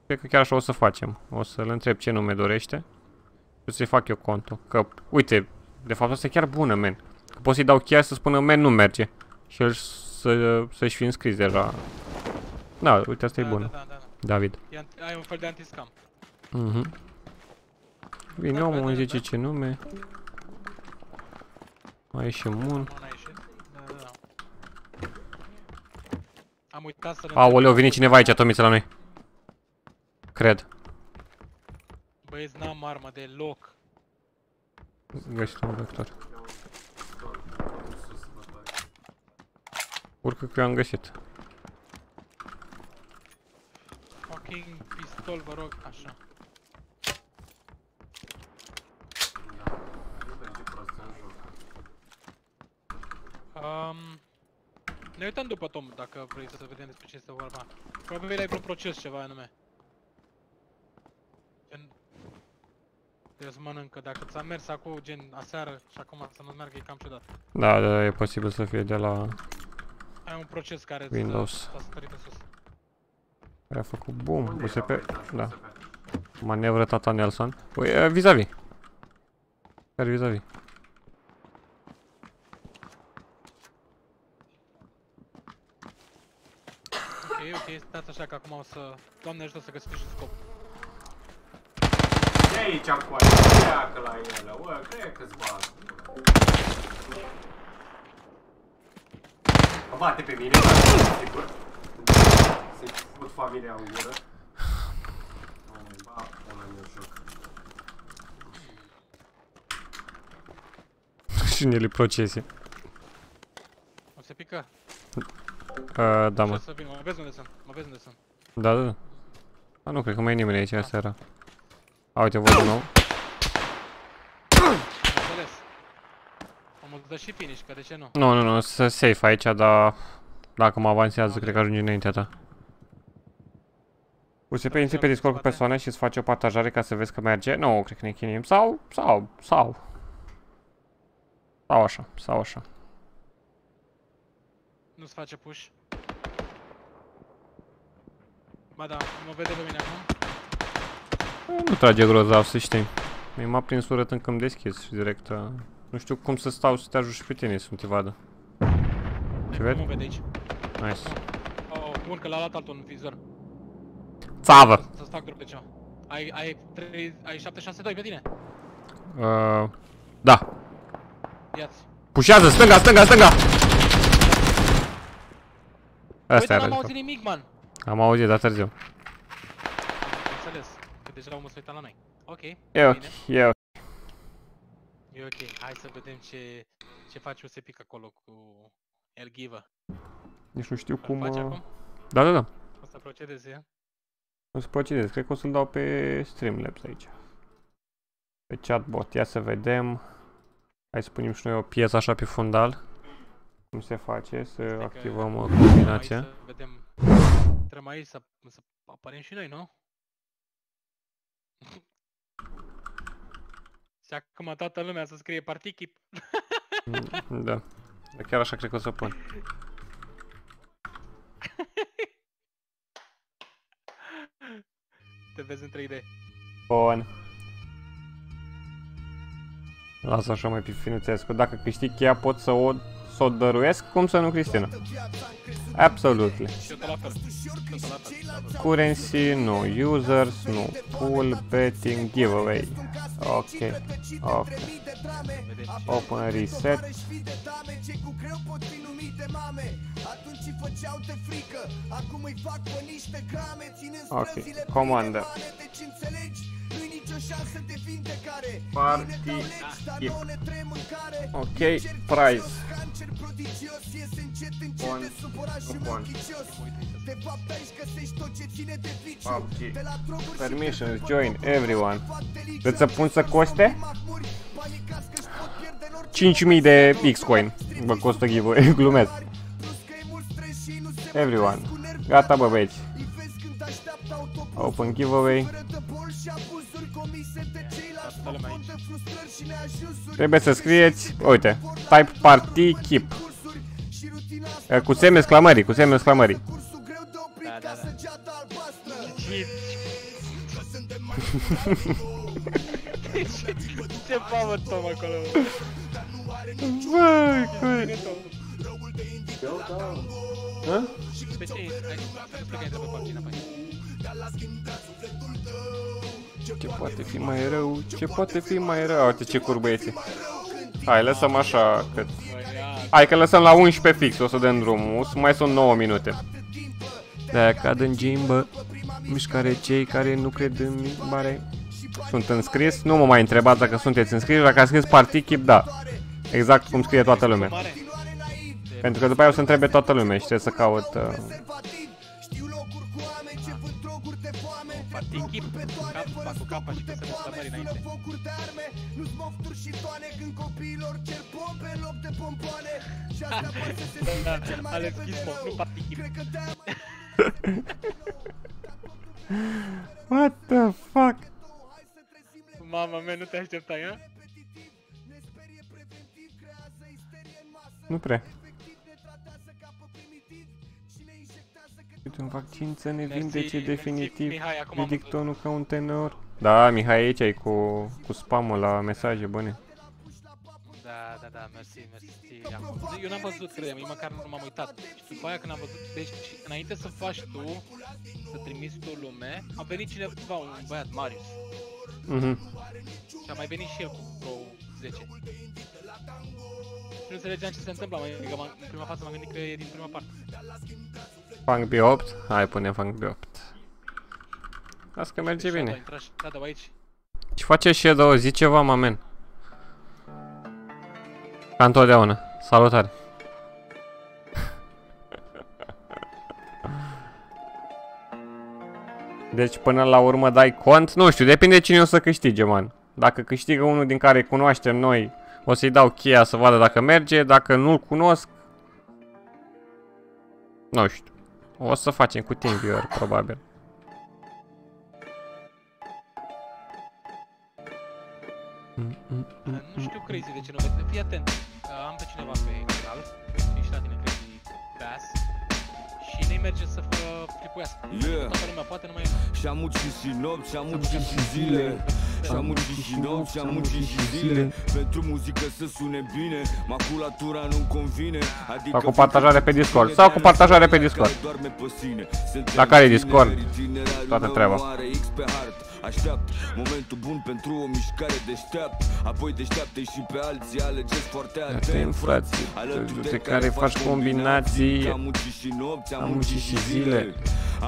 Cred că chiar așa o să facem. O să-l întreb ce nume dorește. Și o să-i fac eu contul. Că, uite, de fapt asta e chiar bună, men. Că pot să-i dau cheia să spună, men, nu merge. Și el să, să-și fi înscris deja. Da, uite, asta e da, bună. Da, da, da, da. David. E anti- ai un fel de anti-scam. Mhm. Vine Da, omul, da, îmi da, zice da. ce nume. Mai e și un. Nu n-a ieșit. Da, da, da. Am uitat să Aoleu, vine cineva aici, Tomiță, la noi. Cred. Băieți, n-am armă deloc. Găsit un vector. Urcă că eu am găsit. Fucking pistol, vă rog, așa. Um, ne uităm după Tom, dacă vrei să vedem despre ce este vorba. Probabil ai vreun proces ceva anume. Gen... Trebuie să mănâncă, dacă ți-a mers acum gen aseară și acum să nu meargă e cam ciudat. Da, da, e posibil să fie de la... Ai un proces care ți- Windows. s-a sărit în sus. Care a făcut boom, USP, da. Manevră tata Nelson. Ui, e, vis-a-vis. Chiar vis-a-vis. Ok, ok, stați așa că acum o să... Doamne ajută să găsiți și scop. De aici cu aia, pleacă la ele, bă, cred că-ți bag. Mă bate pe mine, sigur. Să-i fut familia în gură. Mă bag, până mi joc. Și ne procese. O să pică? Uh, da, Ce mă. să vin? Mă vezi unde sunt? Mă vezi unde sunt? Da, da, da. A, nu, cred că mai e nimeni aici seara. A, uite, văd din nou. Am înțeles. Am dă și finish, că de ce nu? Nu, nu, nu, să safe aici, dar dacă mă avansează, cred că ajunge înaintea ta. USP intri pe Discord cu persoane și îți face o partajare ca să vezi că merge? Nu, cred că ne chinim. Sau, sau, sau. Sau așa, sau așa. Nu-ți face push. Ba da, mă vede pe mine acum. Nu trage grozav, să știi. Mi m-a prins urât încă îmi deschis și direct... Uh, nu știu cum să stau să te ajut și pe tine să nu te vadă. Ce Nu vede? mă vede aici. Nice. Oh, bun că l-a luat altul în vizor. Țavă! Să stac drop de ceva. Ai, ai, 3, ai 762 pe tine? Uh, da. Ia-ți. Pușează, stânga, stânga, stânga! Uite, Asta n-am era. auzit nimic, man. Am auzit, dar târziu. Am înțeles. Că deja omul se uita la noi. Ok. E ok, bine. e ok. E ok. Hai să vedem ce, ce face USP acolo cu El Giver. Nici nu știu Îl cum... faci uh, acum? Da, da, da. O să procedezi, ia? O să procedez. Cred că o să-l dau pe Streamlabs aici. Pe chatbot. Ia să vedem. Hai să punem și noi o piesă așa pe fundal. Cum se face, să Stai că activăm o Trebuie aici combinație. Să vedem. Trebuie aici să, să apărem și noi, nu? Și acum toată lumea să scrie party da. Chiar așa cred că o să pun. Te vezi în 3D. Bun. Lasă așa mai pe finuțescu. Dacă câștig cheia pot să o să o dăruiesc? Cum să nu, Cristina? Absolutely. Și eu tot la fel. Și eu tot la fel. Currency, nu. Users, nu. Pool, betting, giveaway. Ok. Ok. Open reset. Ok. Comandă. Party skip. Ok. Price. Bun. Nu bun. PUBG. Permissions, join, everyone. Vreți să pun să coste? 5000 de X-Coin. Vă costă giveaway, glumesc. Everyone. Gata bă băieți. Open giveaway. Trebuie să scrieți, uite, type party keep. Eh, Cu semne exclamării, cu semne exclamării. Da, da, da. Ce power Tom acolo? Vai, coi. Bine, Tom. Hă? Pe ce ești? Hai, plecai de pe PUBG înapoi. Ce poate fi mai rău? Ce poate fi mai rău? Uite ce cur băieții. Hai, lăsăm așa cât. Băi, ia, Hai că lăsăm la 11 fix, o să dăm drumul. Să mai sunt 9 minute. De-aia cad în gimbă. Mișcare cei care nu cred în mare. Sunt înscris. Nu mă mai întrebați dacă sunteți înscriși. Dacă ați scris party keep, da. Exact cum scrie toată lumea. mare. Pentru că după aia o să întrebe toată lumea și trebuie să caut... Uh... Party keep. Cap, fac cu capa și cu semnul exclamării înainte. Da, Alex Gizmo, nu party keep. What the fuck? Mama mea, nu te așteptai, a? Nu prea. Uite, un vaccin să ne Mersi, vindece mersi, definitiv Mihai, acum am ridictonul ca un tenor. Da, Mihai, aici ai cu, cu spamul la mesaje bune. Da, da, da, mersi, mersi. Acum, Eu n-am văzut, credem, eu măcar nu m-am uitat. Și după aia când am văzut, deci înainte să faci tu, să trimiți tu lume, a venit cineva, un băiat, Marius. Mhm. Și a mai venit și el cu Pro 10. Și nu înțelegeam ce se întâmplă, mă, adică m-am- în prima față m-am gândit că e din prima parte. Fang B8. Hai, punem Fang B8. Las că merge Shadow, bine. intra Shadow aici. Ce face Shadow? Zi ceva, mamen. Ca întotdeauna. Salutare. Deci până la urmă dai cont? Nu știu, depinde cine o să câștige, man. Dacă câștigă unul din care îi cunoaștem noi, o să-i dau cheia să vadă dacă merge. Dacă nu-l cunosc, nu știu. O să facem cu TeamViewer, probabil. Nu știu crazy de ce nu vezi. Fii atent. Uh, Am pe cineva pe canal. Ești la tine crazy bass. Și ne merge să fă flipuiască. Yeah. Toată lumea poate numai Și-am muncit și nopți, și-am muncit și zile Și-am muncit și nopți, și-am muncit și zile Pentru muzică să sune bine Maculatura nu-mi convine Adică Sau cu partajare pe Discord. Sau cu partajare pe Discord. Doarme pe sine. Suntem La care e Discord? tineri, tinerarul Toată meu treaba. Are X pe hard. Aștept momentul bun pentru o mișcare deștept Apoi deșteaptă și pe alții Alegeți foarte atent, Atent, frate, de care faci combinații. Am muncit și nopți, am, Am muncit și zile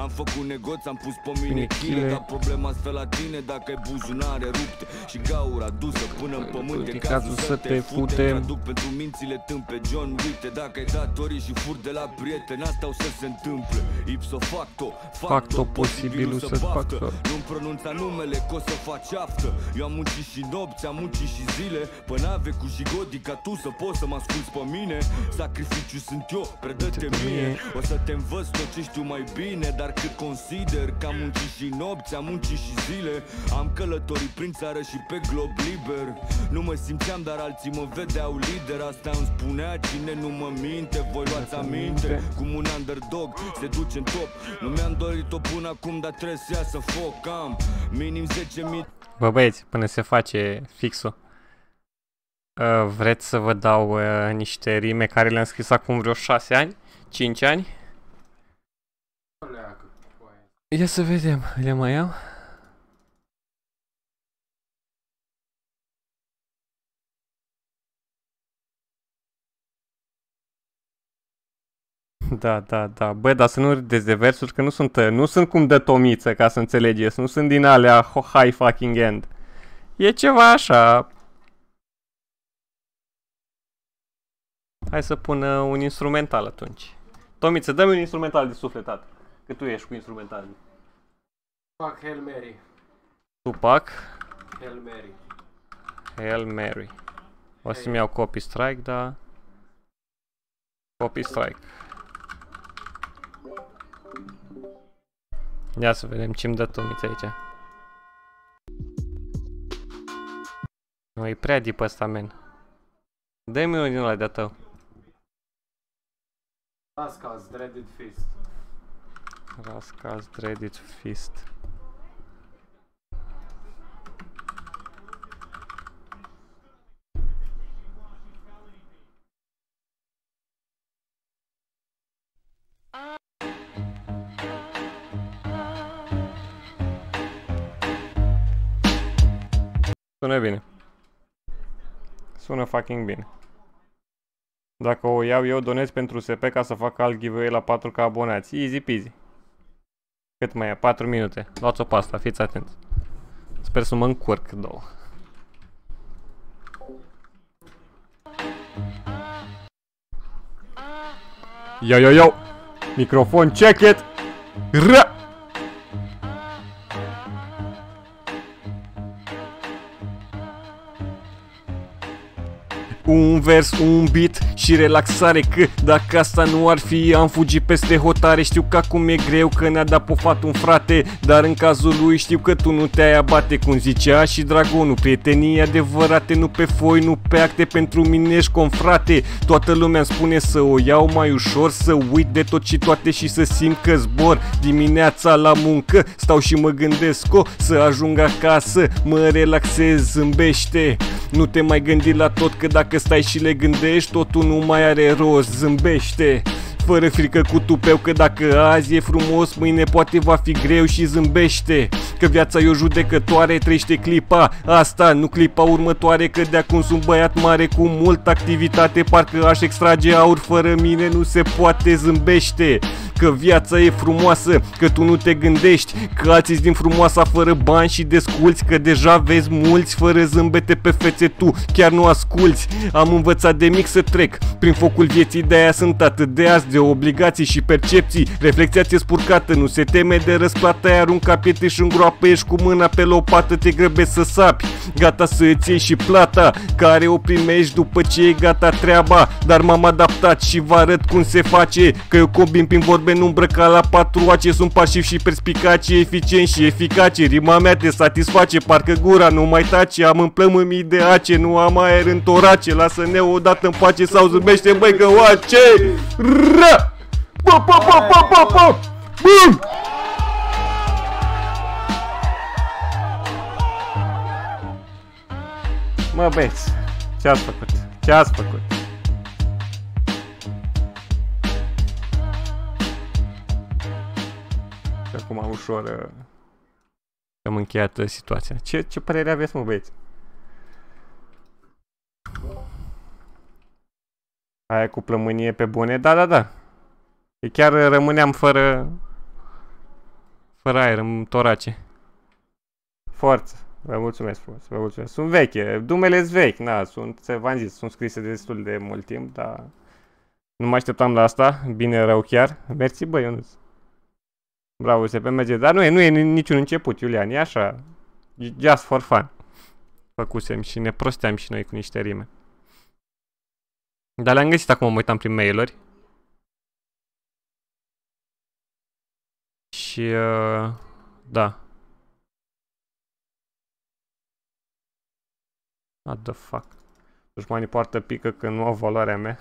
Am făcut negoț, am pus pe mine Bine, chile chile. Dar problema stă la tine dacă ai buzunare rupte Și gaura dusă până în pământ E cazul să te fute Traduc pentru mințile tâmpe John Uite dacă ai datorii și fur de la prieten Asta o să se întâmple Ipso facto Facto posibilul să-ți baftă. facă. Nu-mi pronunța numele că o să faci aftă Eu am muncit și nopți, am muncit și zile Până ave cu jigodi ca tu să poți să mă asculti pe mine Sacrificiu sunt eu, predă-te Predă-te mie mie. O să te învăț tot ce știu mai bine Dar dar cât consider Că am muncit și nopți, am muncit și zile. Am călătorit prin țară și pe glob liber. Nu mă simțeam, dar alții mă vedeau lider. Asta îmi spunea cine nu mă minte Voi luați aminte. cum un underdog se duce în top. Nu mi-am dorit-o până acum, dar trebuie să iasă foc. Am minim 10.000 Bă băieți, până se face fixul. Uh, vreți să vă dau uh, niște rime care le-am scris acum vreo 6 ani? 5 ani? Leacă, foaie. Ia să vedem, le mai am? Da, da, da. Bă, dar să nu râdeți de versuri, că nu sunt, uh, nu sunt cum de tomiță, ca să înțelegeți. Nu sunt din alea ho- high fucking end. E ceva așa. Hai să pun uh, un instrumental atunci. Tomiță, dă-mi un instrumental de sufletat. Că tu ești cu instrumental. Fac Hail Mary. Tupac, Hail Mary. Hail Mary. O să-mi iau copy strike, da. Copy strike. Ia să vedem ce-mi dă Tomiță aici. Nu, e prea deep ăsta, man. Dă-mi unul din ăla de-a tău. Rascals, Dreaded Fist. Rascals Dreaded Fist. Sună bine. Sună fucking bine. Dacă o iau eu, donez pentru SP ca să fac alt giveaway la 4K abonați. Easy peasy. Cât mai e? 4 minute. Luați-o pe asta, fiți atenți. Sper să mă încurc două. Yo, yo, yo! Microfon, check it! Ra! Un vers, un beat și relaxare Că dacă asta nu ar fi Am fugit peste hotare. Știu că acum e greu că ne-a dat pofat un frate Dar în cazul lui știu că tu nu te-ai abate Cum zicea și dragonul. Prietenii adevărate nu pe foi, nu pe acte Pentru mine ești confrate. Toată lumea îmi spune să o iau mai ușor Să uit de tot și toate și să simt că zbor. Dimineața la muncă Stau și mă gândesc o să ajung acasă Mă relaxez, zâmbește. Nu te mai gândi la tot că dacă stai și le gândești Totul nu mai are rost, zâmbește. Fără frică cu tupeu că dacă azi e frumos, mâine poate va fi greu și zâmbește. Că viața e o judecătoare, trăiește clipa asta, nu clipa următoare Că de acum sunt băiat mare cu multă activitate Parcă aș extrage aur fără mine, nu se poate zâmbește Că viața e frumoasă, că tu nu te gândești Că alții din frumoasa fără bani și desculți Că deja vezi mulți fără zâmbete pe fețe tu Chiar nu asculți. Am învățat de mic să trec Prin focul vieții de aia sunt atât de azi De obligații și percepții. Reflexia ți-e spurcată, nu se teme de răsplată Ai aruncat pietre și în groapă Ești cu mâna pe lopată, te grăbești să sapi. Gata să îți iei și plata Care o primești după ce e gata treaba. Dar m-am adaptat și vă arăt cum se face Că eu combin prin vorbe nu îmbrăcat la patru ace Sunt pasiv și perspicace, eficient și eficace Rima mea te satisface, parcă gura nu mai tace Am în plămă mii de ace, nu am aer în torace Lasă-ne odată în pace sau zâmbește băi că oace Ra! Bă, bă, bă, bă, bă, bă! Bum! Mă băieți, ce ați făcut? Ce ați făcut? Și acum ușor uh, am încheiat uh, situația. Ce, ce părere aveți, mă băieți? Aia cu plămânie pe bune? Da, da, da. E chiar uh, rămâneam fără fără aer în torace. Forță. Vă mulțumesc frumos, vă mulțumesc. Sunt veche, dumele sunt vechi, na, sunt, v-am zis, sunt scrise de destul de mult timp, dar nu mă așteptam la asta, bine rău chiar. Mersi, bă, Ionuț. Bravo, se pe merge, dar nu e, nu e niciun început, Iulian, e așa, just for fun. Făcusem și ne prosteam și noi cu niște rime. Dar le-am găsit acum, mă uitam prin mail-uri. Și, uh, da. What the fuck? Dușmanii poartă pică când nu au valoarea mea.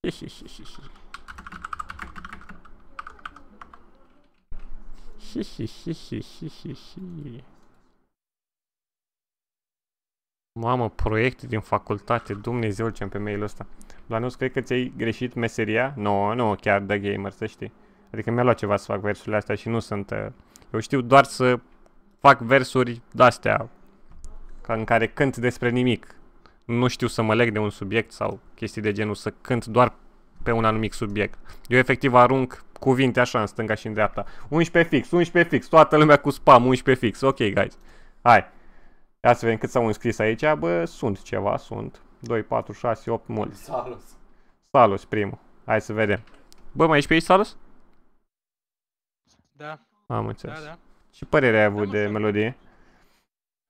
Mamă, proiecte din facultate, Dumnezeu ce pe mail ăsta. Blanus, cred că ți-ai greșit meseria? Nu, no, nu, chiar de gamer, să știi. Adică mi-a luat ceva să fac versurile astea și nu sunt... Uh, eu știu doar să fac versuri de-astea, ca în care cânt despre nimic. Nu știu să mă leg de un subiect sau chestii de genul, să cânt doar pe un anumit subiect. Eu efectiv arunc cuvinte așa în stânga și în dreapta. 11 fix, 11 fix, toată lumea cu spam, 11 fix. Ok, guys. Hai. Ia să vedem cât s-au înscris aici. Bă, sunt ceva, sunt. 2, 4, 6, 8, mulți. Salus. Salus, primul. Hai să vedem. Bă, mai ești pe aici, Salus? Da. Am înțeles. Da, da. Ce părere ai avut Da, mă, de sunt. melodie?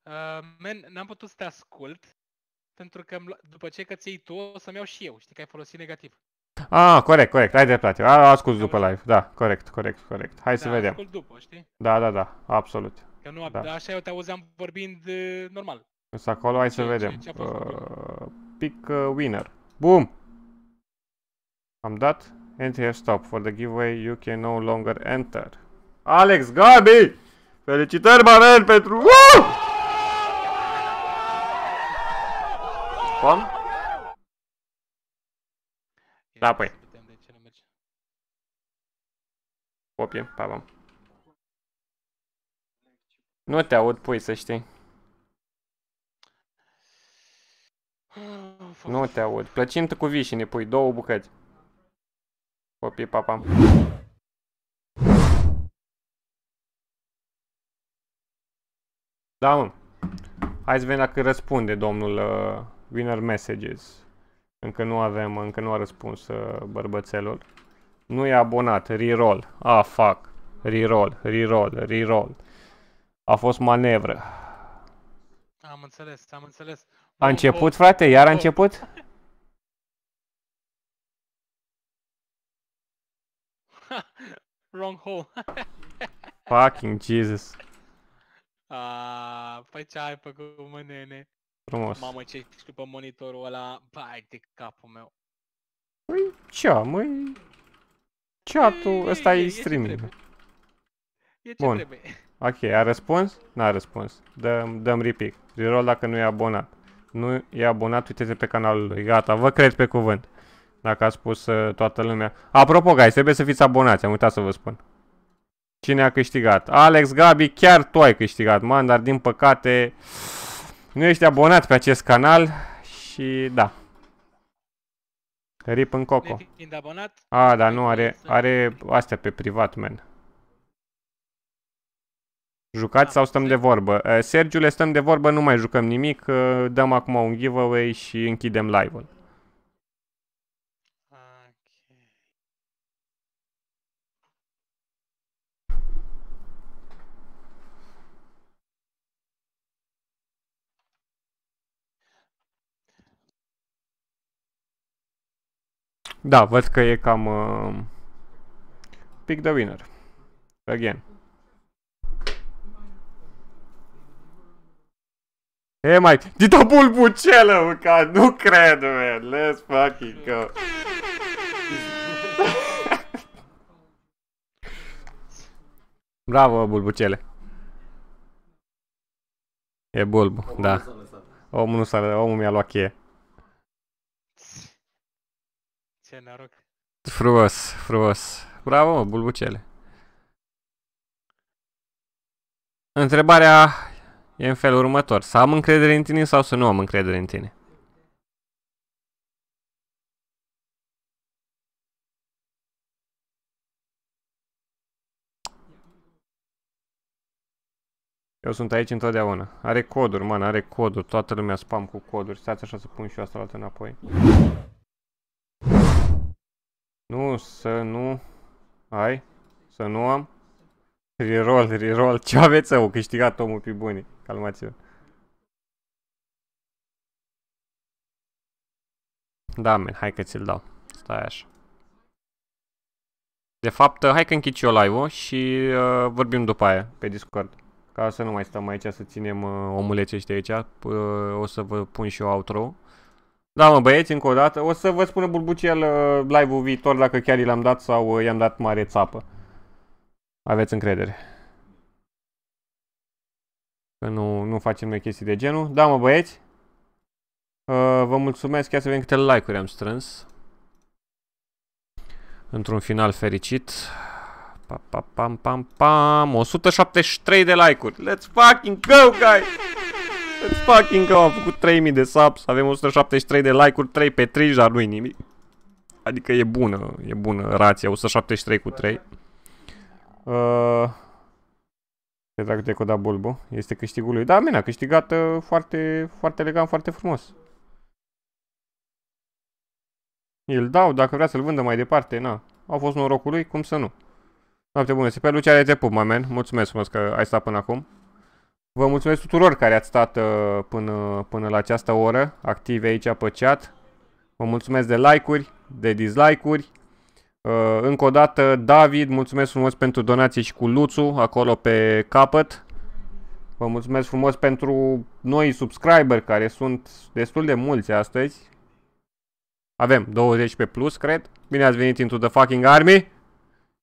Uh, man, n-am putut să te ascult, pentru că îmi lua- după ce că ți tu, o să-mi iau și eu. Știi că ai folosit negativ. Ah, corect, corect, ai dreptate. A, ascult după live. Da, corect, corect, corect. Hai să da, vedem. ascult după, știi? Da, da, da, absolut. Că nu, Da. da. așa eu te auzeam vorbind uh, normal. Însă acolo hai să Ce- ce- vedem. ce a fost Uh, pick uh, winner. Boom! Am dat. Enter here, stop. For the giveaway, you can no longer enter. Alex Gabi! Felicitări, Mamen, pentru... Uh! Cum? Da, Ia păi. să vedem de ce nu merge. Copie, pa, pa. Nu te aud, pui, să știi. Ah, fuck. Nu te aud. Plăcintă cu vișine, pui, două bucăți. Copie, papa. Da, mă. Hai să vedem dacă răspunde domnul uh, Winner Messages. Încă nu avem, încă nu a răspuns uh, bărbățelul. Nu e abonat, reroll. Ah, fuck. Reroll, reroll, reroll. A fost manevră. Am înțeles, am înțeles. A Wrong început, hole. frate? Iar a hole. început? Wrong hole. Fucking Jesus. Ah, păi ce ai făcut, mă, nene? Frumos. Mamă, ce știu pe monitorul ăla, bai de capul meu. Păi, ce măi? Chat-ul, ăsta e ce streaming. trebuie. E ce Bun. trebuie. Ok, a răspuns? N-a răspuns. Dăm, dăm repic. Reroll dacă nu e abonat. Nu e abonat, uite pe canalul lui. Gata, vă cred pe cuvânt. Dacă a spus uh, toată lumea. Apropo, guys, trebuie să fiți abonați, am uitat să vă spun. Cine a câștigat? Alex Gabi, chiar tu ai câștigat, man, dar din păcate nu ești abonat pe acest canal și da. Rip în coco. Nefiind abonat, A, dar ai nu, voie are, să- are astea pe privat, man. Jucați Da, sau stăm se- de vorbă? Uh, Sergiu, le stăm de vorbă, nu mai jucăm nimic, uh, dăm acum un giveaway și închidem live-ul. Da, văd că e cam... Uh, pick the winner. Again. E mai... Dita bulbucelă, mă, ca nu cred, man. Let's fucking go. Bravo, bulbucele. E bulbu, Omul da. nu s-a lăsat. Omul nu s-a, omul mi-a luat cheie. Ce noroc. Frumos, frumos. Bravo, mă, bulbucele. Întrebarea e în felul următor. Să am încredere în tine sau să nu am încredere în tine? Eu sunt aici întotdeauna. Are coduri, man, are coduri. Toată lumea spam cu coduri. Stați așa să pun și eu asta la altă înapoi. Nu, să nu... Hai? Să nu am? Reroll, reroll. Ce aveți, au câștigat omul pe bunii. Calmați-vă. Da, men, hai că ți-l dau. Stai așa. De fapt, hai că închid și eu live-ul și uh, vorbim după aia pe Discord. Ca să nu mai stăm aici să ținem uh, omuleții ăștia aici. Uh, o să vă pun și eu outro. Da, mă, băieți, încă o dată. O să vă spună Bulbucel uh, live-ul viitor dacă chiar i l-am dat sau uh, i-am dat mare țapă. Aveți încredere. Că nu, nu facem noi chestii de genul. Da, mă, băieți. Uh, vă mulțumesc. Chiar să vedem câte like-uri am strâns. Într-un final fericit. Pa, pa, pam, pam, pam. 173 de like-uri. Let's fucking go, guys! Let's fucking go! Am făcut 3000 de subs. Avem 173 de like-uri. 3 pe 3, dar nu-i nimic. Adică e bună. E bună rația. 173 cu 3. Uh, ce dragul de coda bulbu. Este câștigul lui. Da, mine, a câștigat uh, foarte, foarte elegant, foarte frumos. Îl dau, dacă vrea să-l vândă mai departe, na. A fost norocul lui, cum să nu. Noapte bună, se pe Lucia te pup, mamen. Mulțumesc frumos că ai stat până acum. Vă mulțumesc tuturor care ați stat uh, până, până la această oră, active aici pe chat. Vă mulțumesc de like-uri, de dislike-uri. Uh, încă o dată, David, mulțumesc frumos pentru donații și cu Luțu, acolo pe capăt. Vă mulțumesc frumos pentru noi subscriber care sunt destul de mulți astăzi. Avem 20 pe plus, cred. Bine ați venit into the fucking army.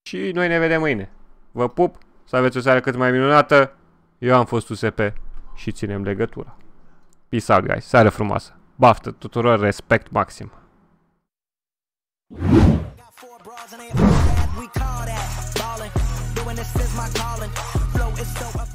Și noi ne vedem mâine. Vă pup, să aveți o seară cât mai minunată. Eu am fost USP și ținem legătura. Peace out, guys. Seară frumoasă. Baftă tuturor, respect maxim. Mașina?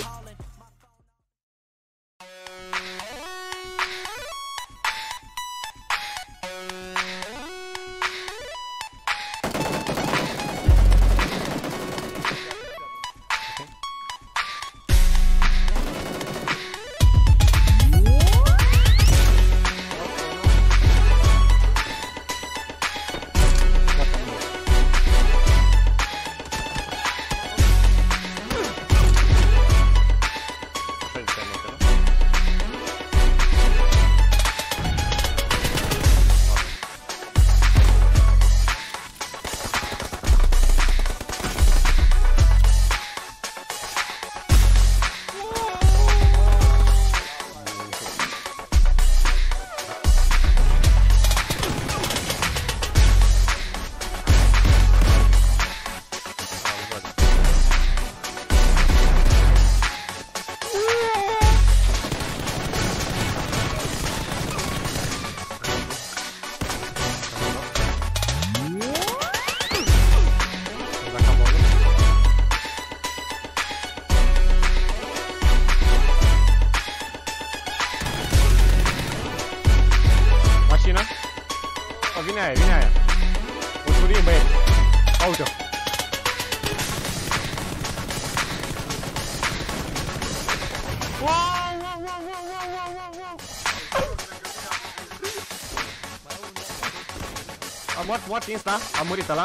A mort, mort insta, a murit ăla.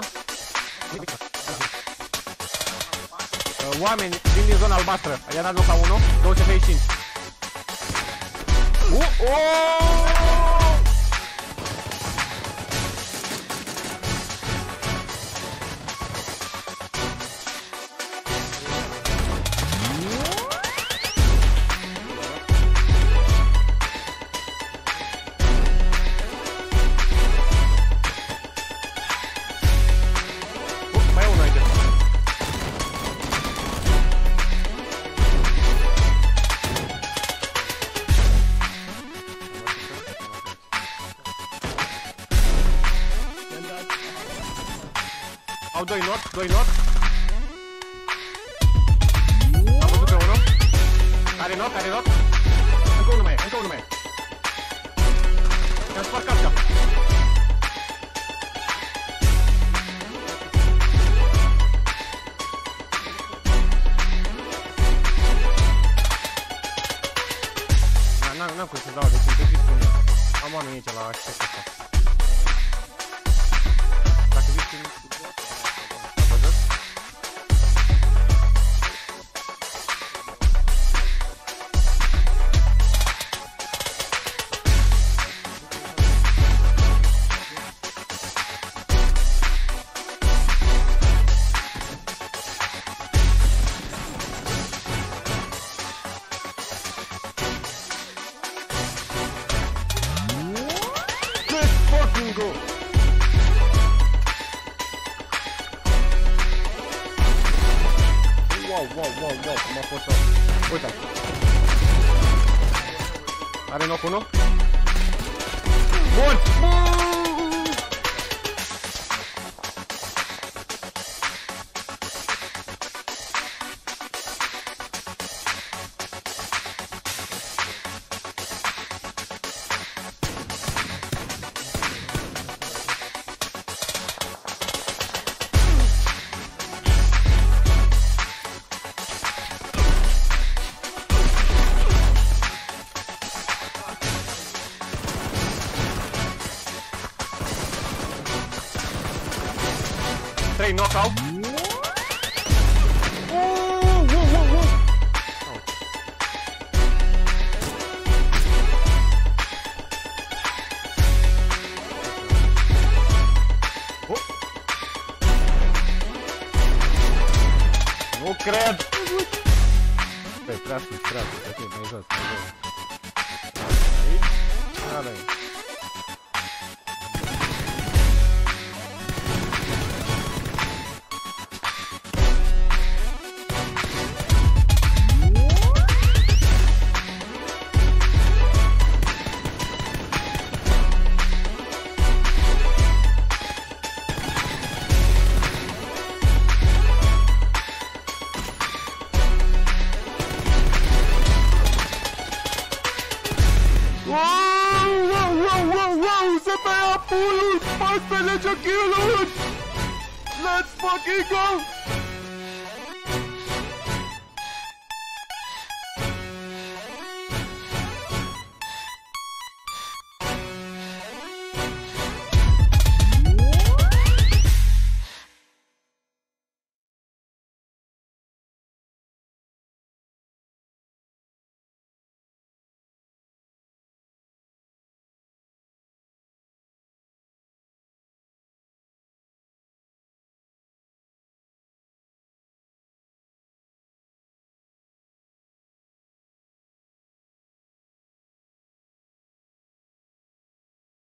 Uh, Oameni din din zona albastră. I-a dat loc la 1, 235. Uh, oh!